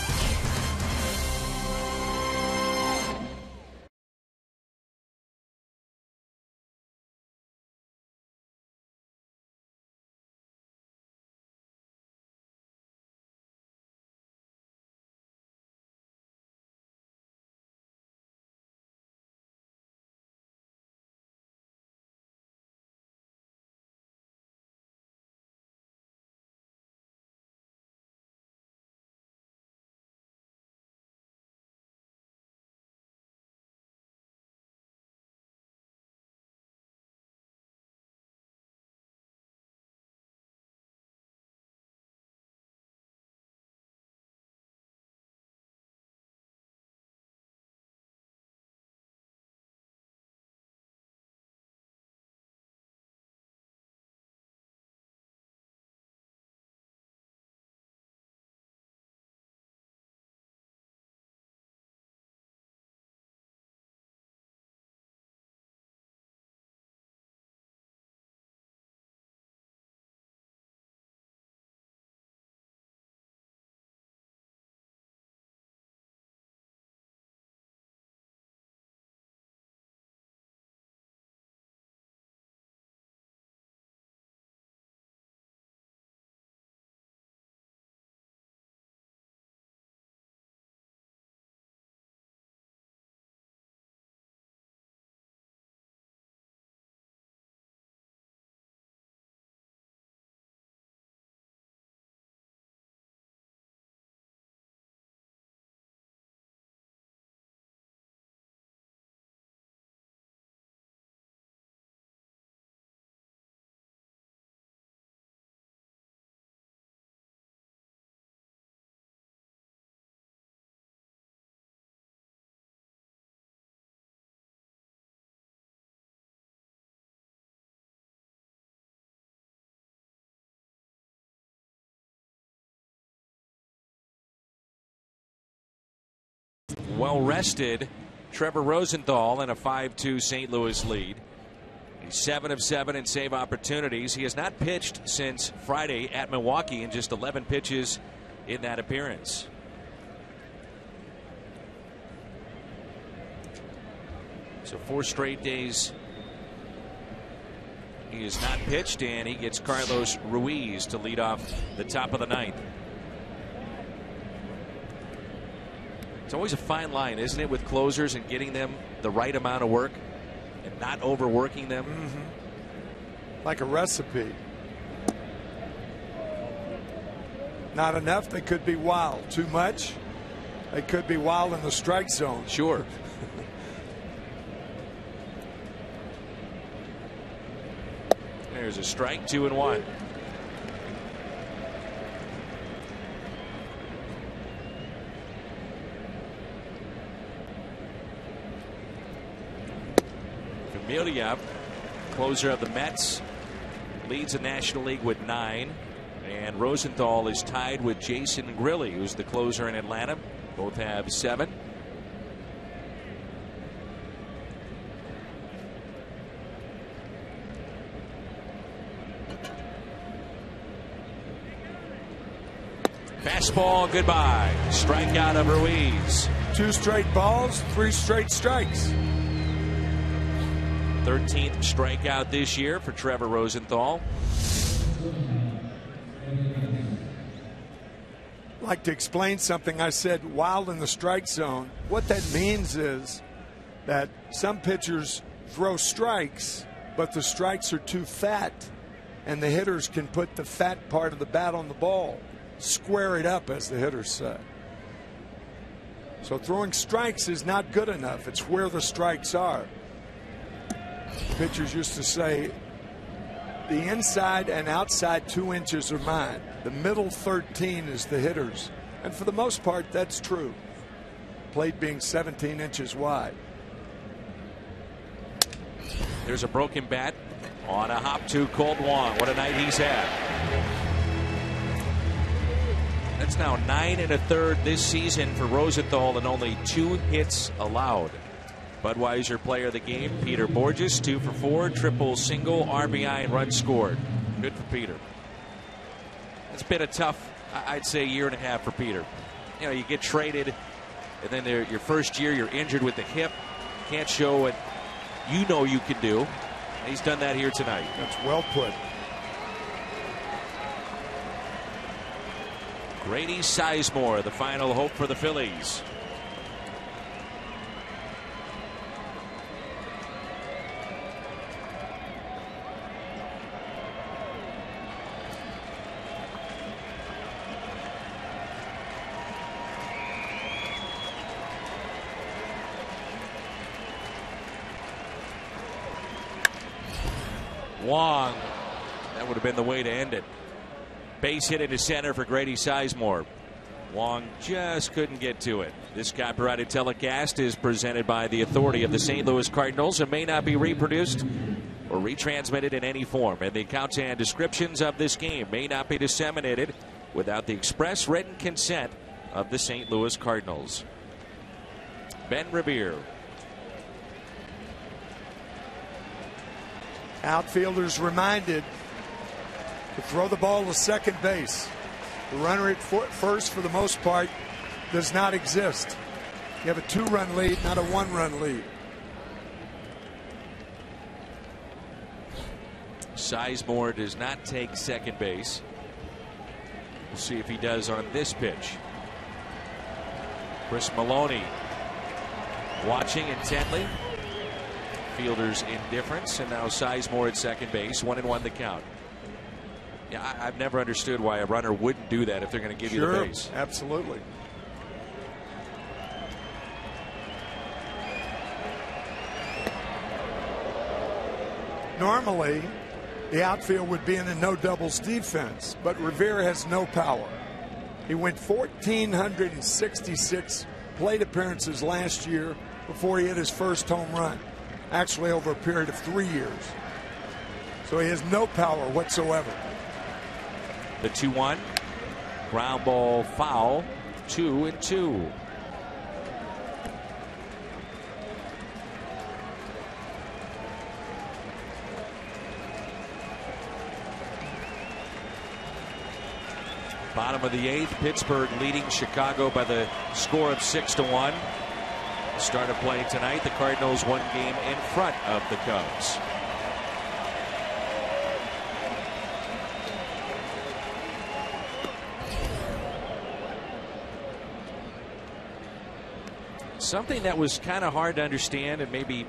Well rested Trevor Rosenthal in a 5 2 St. Louis lead. He's 7 of 7 in save opportunities. He has not pitched since Friday at Milwaukee in just 11 pitches in that appearance. So, four straight days he has not pitched, and he gets Carlos Ruiz to lead off the top of the ninth. It's always a fine line, isn't it, with closers and getting them the right amount of work and not overworking them? Mm -hmm. Like a recipe. Not enough, they could be wild. Too much, they could be wild in the strike zone. Sure. [LAUGHS] There's a strike, two and one. Familia, closer of the Mets, leads the National League with nine. And Rosenthal is tied with Jason Grilli, who's the closer in Atlanta. Both have seven. Fastball, goodbye. Strikeout of Ruiz. Two straight balls, three straight strikes. 13th strikeout this year for Trevor Rosenthal. like to explain something. I said wild in the strike zone. What that means is that some pitchers throw strikes, but the strikes are too fat, and the hitters can put the fat part of the bat on the ball, square it up, as the hitters say. So throwing strikes is not good enough. It's where the strikes are pitchers used to say, the inside and outside two inches are mine. The middle 13 is the hitter's. And for the most part, that's true. Plate being 17 inches wide. There's a broken bat on a hop to Kolten Wong. What a night he's had. That's now nine and a third this season for Rosenthal and only two hits allowed. Budweiser player of the game, Peter Bourjos, two for four, triple, single, RBI, and run scored. Good for Peter. It's been a tough, I'd say, year and a half for Peter. You know, you get traded, and then your first year you're injured with the hip, can't show what you know you can do. He's done that here tonight. That's well put. Grady Sizemore, the final hope for the Phillies. Wong. That would have been the way to end it. Base hit into center for Grady Sizemore. Wong just couldn't get to it. This copyrighted telecast is presented by the authority of the St. Louis Cardinals and may not be reproduced or retransmitted in any form. And the accounts and descriptions of this game may not be disseminated without the express written consent of the St. Louis Cardinals. Ben Revere Outfielders reminded to throw the ball to second base. The runner at first, for the most part, does not exist. You have a two run lead, not a one run lead. Sizemore does not take second base. We'll see if he does on this pitch. Chris Maloney watching intently fielder's indifference, and now Sizemore at second base, one and one the count. Yeah, I, have never understood why a runner wouldn't do that if they're going to give sure, you the base. Absolutely. Normally, the outfield would be in a no doubles defense, but Revere has no power. He went 1,466 plate appearances last year before he hit his first home run actually over a period of three years. So he has no power whatsoever. The 2 1. Ground ball foul. 2 and 2. Bottom of the eighth, Pittsburgh leading Chicago by the score of six to one. Start of play tonight. The Cardinals one game in front of the Cubs. Something that was kind of hard to understand, and maybe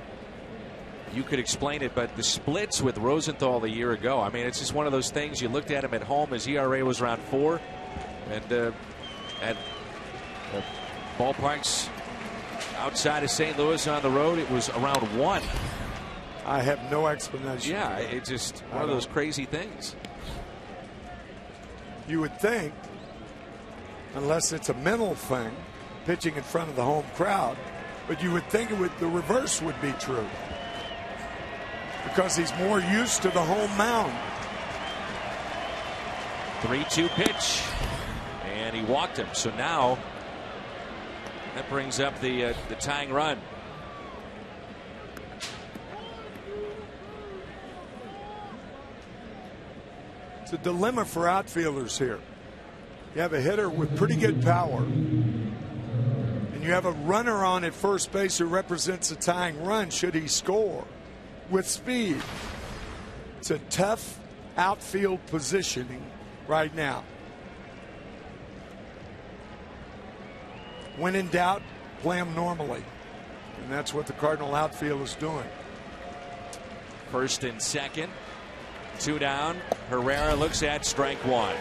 you could explain it, but the splits with Rosenthal a year ago. I mean, it's just one of those things. You looked at him at home, his ERA was around four, and uh, at uh, ballparks outside of St. Louis on the road, it was around one. I have no explanation. Yeah, it's just one of those crazy things. You would think, unless it's a mental thing, pitching in front of the home crowd, but you would think it would, the reverse would be true because he's more used to the home mound. 3 2 pitch. And he walked him. So now that brings up the, uh, the tying run. It's a dilemma for outfielders here. You have a hitter with pretty good power, and you have a runner on at first base who represents a tying run should he score with speed. It's a tough outfield positioning right now. When in doubt, play them normally. And that's what the Cardinal outfield is doing. First and second. Two down. Herrera looks at strike one.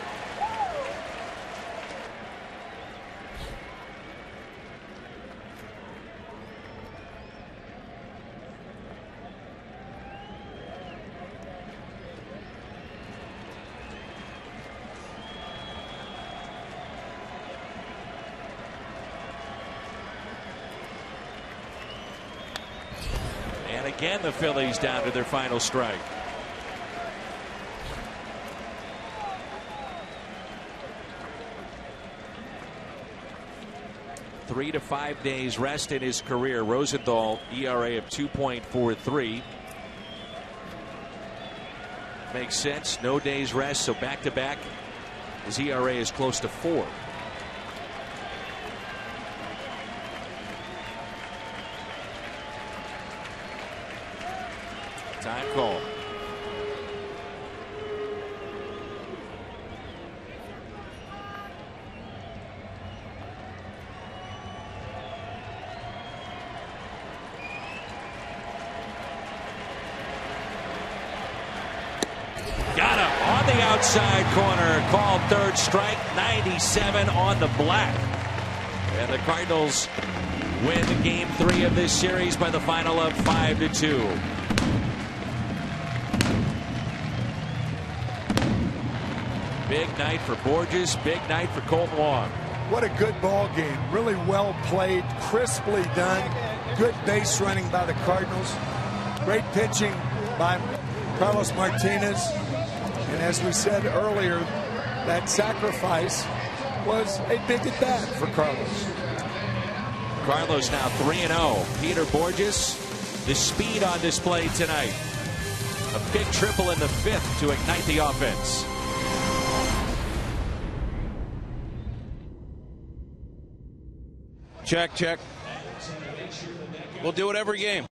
The Phillies down to their final strike. Three to five days rest in his career. Rosenthal ERA of 2.43. Makes sense. No days rest, so back to back. His ERA is close to four. Time call. Got him on the outside corner. Called third strike. 97 on the black. And the Cardinals win game three of this series by the final of 5 to 2. Big night for Bourjos. Big night for Kolten Wong. What a good ball game. Really well played, crisply done. Good base running by the Cardinals. Great pitching by Carlos Martinez. And as we said earlier, that sacrifice was a big at bat for Carlos. Carlos now 3 0. Peter Bourjos, the speed on display tonight. A big triple in the fifth to ignite the offense. Check, check. We'll do it every game.